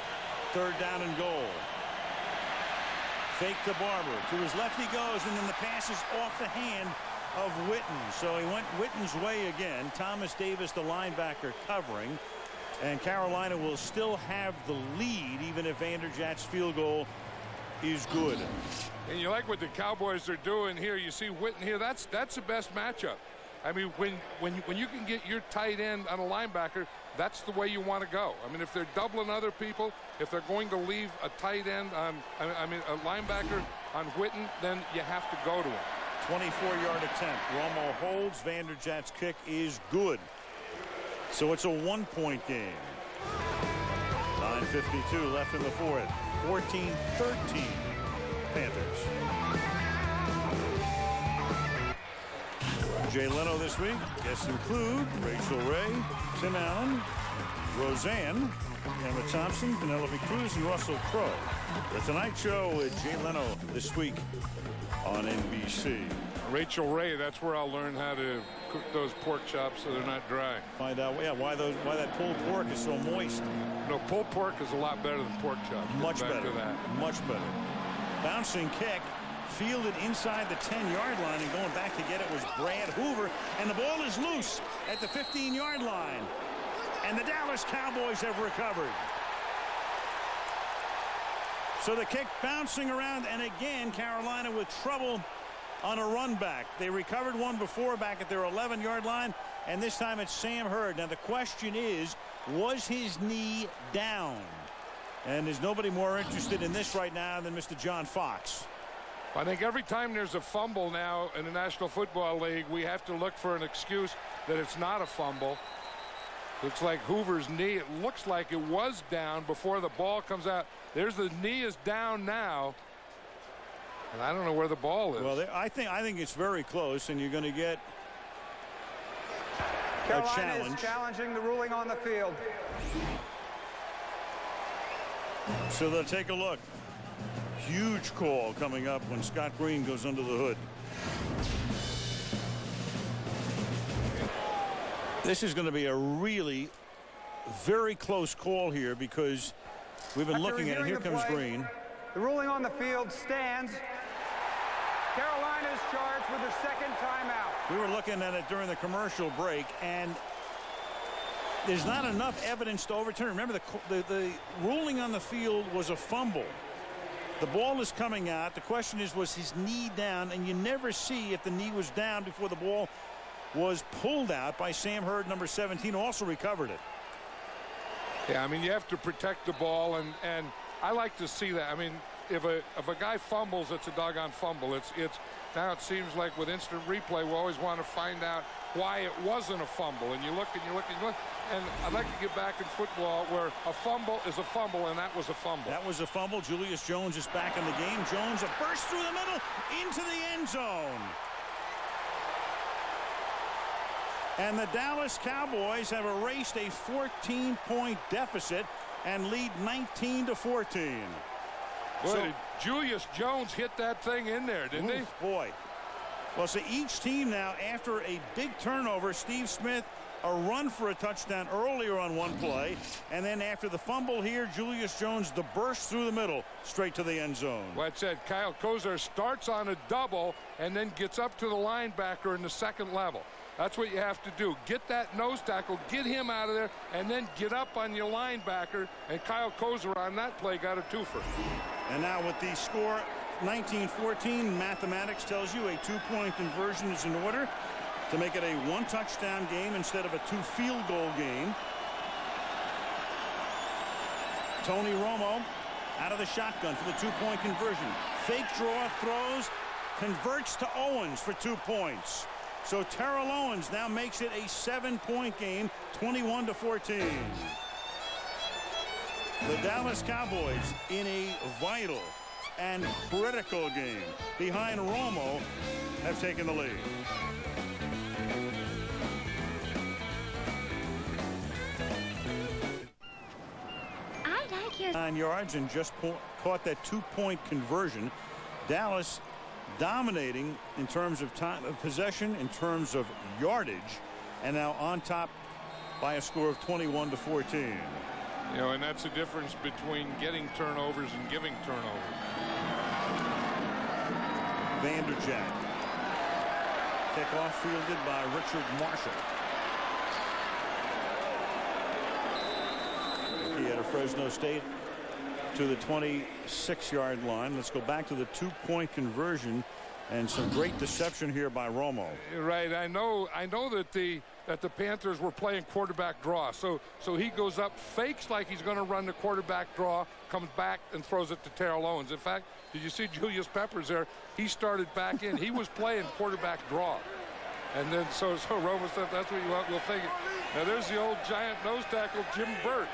Speaker 3: Third down and goal. Fake to Barber. To his left he goes, and then the pass is off the hand of Witten. So he went Witten's way again. Thomas Davis, the linebacker, covering. And Carolina will still have the lead, even if Vanderjagt's field goal is good.
Speaker 4: And you like what the Cowboys are doing here. You see Witten here. That's that's the best matchup. I mean, when when when you can get your tight end on a linebacker, that's the way you want to go. I mean, if they're doubling other people, if they're going to leave a tight end on, I mean, a linebacker on Witten, then you have to go to him.
Speaker 3: 24-yard attempt. Romo holds. Vanderjagt's kick is good. So it's a one-point game. 9.52 left in the fourth. 14-13 Panthers. Jay Leno this week. Guests include Rachael Ray, Tim Allen, Roseanne, Emma Thompson, Penelope Cruz, and Russell Crowe. The Tonight Show with Jay Leno this week on NBC.
Speaker 4: Rachael Ray, that's where I'll learn how to cook those pork chops so they're not dry.
Speaker 3: Find out yeah, why those why that pulled pork is so moist.
Speaker 4: No, pulled pork is a lot better than pork chops.
Speaker 3: Much better. Much better. Bouncing kick fielded inside the 10-yard line and going back to get it was Brad Hoover and the ball is loose at the 15-yard line and the Dallas Cowboys have recovered. So the kick bouncing around and again Carolina with trouble on a run back. They recovered one before back at their 11-yard line and this time it's Sam Hurd. Now the question is was his knee down? And there's nobody more interested in this right now than Mr. John Fox.
Speaker 4: I think every time there's a fumble now in the National Football League, we have to look for an excuse that it's not a fumble. Looks like Hoover's knee. It looks like it was down before the ball comes out. There's the knee is down now. And I don't know where the ball is.
Speaker 3: Well, I think I think it's very close, and you're going to get
Speaker 22: Carolina
Speaker 3: a challenge.
Speaker 22: is challenging the ruling on the field.
Speaker 3: So they'll take a look. Huge call coming up when Scott Green goes under the hood. This is going to be a really very close call here because we've been
Speaker 22: After
Speaker 3: looking at it. Here comes
Speaker 22: play,
Speaker 3: Green.
Speaker 22: The ruling on the field stands. Carolina is charged with a second timeout.
Speaker 3: We were looking at it during the commercial break, and there's not enough evidence to overturn. Remember, the, the, the ruling on the field was a fumble. The ball is coming out. The question is, was his knee down? And you never see if the knee was down before the ball was pulled out by Sam Hurd, number 17, also recovered it.
Speaker 4: Yeah, I mean, you have to protect the ball, and, and I like to see that. I mean, if a if a guy fumbles, it's a doggone fumble. It's it's now it seems like with instant replay, we always want to find out why it wasn't a fumble. And you look and you look and you look. And I'd like to get back in football where a fumble is a fumble, and that was a fumble.
Speaker 3: That was a fumble. Julius Jones is back in the game. Jones a burst through the middle into the end zone. And the Dallas Cowboys have erased a 14-point deficit and lead 19 to 14.
Speaker 4: Boy, so, Julius Jones hit that thing in there, didn't
Speaker 3: oof,
Speaker 4: he?
Speaker 3: Boy. Well, so each team now, after a big turnover, Steve Smith, a run for a touchdown earlier on one play, and then after the fumble here, Julius Jones, the burst through the middle, straight to the end zone.
Speaker 4: Well, it said Kyle Kosier starts on a double and then gets up to the linebacker in the second level. That's what you have to do. Get that nose tackle, get him out of there, and then get up on your linebacker. And Kyle Kosier on that play got a twofer.
Speaker 3: And now with the score 19-14, mathematics tells you a two-point conversion is in order to make it a one-touchdown game instead of a two-field goal game. Tony Romo out of the shotgun for the two-point conversion. Fake draw, throws, converts to Owens for two points. So Terrell Owens now makes it a seven-point game, 21 to 14. The Dallas Cowboys in a vital and critical game behind Romo have taken the lead. Nine yards and just caught that two-point conversion. Dallas dominating in terms of time of possession, in terms of yardage, and now on top by a score of 21 to 14.
Speaker 4: You know, and that's the difference between getting turnovers and giving turnovers.
Speaker 3: Vanderjagt. Kickoff fielded by Richard Marshall. He had a Fresno State to the 26 yard line. Let's go back to the two point conversion and some great deception here by Romo.
Speaker 4: Right. I know I know that the that the Panthers were playing quarterback draw. So so he goes up, fakes like he's going to run the quarterback draw, comes back and throws it to Terrell Owens. In fact, did you see Julius Peppers there? He started back in. He was playing quarterback draw. And then so so Romo said that's what you want. We'll think. Now there's the old giant nose tackle Jim Burt.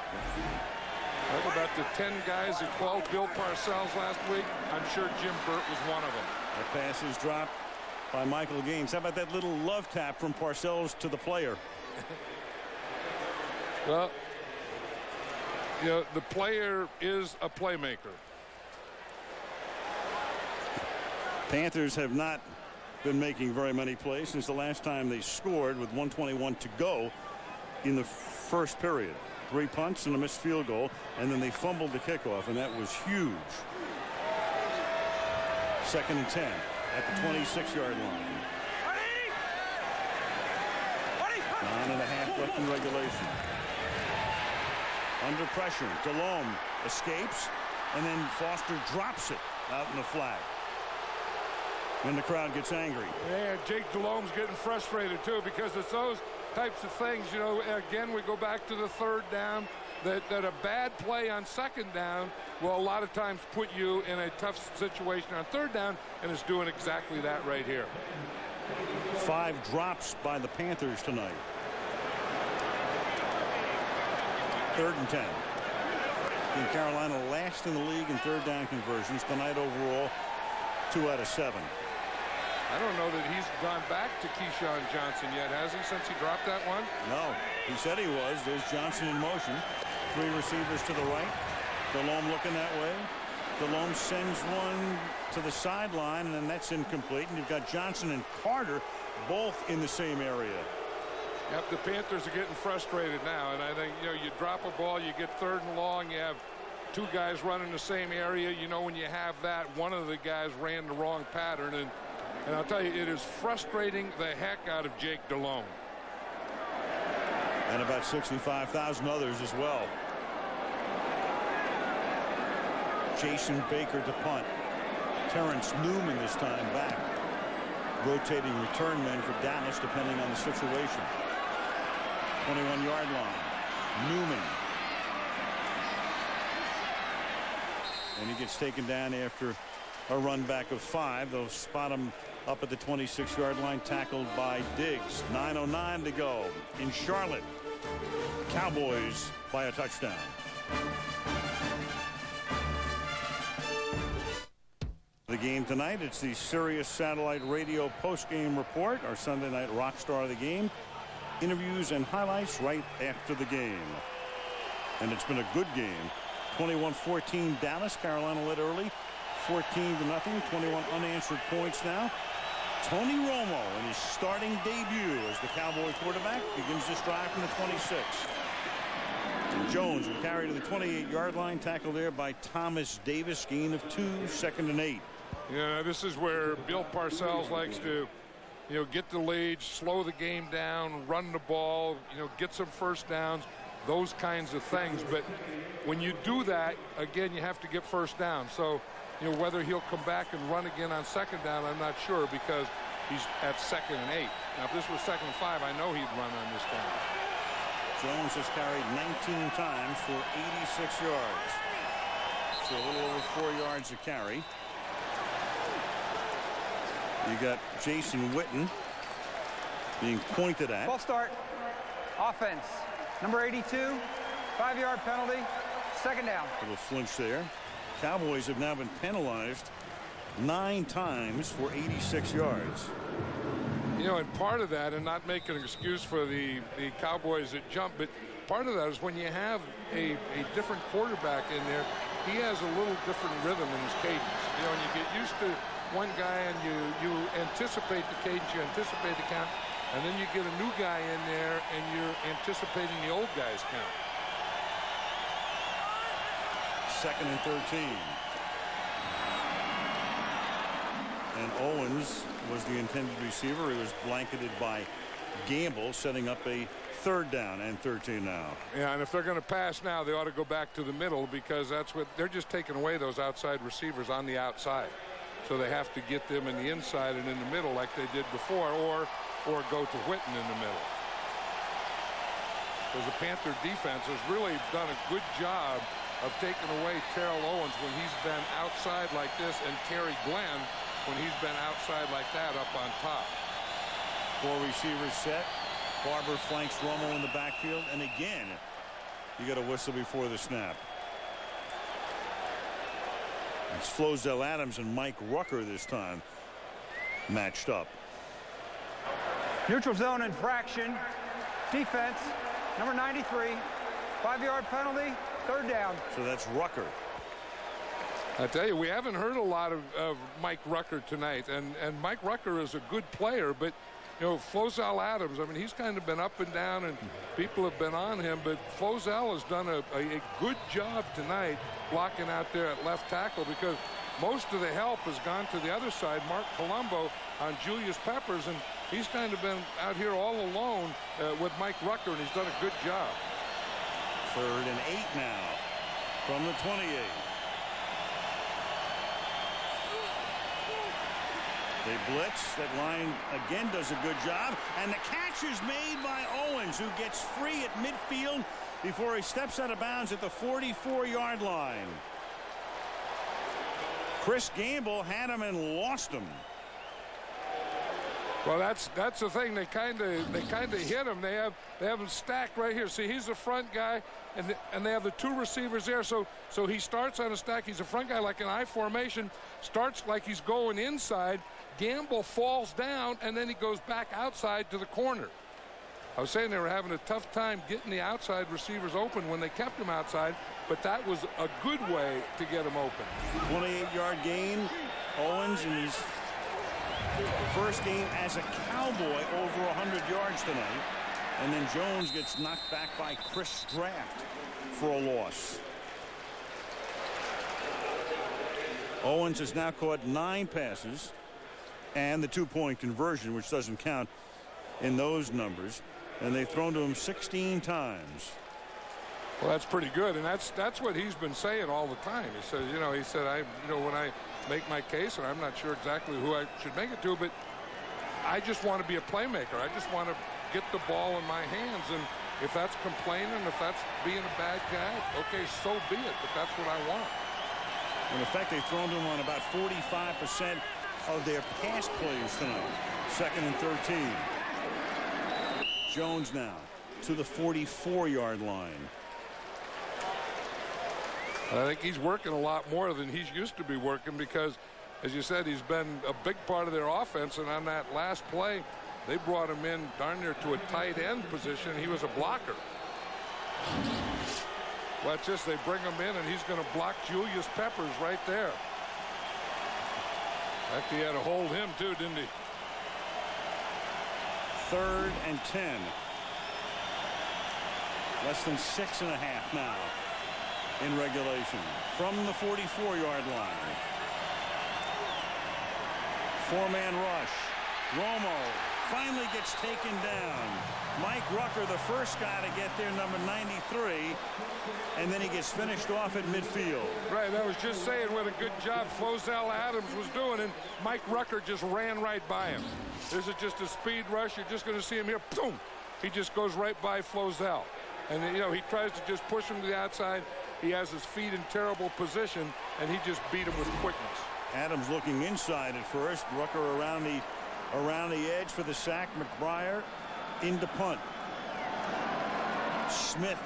Speaker 4: About the 10 guys that called Bill Parcells last week. I'm sure Jim Burt was one of them.
Speaker 3: The pass is dropped by Michael Gaines. How about that little love tap from Parcells to the player?
Speaker 4: well, you know, the player is a playmaker.
Speaker 3: Panthers have not been making very many plays since the last time they scored with 121 to go in the first period three punts and a missed field goal, and then they fumbled the kickoff, and that was huge. Second and 10 at the 26-yard line. Nine and a half left in regulation. Under pressure, Delhomme escapes, and then Foster drops it out in the flag. When the crowd gets angry.
Speaker 4: Yeah, Jake Delhomme's getting frustrated too because it's those types of things. You know, again, we go back to the third down. That, that a bad play on second down will a lot of times put you in a tough situation on third down, and it's doing exactly that right here.
Speaker 3: Five drops by the Panthers tonight. Third and 10. In Carolina last in the league in third down conversions tonight overall two out of seven.
Speaker 4: I don't know that he's gone back to Keyshawn Johnson yet, has he, since he dropped that one?
Speaker 3: No. He said he was. There's Johnson in motion. Three receivers to the right. Delhomme looking that way. Delhomme sends one to the sideline, and then that's incomplete. And you've got Johnson and Carter both in the same area.
Speaker 4: Yep, the Panthers are getting frustrated now, and I think, you know, you drop a ball, you get third and long, you have two guys running the same area. You know, when you have that, one of the guys ran the wrong pattern, and and I'll tell you, it is frustrating the heck out of Jake Delhomme.
Speaker 3: And about 65,000 others as well. Jason Baker to punt. Terrence Newman this time back. Rotating return men for Dallas depending on the situation. 21 yard line. Newman. And he gets taken down after a run back of five. They'll spot him up at the 26 yard line tackled by Diggs. 909 to go in Charlotte. Cowboys by a touchdown. The game tonight it's the Sirius satellite radio post-game report. Our Sunday night rock star of the game. Interviews and highlights right after the game. And it's been a good game. 21-14 Dallas. Carolina led early 14 to nothing 21 unanswered points now Tony Romo in his starting debut as the Cowboy quarterback begins this drive from the 26. Jones will carry to the 28-yard line, tackled there by Thomas Davis, gain of two, second and eight.
Speaker 4: Yeah, this is where Bill Parcells likes to, you know, get the lead, slow the game down, run the ball, you know, get some first downs, those kinds of things. But when you do that, again, you have to get first down. So you know, whether he'll come back and run again on second down, I'm not sure because he's at second and eight. Now, if this was second and five, I know he'd run on this down.
Speaker 3: Jones has carried 19 times for 86 yards. So a little over four yards a carry. You got Jason Witten being pointed at.
Speaker 22: Ball start. Offense. Number 82. Five-yard penalty. Second down.
Speaker 3: A little flinch there. Cowboys have now been penalized nine times for 86 yards.
Speaker 4: You know, and part of that, and not making an excuse for the, the Cowboys that jump, but part of that is when you have a, a different quarterback in there, he has a little different rhythm in his cadence. You know, and you get used to one guy and you, you anticipate the cadence, you anticipate the count, and then you get a new guy in there and you're anticipating the old guy's count.
Speaker 3: Second and 13. And Owens was the intended receiver. He was blanketed by Gamble, setting up a third down and 13 now.
Speaker 4: Yeah, and if they're going to pass now, they ought to go back to the middle because that's what they're just taking away those outside receivers on the outside. So they have to get them in the inside and in the middle like they did before, or or go to Whitten in the middle. Because the Panther defense has really done a good job of taking away Terrell Owens when he's been outside like this and Terry Glenn when he's been outside like that up on top.
Speaker 3: Four receivers set. Barber flanks Romo in the backfield. And again, you got a whistle before the snap. It's Flozell Adams and Mike Rucker this time matched up.
Speaker 22: Neutral zone infraction. Defense. Number 93. Five-yard penalty. Third down.
Speaker 3: So that's Rucker.
Speaker 4: I tell you, we haven't heard a lot of, of Mike Rucker tonight, and, and Mike Rucker is a good player, but you know, Flozell Adams, I mean, he's kind of been up and down, and people have been on him, but Flozell has done a, a, a, good job tonight blocking out there at left tackle because most of the help has gone to the other side, Marc Colombo on Julius Peppers, and he's kind of been out here all alone uh, with Mike Rucker, and he's done a good job.
Speaker 3: Third and eight now from the 28. They blitz. That line again does a good job. And the catch is made by Owens, who gets free at midfield before he steps out of bounds at the 44-yard line. Chris Gamble had him and lost him.
Speaker 4: Well, that's that's the thing. They kind of they kind of hit him. They have they have him stacked right here. See, he's the front guy, and the, and they have the two receivers there. So so he starts on a stack. He's a front guy like an I formation. Starts like he's going inside. Gamble falls down, and then he goes back outside to the corner. I was saying they were having a tough time getting the outside receivers open when they kept them outside, but that was a good way to get them open.
Speaker 3: 28-yard gain. Owens in his first game as a Cowboy over 100 yards tonight. And then Jones gets knocked back by Chris Draft for a loss. Owens has now caught nine passes and the two-point conversion, which doesn't count in those numbers. And they've thrown to him 16 times.
Speaker 4: Well, that's pretty good, and that's that's what he's been saying all the time. He says, you know, he said, I, you know, when I make my case, and I'm not sure exactly who I should make it to, but I just want to be a playmaker. I just want to get the ball in my hands, and if that's complaining, if that's being a bad guy, okay, so be it. But that's what I want.
Speaker 3: In effect, they've thrown to him on about 45 percent of their pass plays tonight. Second and 13. Jones now to the 44-yard line.
Speaker 4: I think he's working a lot more than he's used to be working because, as you said, he's been a big part of their offense. And on that last play, they brought him in darn near to a tight end position. He was a blocker. Watch this. They bring him in, and he's going to block Julius Peppers right there. Heck, he had to hold him, too, didn't he?
Speaker 3: Third and 10. Less than six and a half now in regulation from the 44-yard line. Four-man rush. Romo finally gets taken down. Mike Rucker, the first guy to get there, number 93, and then he gets finished off at midfield.
Speaker 4: Right, I was just saying what a good job Flozell Adams was doing, and Mike Rucker just ran right by him. This is just a speed rush. You're just going to see him here. Boom! He just goes right by Flozell. And, you know, he tries to just push him to the outside. He has his feet in terrible position, and he just beat him with quickness.
Speaker 3: Adams looking inside at first. Rucker around the around the edge for the sack. McBriar into punt. Smith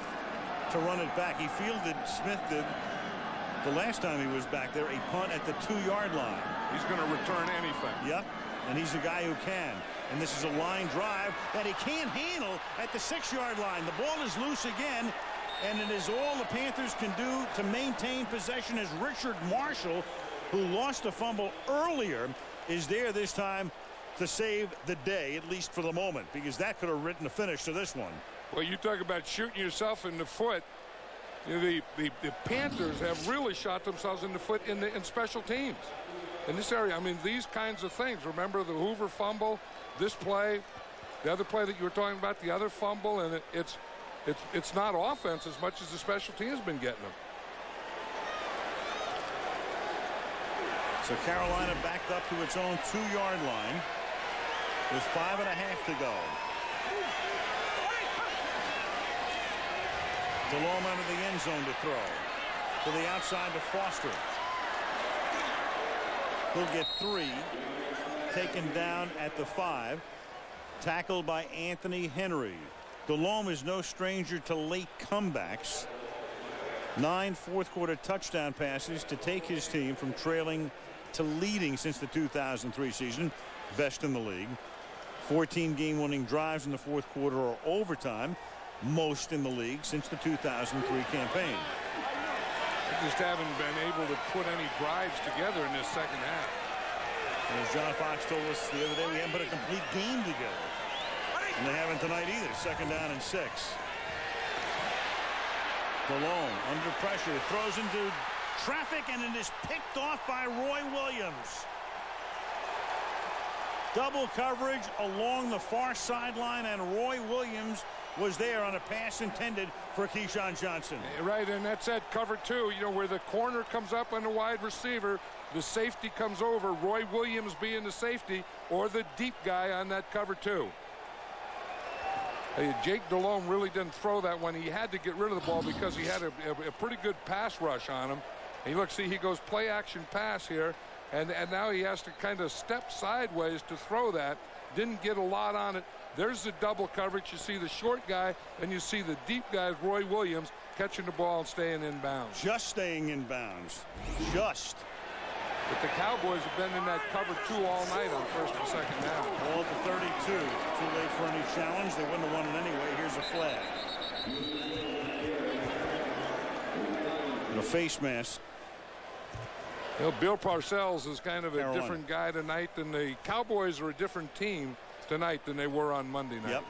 Speaker 3: to run it back. He fielded, Smith did, the last time he was back there, a punt at the two-yard line.
Speaker 4: He's going to return anything.
Speaker 3: Yep, and he's a guy who can. And this is a line drive that he can't handle at the six-yard line. The ball is loose again, and it is all the Panthers can do to maintain possession as Richard Marshall, who lost a fumble earlier, is there this time to save the day, at least for the moment, because that could have written a finish to this one.
Speaker 4: Well, you talk about shooting yourself in the foot. You know, the, the, the Panthers have really shot themselves in the foot in, the, in special teams. In this area, I mean, these kinds of things. Remember the Hoover fumble, this play, the other play that you were talking about, the other fumble, and it, it's it's it's not offense as much as the special team has been getting them.
Speaker 3: So Carolina backed up to its own two-yard line with five and a half to go. Delhomme out of the end zone to throw. To the outside to Foster. He'll get three. Taken down at the five. Tackled by Anthony Henry. Delhomme is no stranger to late comebacks. Nine fourth quarter touchdown passes to take his team from trailing to leading since the 2003 season. Best in the league. 14 game winning drives in the fourth quarter or overtime. Most in the league since the 2003 campaign.
Speaker 4: They just haven't been able to put any drives together in this second half.
Speaker 3: And as John Fox told us the other day, we haven't put a complete game together. And they haven't tonight either. Second down and six. Delhomme under pressure throws into traffic and it is picked off by Roy Williams. Double coverage along the far sideline and Roy Williams was there on a pass intended for Keyshawn Johnson.
Speaker 4: Right, and that's at cover two, you know, where the corner comes up on the wide receiver, the safety comes over, Roy Williams being the safety, or the deep guy on that cover two. Jake Delhomme really didn't throw that one. He had to get rid of the ball because he had a, a, a pretty good pass rush on him. And you look, see, he goes play action pass here, and, and now he has to kind of step sideways to throw that. Didn't get a lot on it. There's the double coverage. You see the short guy, and you see the deep guy, Roy Williams, catching the ball and staying in bounds.
Speaker 3: Just staying in bounds. Just.
Speaker 4: But the Cowboys have been in that cover two all night on first and second down.
Speaker 3: Ball at the 32. Too late for any challenge. They wouldn't have won it anyway. Here's a flag. And a face mask.
Speaker 4: You know, Bill Parcells is kind of a Carolina. different guy tonight than the Cowboys are a different team tonight than they were on Monday night.
Speaker 3: Yep.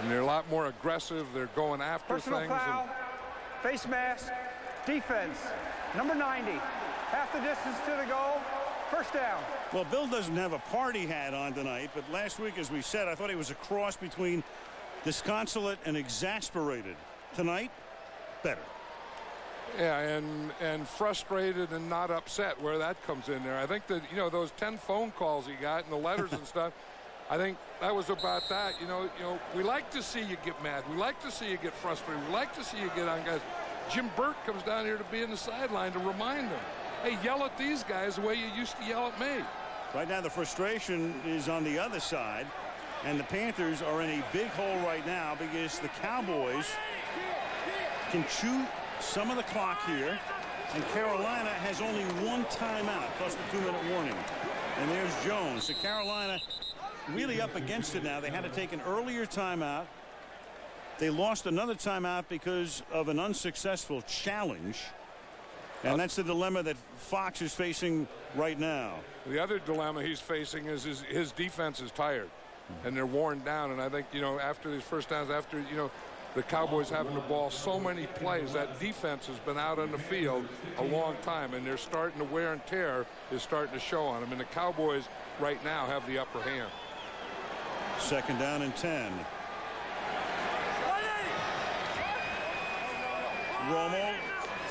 Speaker 4: And they're a lot more aggressive. They're going after
Speaker 22: Personal
Speaker 4: things.
Speaker 22: Foul, face mask, defense. Number 90. Half the distance to the goal. First down.
Speaker 3: Well, Bill doesn't have a party hat on tonight, but last week, as we said, I thought he was a cross between disconsolate and exasperated. Tonight, better.
Speaker 4: Yeah, and and frustrated and not upset where that comes in there. I think that you know those 10 phone calls he got and the letters and stuff. I think that was about that. You know, you know, we like to see you get mad. We like to see you get frustrated. We like to see you get on guys. Jim Burt comes down here to be in the sideline to remind them, hey, yell at these guys the way you used to yell at me.
Speaker 3: Right now the frustration is on the other side, and the Panthers are in a big hole right now because the Cowboys can chew some of the clock here, and Carolina has only one timeout plus the two-minute warning. And there's Jones. So Carolina really up against it now. They had to take an earlier timeout. They lost another timeout because of an unsuccessful challenge. And uh, that's the dilemma that Fox is facing right now.
Speaker 4: The other dilemma he's facing is his, his defense is tired and they're worn down. And I think, you know, after these first downs, after, you know, the Cowboys having the ball so many plays, that defense has been out on the field a long time and they're starting to wear and tear is starting to show on them. And the Cowboys right now have the upper hand.
Speaker 3: Second down and 10. Romo,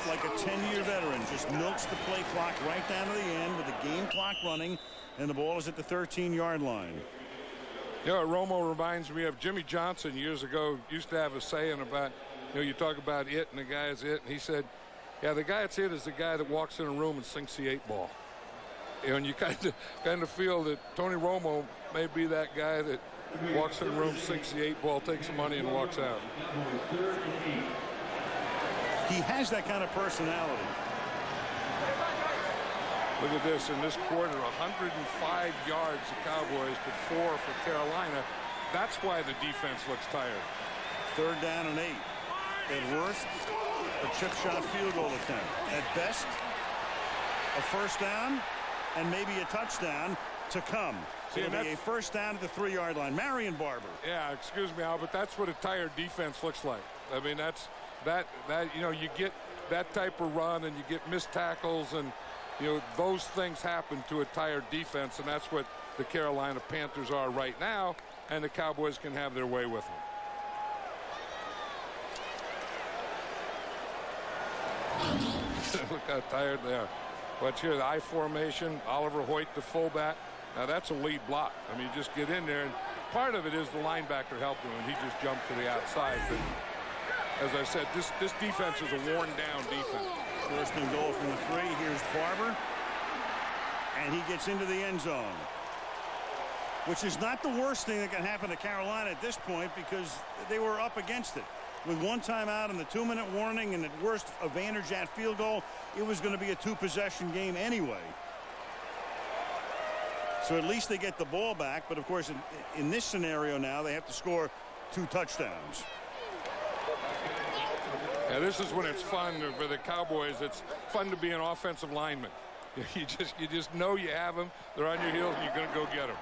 Speaker 3: like a 10-year veteran, just milks the play clock right down to the end with the game clock running, and the ball is at the 13-yard line.
Speaker 4: You know, Romo reminds me of Jimmy Johnson years ago used to have a saying about, you know, you talk about it and the guy is it. And he said, yeah, the guy that's it is the guy that walks in a room and sinks the eight ball. and you kind of kind of feel that Tony Romo may be that guy that walks in a room sinks the eight ball takes the money and walks out.
Speaker 3: He has that kind of personality.
Speaker 4: Look at this in this quarter, 105 yards the Cowboys to four for Carolina. That's why the defense looks tired.
Speaker 3: Third down and eight. At worst, a chip shot field goal attempt. At best, a first down and maybe a touchdown to come.
Speaker 4: See,
Speaker 3: It'll be a first down at the three-yard line. Marion Barber.
Speaker 4: Yeah, excuse me, Al, but that's what a tired defense looks like. I mean, that's that that you know you get that type of run and you get missed tackles and you know those things happen to a tired defense and that's what the Carolina Panthers are right now and the Cowboys can have their way with them. Look how tired they are. Watch here, the I formation, Oliver Hoyte, the fullback. Now that's a lead block. I mean, just get in there, and part of it is the linebacker helping him. And he just jumped to the outside. But as I said, this this defense is a worn down defense.
Speaker 3: First and goal from the three. Here's Barber, and he gets into the end zone, which is not the worst thing that can happen to Carolina at this point because they were up against it with one timeout and the two-minute warning and at worst a Vanderjagt field goal, it was going to be a two-possession game anyway. So at least they get the ball back. But, of course, in, in this scenario now, they have to score two touchdowns.
Speaker 4: Yeah, this is when it's fun for the Cowboys. It's fun to be an offensive lineman. You just you just know you have them. They're on your heels, and you're going to go get them.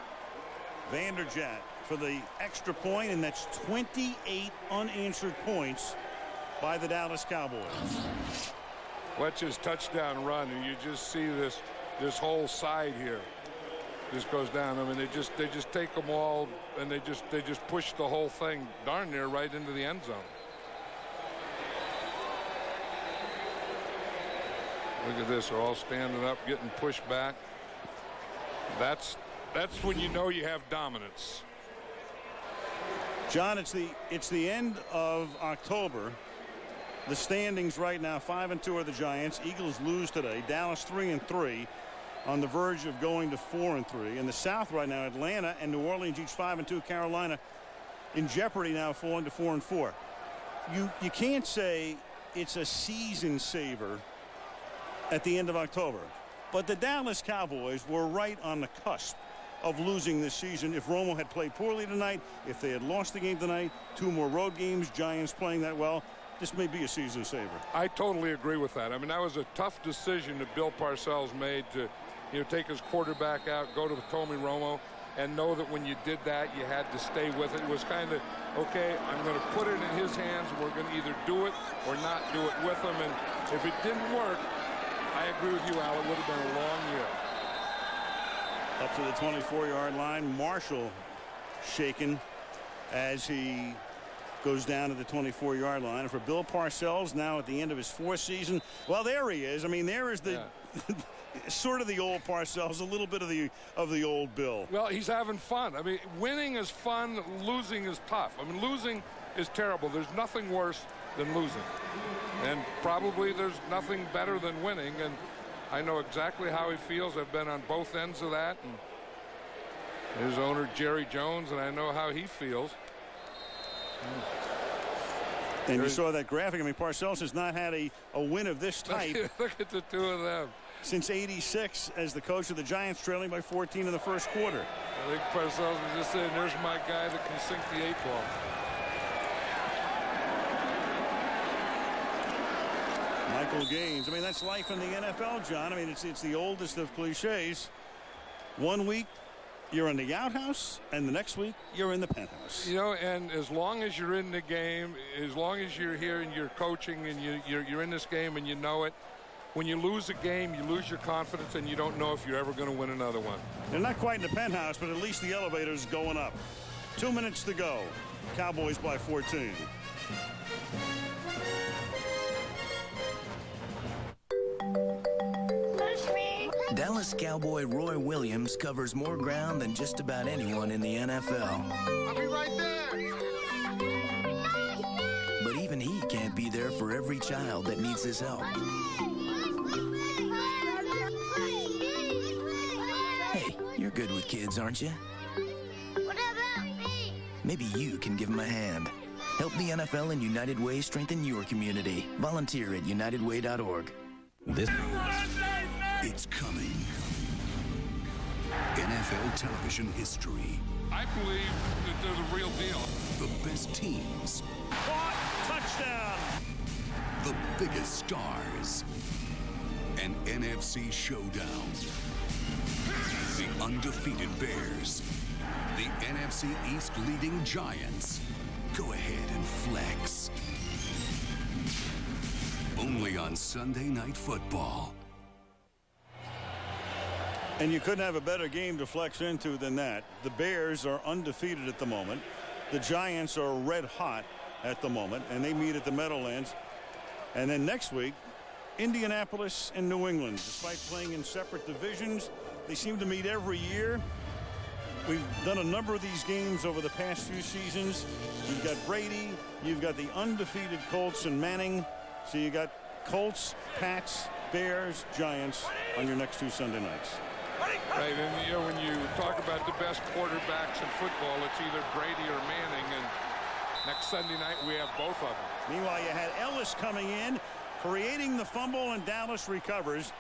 Speaker 3: Vanderjagt for the extra point, and that's 28 unanswered points by the Dallas Cowboys.
Speaker 4: Watch his touchdown run, and you just see this this whole side here just goes down. I mean, they just they just take them all, and they just they just push the whole thing darn near right into the end zone. Look at this, they're all standing up, getting pushed back. That's that's when you know you have dominance.
Speaker 3: John, it's the it's the end of October. The standings right now, five and two are the Giants. Eagles lose today. Dallas three and three, on the verge of going to four and three. In the South right now, Atlanta and New Orleans each five and two. Carolina in jeopardy now, falling to four and four. You you can't say it's a season saver at the end of October, but the Dallas Cowboys were right on the cusp of losing this season. If Romo had played poorly tonight, if they had lost the game tonight, two more road games, Giants playing that well, this may be a season saver.
Speaker 4: I totally agree with that. I mean, that was a tough decision that Bill Parcells made to, you know, take his quarterback out, go to Tommy Romo, and know that when you did that, you had to stay with it. It was kind of, okay, I'm going to put it in his hands, we're going to either do it or not do it with him. And if it didn't work, I agree with you, Al, it would have been a long year.
Speaker 3: Up to the 24-yard line. Marshall shaken as he goes down to the 24-yard line. And for Bill Parcells, now at the end of his fourth season, well, there he is. I mean, there is the yeah. sort of the old Parcells, a little bit of the of the old Bill.
Speaker 4: Well, he's having fun. I mean, winning is fun. Losing is tough. I mean, losing is terrible. There's nothing worse than losing. And probably there's nothing better than winning. And I know exactly how he feels. I've been on both ends of that. And his owner, Jerry Jones, and I know how he feels. Hmm.
Speaker 3: And you saw that graphic. I mean, Parcells has not had a, a win of this type.
Speaker 4: Look at the two of them.
Speaker 3: Since 86 as the coach of the Giants trailing by 14 in the first quarter.
Speaker 4: I think Parcells was just saying, there's my guy that can sink the eight ball.
Speaker 3: Michael Gaines. I mean, that's life in the NFL, John. I mean, it's it's the oldest of cliches. One week you're in the outhouse, and the next week you're in the penthouse.
Speaker 4: You know, and as long as you're in the game, as long as you're here and you're coaching and you, you're, you're in this game and you know it, when you lose a game, you lose your confidence and you don't know if you're ever going to win another one.
Speaker 3: They're not quite in the penthouse, but at least the elevator's going up. Two minutes to go. Cowboys by 14.
Speaker 64: Dallas Cowboy Roy Williams covers more ground than just about anyone in the NFL.
Speaker 65: I'll be right there.
Speaker 64: But even he can't be there for every child that needs his help. Hey, you're good with kids, aren't you?
Speaker 66: What about me?
Speaker 64: Maybe you can give them a hand. Help the NFL and United Way strengthen your community. Volunteer at unitedway.org. This
Speaker 67: It's coming. NFL television history.
Speaker 4: I believe that they're the real deal.
Speaker 67: The best teams.
Speaker 68: Caught. Touchdown.
Speaker 67: The biggest stars. An NFC showdown. The undefeated Bears. The NFC East leading Giants. Go ahead and flex. Only on Sunday Night Football.
Speaker 3: And you couldn't have a better game to flex into than that. The Bears are undefeated at the moment. The Giants are red hot at the moment, and they meet at the Meadowlands. And then next week, Indianapolis and New England. Despite playing in separate divisions, they seem to meet every year. We've done a number of these games over the past few seasons. You've got Brady, you've got the undefeated Colts and Manning. So you got Colts, Pats, Bears, Giants on your next two Sunday nights.
Speaker 4: Right, and you know when you talk about the best quarterbacks in football, it's either Brady or Manning, and next Sunday night we have both of them.
Speaker 3: Meanwhile, you had Ellis coming in, creating the fumble, and Dallas recovers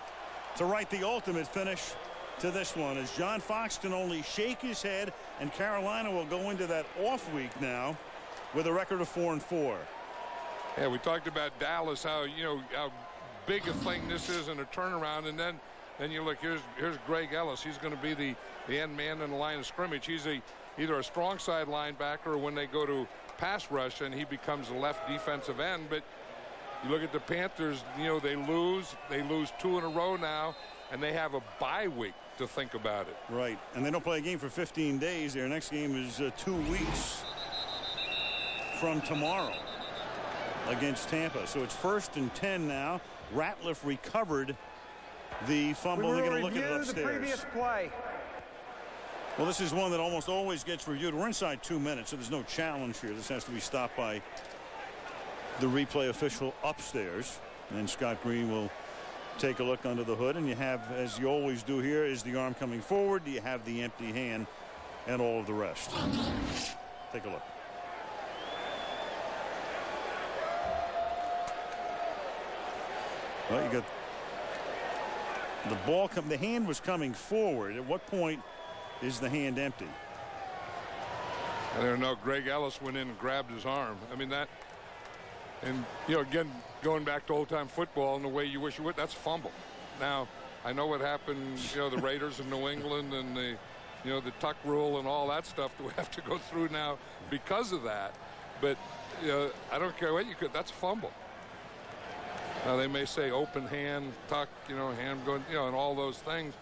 Speaker 3: to write the ultimate finish to this one as John Fox can only shake his head, and Carolina will go into that off week now with a record of four and four.
Speaker 4: Yeah, we talked about Dallas, how you know how big a thing this is in a turnaround, and then then you look here's here's Greg Ellis. He's going to be the the end man in the line of scrimmage. He's a either a strong side linebacker or when they go to pass rush and he becomes a left defensive end. But you look at the Panthers, you know they lose they lose two in a row now, and they have a bye week to think about it.
Speaker 3: Right, and they don't play a game for 15 days. Their next game is uh, two weeks from tomorrow against Tampa. So it's first and 10 now. Ratliff recovered the fumble. They're going to look at it
Speaker 22: review the
Speaker 3: upstairs.
Speaker 22: previous play.
Speaker 3: Well, this is one that almost always gets reviewed. We're inside two minutes, so there's no challenge here. This has to be stopped by the replay official upstairs. And Scott Green will take a look under the hood. And you have, as you always do here, is the arm coming forward. Do you have the empty hand and all of the rest. Take a look. Well, you got the ball come the hand was coming forward. At what point is the hand empty?
Speaker 4: I don't know. Greg Ellis went in and grabbed his arm. I mean that, and you know, again, going back to old time football and the way you wish you would. That's fumble. Now, I know what happened. You know, the Raiders in New England and the, you know, the tuck rule and all that stuff that we have to go through now because of that. But you know, I don't care what you could. That's a fumble. Now they may say open hand, tuck, you know, hand going, you know, and all those things.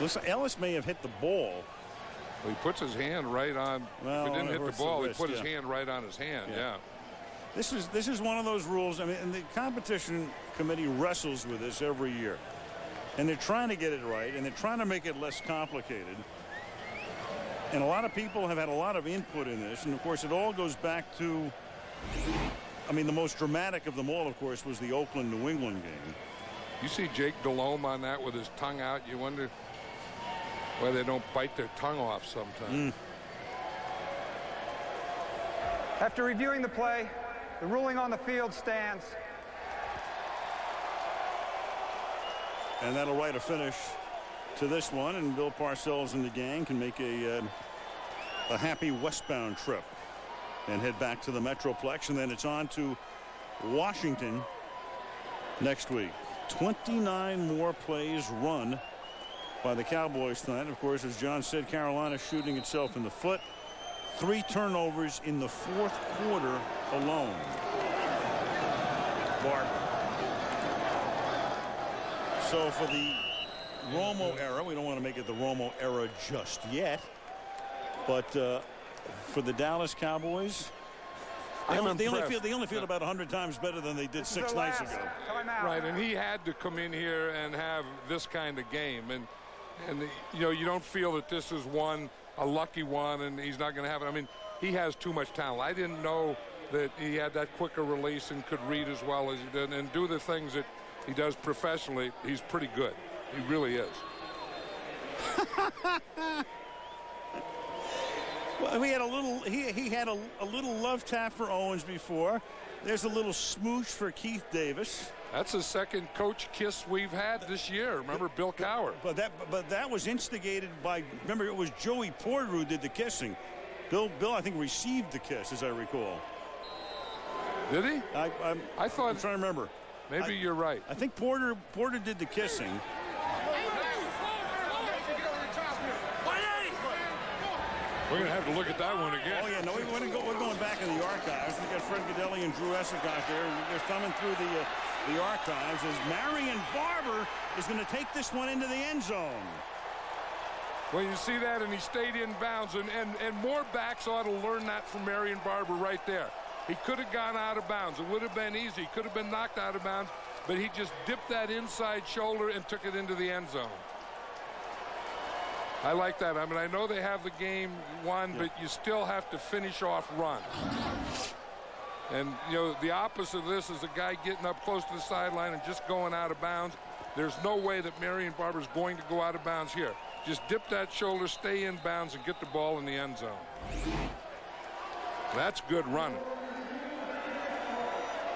Speaker 3: Listen, Ellis may have hit the ball.
Speaker 4: Well, he puts his hand right on.
Speaker 3: Well,
Speaker 4: if he didn't hit the ball,
Speaker 3: wrist,
Speaker 4: he put
Speaker 3: yeah.
Speaker 4: his hand right on his hand.
Speaker 3: Yeah.
Speaker 4: Yeah.
Speaker 3: This is this is one of those rules. I mean, and the competition committee wrestles with this every year, and they're trying to get it right, and they're trying to make it less complicated. And a lot of people have had a lot of input in this, and of course, it all goes back to. I mean, the most dramatic of them all, of course, was the Oakland New England game.
Speaker 4: You see Jake Delhomme on that with his tongue out. You wonder why they don't bite their tongue off sometimes.
Speaker 22: After reviewing the play, the ruling on the field stands.
Speaker 3: And that'll write a finish to this one, and Bill Parcells and the gang can make a uh, a happy westbound trip and head back to the Metroplex, and then it's on to Washington next week. 29 more plays run by the Cowboys tonight. Of course, as John said, Carolina shooting itself in the foot. Three turnovers in the fourth quarter alone. Barb. So for the Romo era, we don't want to make it the Romo era just yet, but uh, for the Dallas Cowboys, they,
Speaker 4: I'm
Speaker 3: only, they only feel they only feel about 100 times better than they did six nights ago.
Speaker 4: Right, and he had to come in here and have this kind of game, and and you know you don't feel that this is one a lucky one, and he's not going to have it. I mean, he has too much talent. I didn't know that he had that quicker release and could read as well as he did, and do the things that he does professionally. He's pretty good. He really is.
Speaker 3: well, we had a little. He he had a, a little love tap for Owens before. There's a little smooch for Keith Davis.
Speaker 4: That's the second coach kiss we've had this year. Remember Bill Cowher?
Speaker 3: But that but that was instigated by. Remember, it was Joey Porter who did the kissing. Bill Bill, I think, received the kiss, as I recall.
Speaker 4: Did he?
Speaker 3: I I'm,
Speaker 4: I thought.
Speaker 3: I'm trying to remember.
Speaker 4: Maybe
Speaker 3: I,
Speaker 4: you're right.
Speaker 3: I think Porter Porter did the kissing.
Speaker 4: We're going to have to look at that one again.
Speaker 3: Oh, yeah, no, we, we're, go, we're going back in the archives. We got Fred Gaudelli and Drew Esocoff there. They're thumbing through the, uh, the archives as Marion Barber is going to take this one into the end zone.
Speaker 4: Well, you see that, and he stayed in bounds, and, and, and more backs ought to learn that from Marion Barber right there. He could have gone out of bounds. It would have been easy. He could have been knocked out of bounds, but he just dipped that inside shoulder and took it into the end zone. I like that. I mean, I know they have the game won, yeah. but you still have to finish off run. And, you know, the opposite of this is a guy getting up close to the sideline and just going out of bounds. There's no way that Marion Barber is going to go out of bounds here. Just dip that shoulder, stay in bounds, and get the ball in the end zone. That's good running.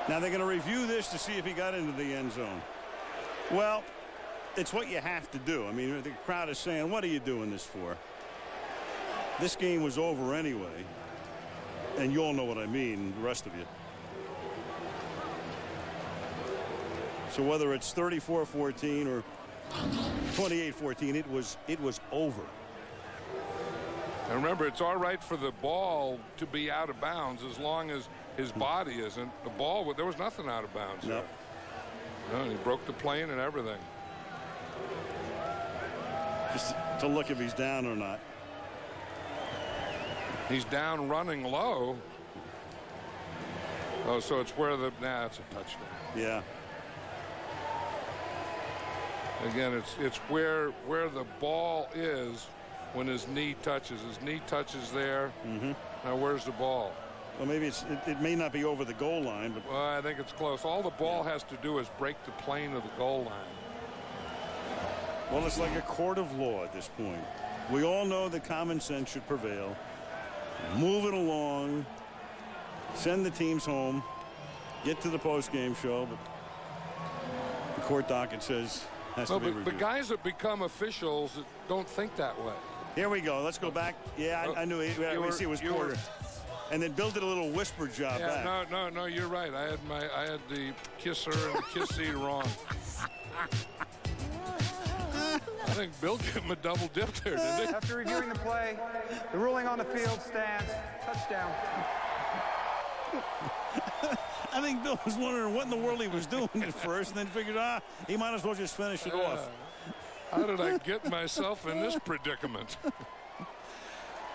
Speaker 3: Now they're going to review this to see if he got into the end zone. Well, it's what you have to do. I mean, the crowd is saying, what are you doing this for? This game was over anyway. And you all know what I mean, the rest of you. So whether it's 34-14 or 28-14, it was it was over.
Speaker 4: And remember, it's all right for the ball to be out of bounds as long as his body isn't. The ball, there was nothing out of bounds.
Speaker 3: No.
Speaker 4: no he broke the plane and everything.
Speaker 3: Just to look if he's down or not.
Speaker 4: He's down running low. Oh, so it's where the, nah, it's a touchdown.
Speaker 3: Yeah.
Speaker 4: Again, it's it's where where the ball is when his knee touches. His knee touches there.
Speaker 3: Mm -hmm.
Speaker 4: Now where's the ball?
Speaker 3: Well, maybe it's it, it, may not be over the goal line, but
Speaker 4: well, I think it's close. All the ball yeah. has to do is break the plane of the goal line.
Speaker 3: Well, it's like a court of law at this point. We all know that common sense should prevail. Move it along. Send the teams home. Get to the post-game show, but the court docket says has
Speaker 4: no,
Speaker 3: to be
Speaker 4: but, but guys that become officials don't think that way.
Speaker 3: Here we go. Let's go back. Yeah, I, I knew it. I were, see it was Porter. Were, and then Bill did a little whisper job
Speaker 4: yeah,
Speaker 3: back.
Speaker 4: No, no, no, you're right. I had my I had the kisser and the kissy wrong. I think Bill gave him a double dip there, didn't he?
Speaker 22: After reviewing the play, the ruling on the field stands. Touchdown.
Speaker 3: I think Bill was wondering what in the world he was doing at first, and then figured, ah, he might as well just finish it uh, off.
Speaker 4: How did I get myself in this predicament?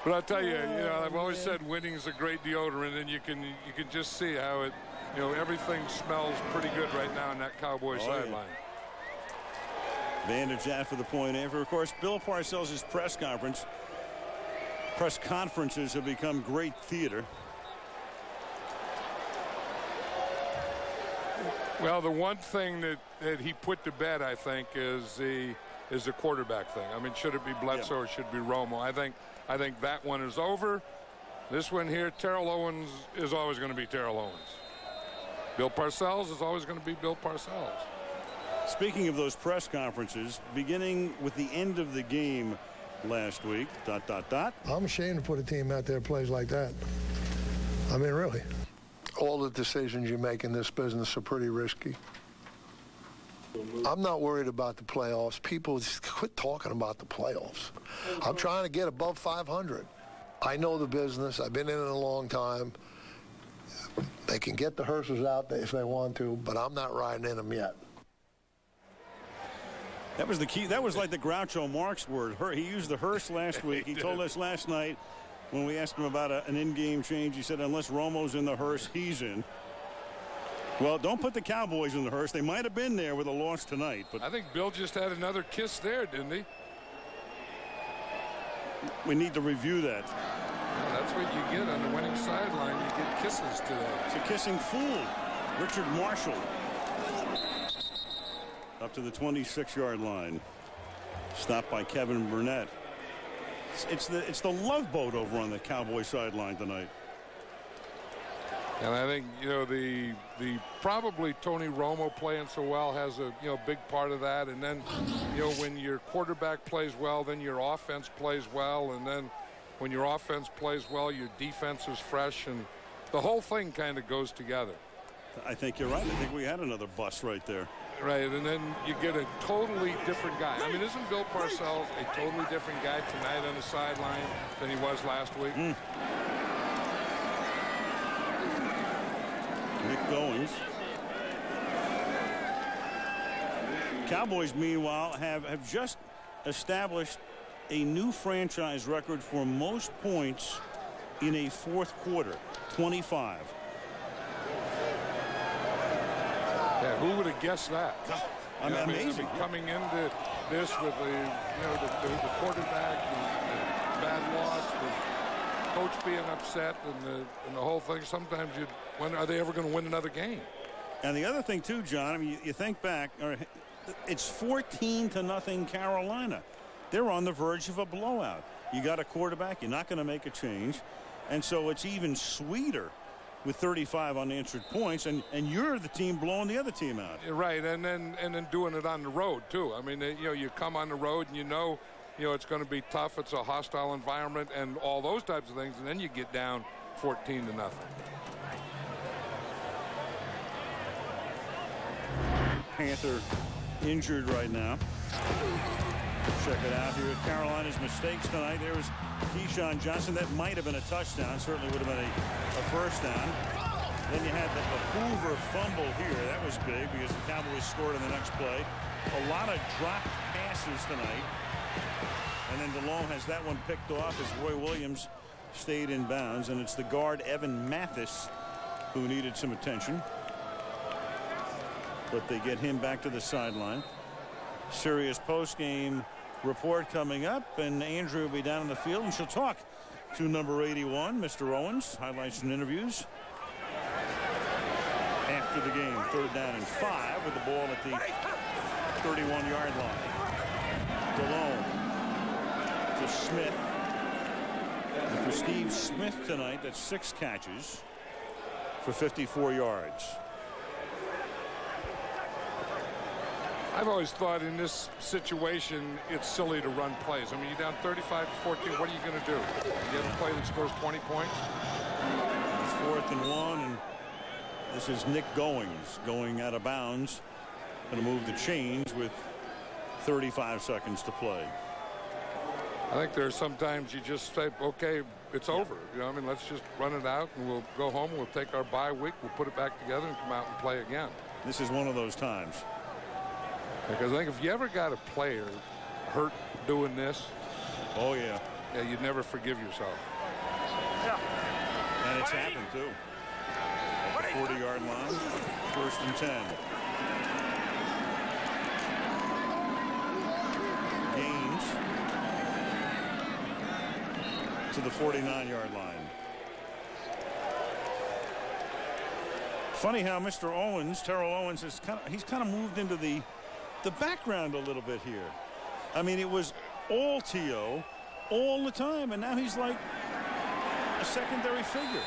Speaker 4: but I'll tell you, you know, I've always said winning is a great deodorant, and you can you can just see how it, you know, everything smells pretty good right now in that Cowboy oh, sideline.
Speaker 3: Yeah. Vanderjagt for the point after. Of course, Bill Parcells' press conference. Press conferences have become great theater.
Speaker 4: Well, the one thing that, that he put to bed, I think, is the is the quarterback thing. I mean, should it be Bledsoe yeah. or should it be Romo? I think I think that one is over. This one here, Terrell Owens is always going to be Terrell Owens. Bill Parcells is always going to be Bill Parcells.
Speaker 3: Speaking of those press conferences, beginning with the end of the game last week, dot, dot, dot.
Speaker 69: I'm ashamed to put a team out there that plays like that. I mean, really all the decisions you make in this business are pretty risky. I'm not worried about the playoffs. People just quit talking about the playoffs. I'm trying to get above 500. I know the business. I've been in it a long time. They can get the hearses out if they want to, but I'm not riding in them yet.
Speaker 3: That was the key. That was like the Groucho Marx word. He used the hearse last week. He told us last night when we asked him about a, an in-game change, he said, unless Romo's in the hearse, he's in. Well, don't put the Cowboys in the hearse. They might have been there with a loss tonight. But
Speaker 4: I think Bill just had another kiss there, didn't he?
Speaker 3: We need to review that.
Speaker 4: Well, that's what you get on the winning sideline. You get kisses today.
Speaker 3: It's a kissing fool. Richard Marshall. Up to the 26-yard line. Stopped by Kevin Burnett. It's, it's the it's the love boat over on the Cowboy sideline tonight.
Speaker 4: And I think you know the the probably Tony Romo playing so well has a you know big part of that. And then you know when your quarterback plays well, then your offense plays well, and then when your offense plays well, your defense is fresh, and the whole thing kind of goes together.
Speaker 3: I think you're right. I think we had another bust right there.
Speaker 4: Right, and then you get a totally different guy. I mean, isn't Bill Parcells a totally different guy tonight on the sideline than he was last week?
Speaker 3: Mm. Nick Goings. Cowboys, meanwhile, have, have just established a new franchise record for most points in a fourth quarter, 25.
Speaker 4: Yeah, who would have guessed that?
Speaker 3: I mean,
Speaker 4: You know,
Speaker 3: amazing.
Speaker 4: coming into this with the you know the, the, the quarterback, the, the bad loss, the coach being upset, and the and the whole thing. Sometimes you, when are they ever going to win another game?
Speaker 3: And the other thing too, John, I mean, you, you think back, or it's 14 to nothing Carolina. They're on the verge of a blowout. You got a quarterback, you're not going to make a change. And so it's even sweeter with 35 unanswered points, and, and you're the team blowing the other team out.
Speaker 4: Right, and then and then doing it on the road too. I mean, you know, you come on the road and you know, you know, it's going to be tough. It's a hostile environment and all those types of things, and then you get down 14 to nothing.
Speaker 3: Panther injured right now. Check it out here. With Carolina's mistakes tonight. There was Keyshawn Johnson. That might have been a touchdown. Certainly would have been a, a first down. Then you had the, the Hoover fumble here. That was big because the Cowboys scored in the next play. A lot of dropped passes tonight. And then Delhomme has that one picked off as Roy Williams stayed in bounds. And it's the guard Evan Mathis who needed some attention. But they get him back to the sideline. Serious post-game report coming up, and Andrea will be down in the field, and she'll talk to number 81, Mr. Owens. Highlights and interviews. After the game, third down and five with the ball at the 31-yard line. Delhomme to Smith. And for Steve Smith tonight, that's six catches for 54 yards.
Speaker 4: I've always thought in this situation it's silly to run plays. I mean, you're down 35 to 14. What are you going to do? You have a play that scores 20 points?
Speaker 3: It's fourth and one, and this is Nick Goings going out of bounds. Going to move the chains with 35 seconds to play.
Speaker 4: I think there's sometimes you just say, okay, it's over. You know, I mean, let's just run it out and we'll go home. We'll take our bye week. We'll put it back together and come out and play again.
Speaker 3: This is one of those times.
Speaker 4: Because I think if you ever got a player hurt doing this,
Speaker 3: oh yeah,
Speaker 4: yeah, you'd never forgive yourself.
Speaker 3: And it's happened too. At the 40 yard line, first and 10. Gaines to the 49 yard line. Funny how Mr. Owens, Terrell Owens, is kind of he's kind of moved into the the background a little bit here. I mean, it was all T.O. all the time, and now he's like a secondary figure.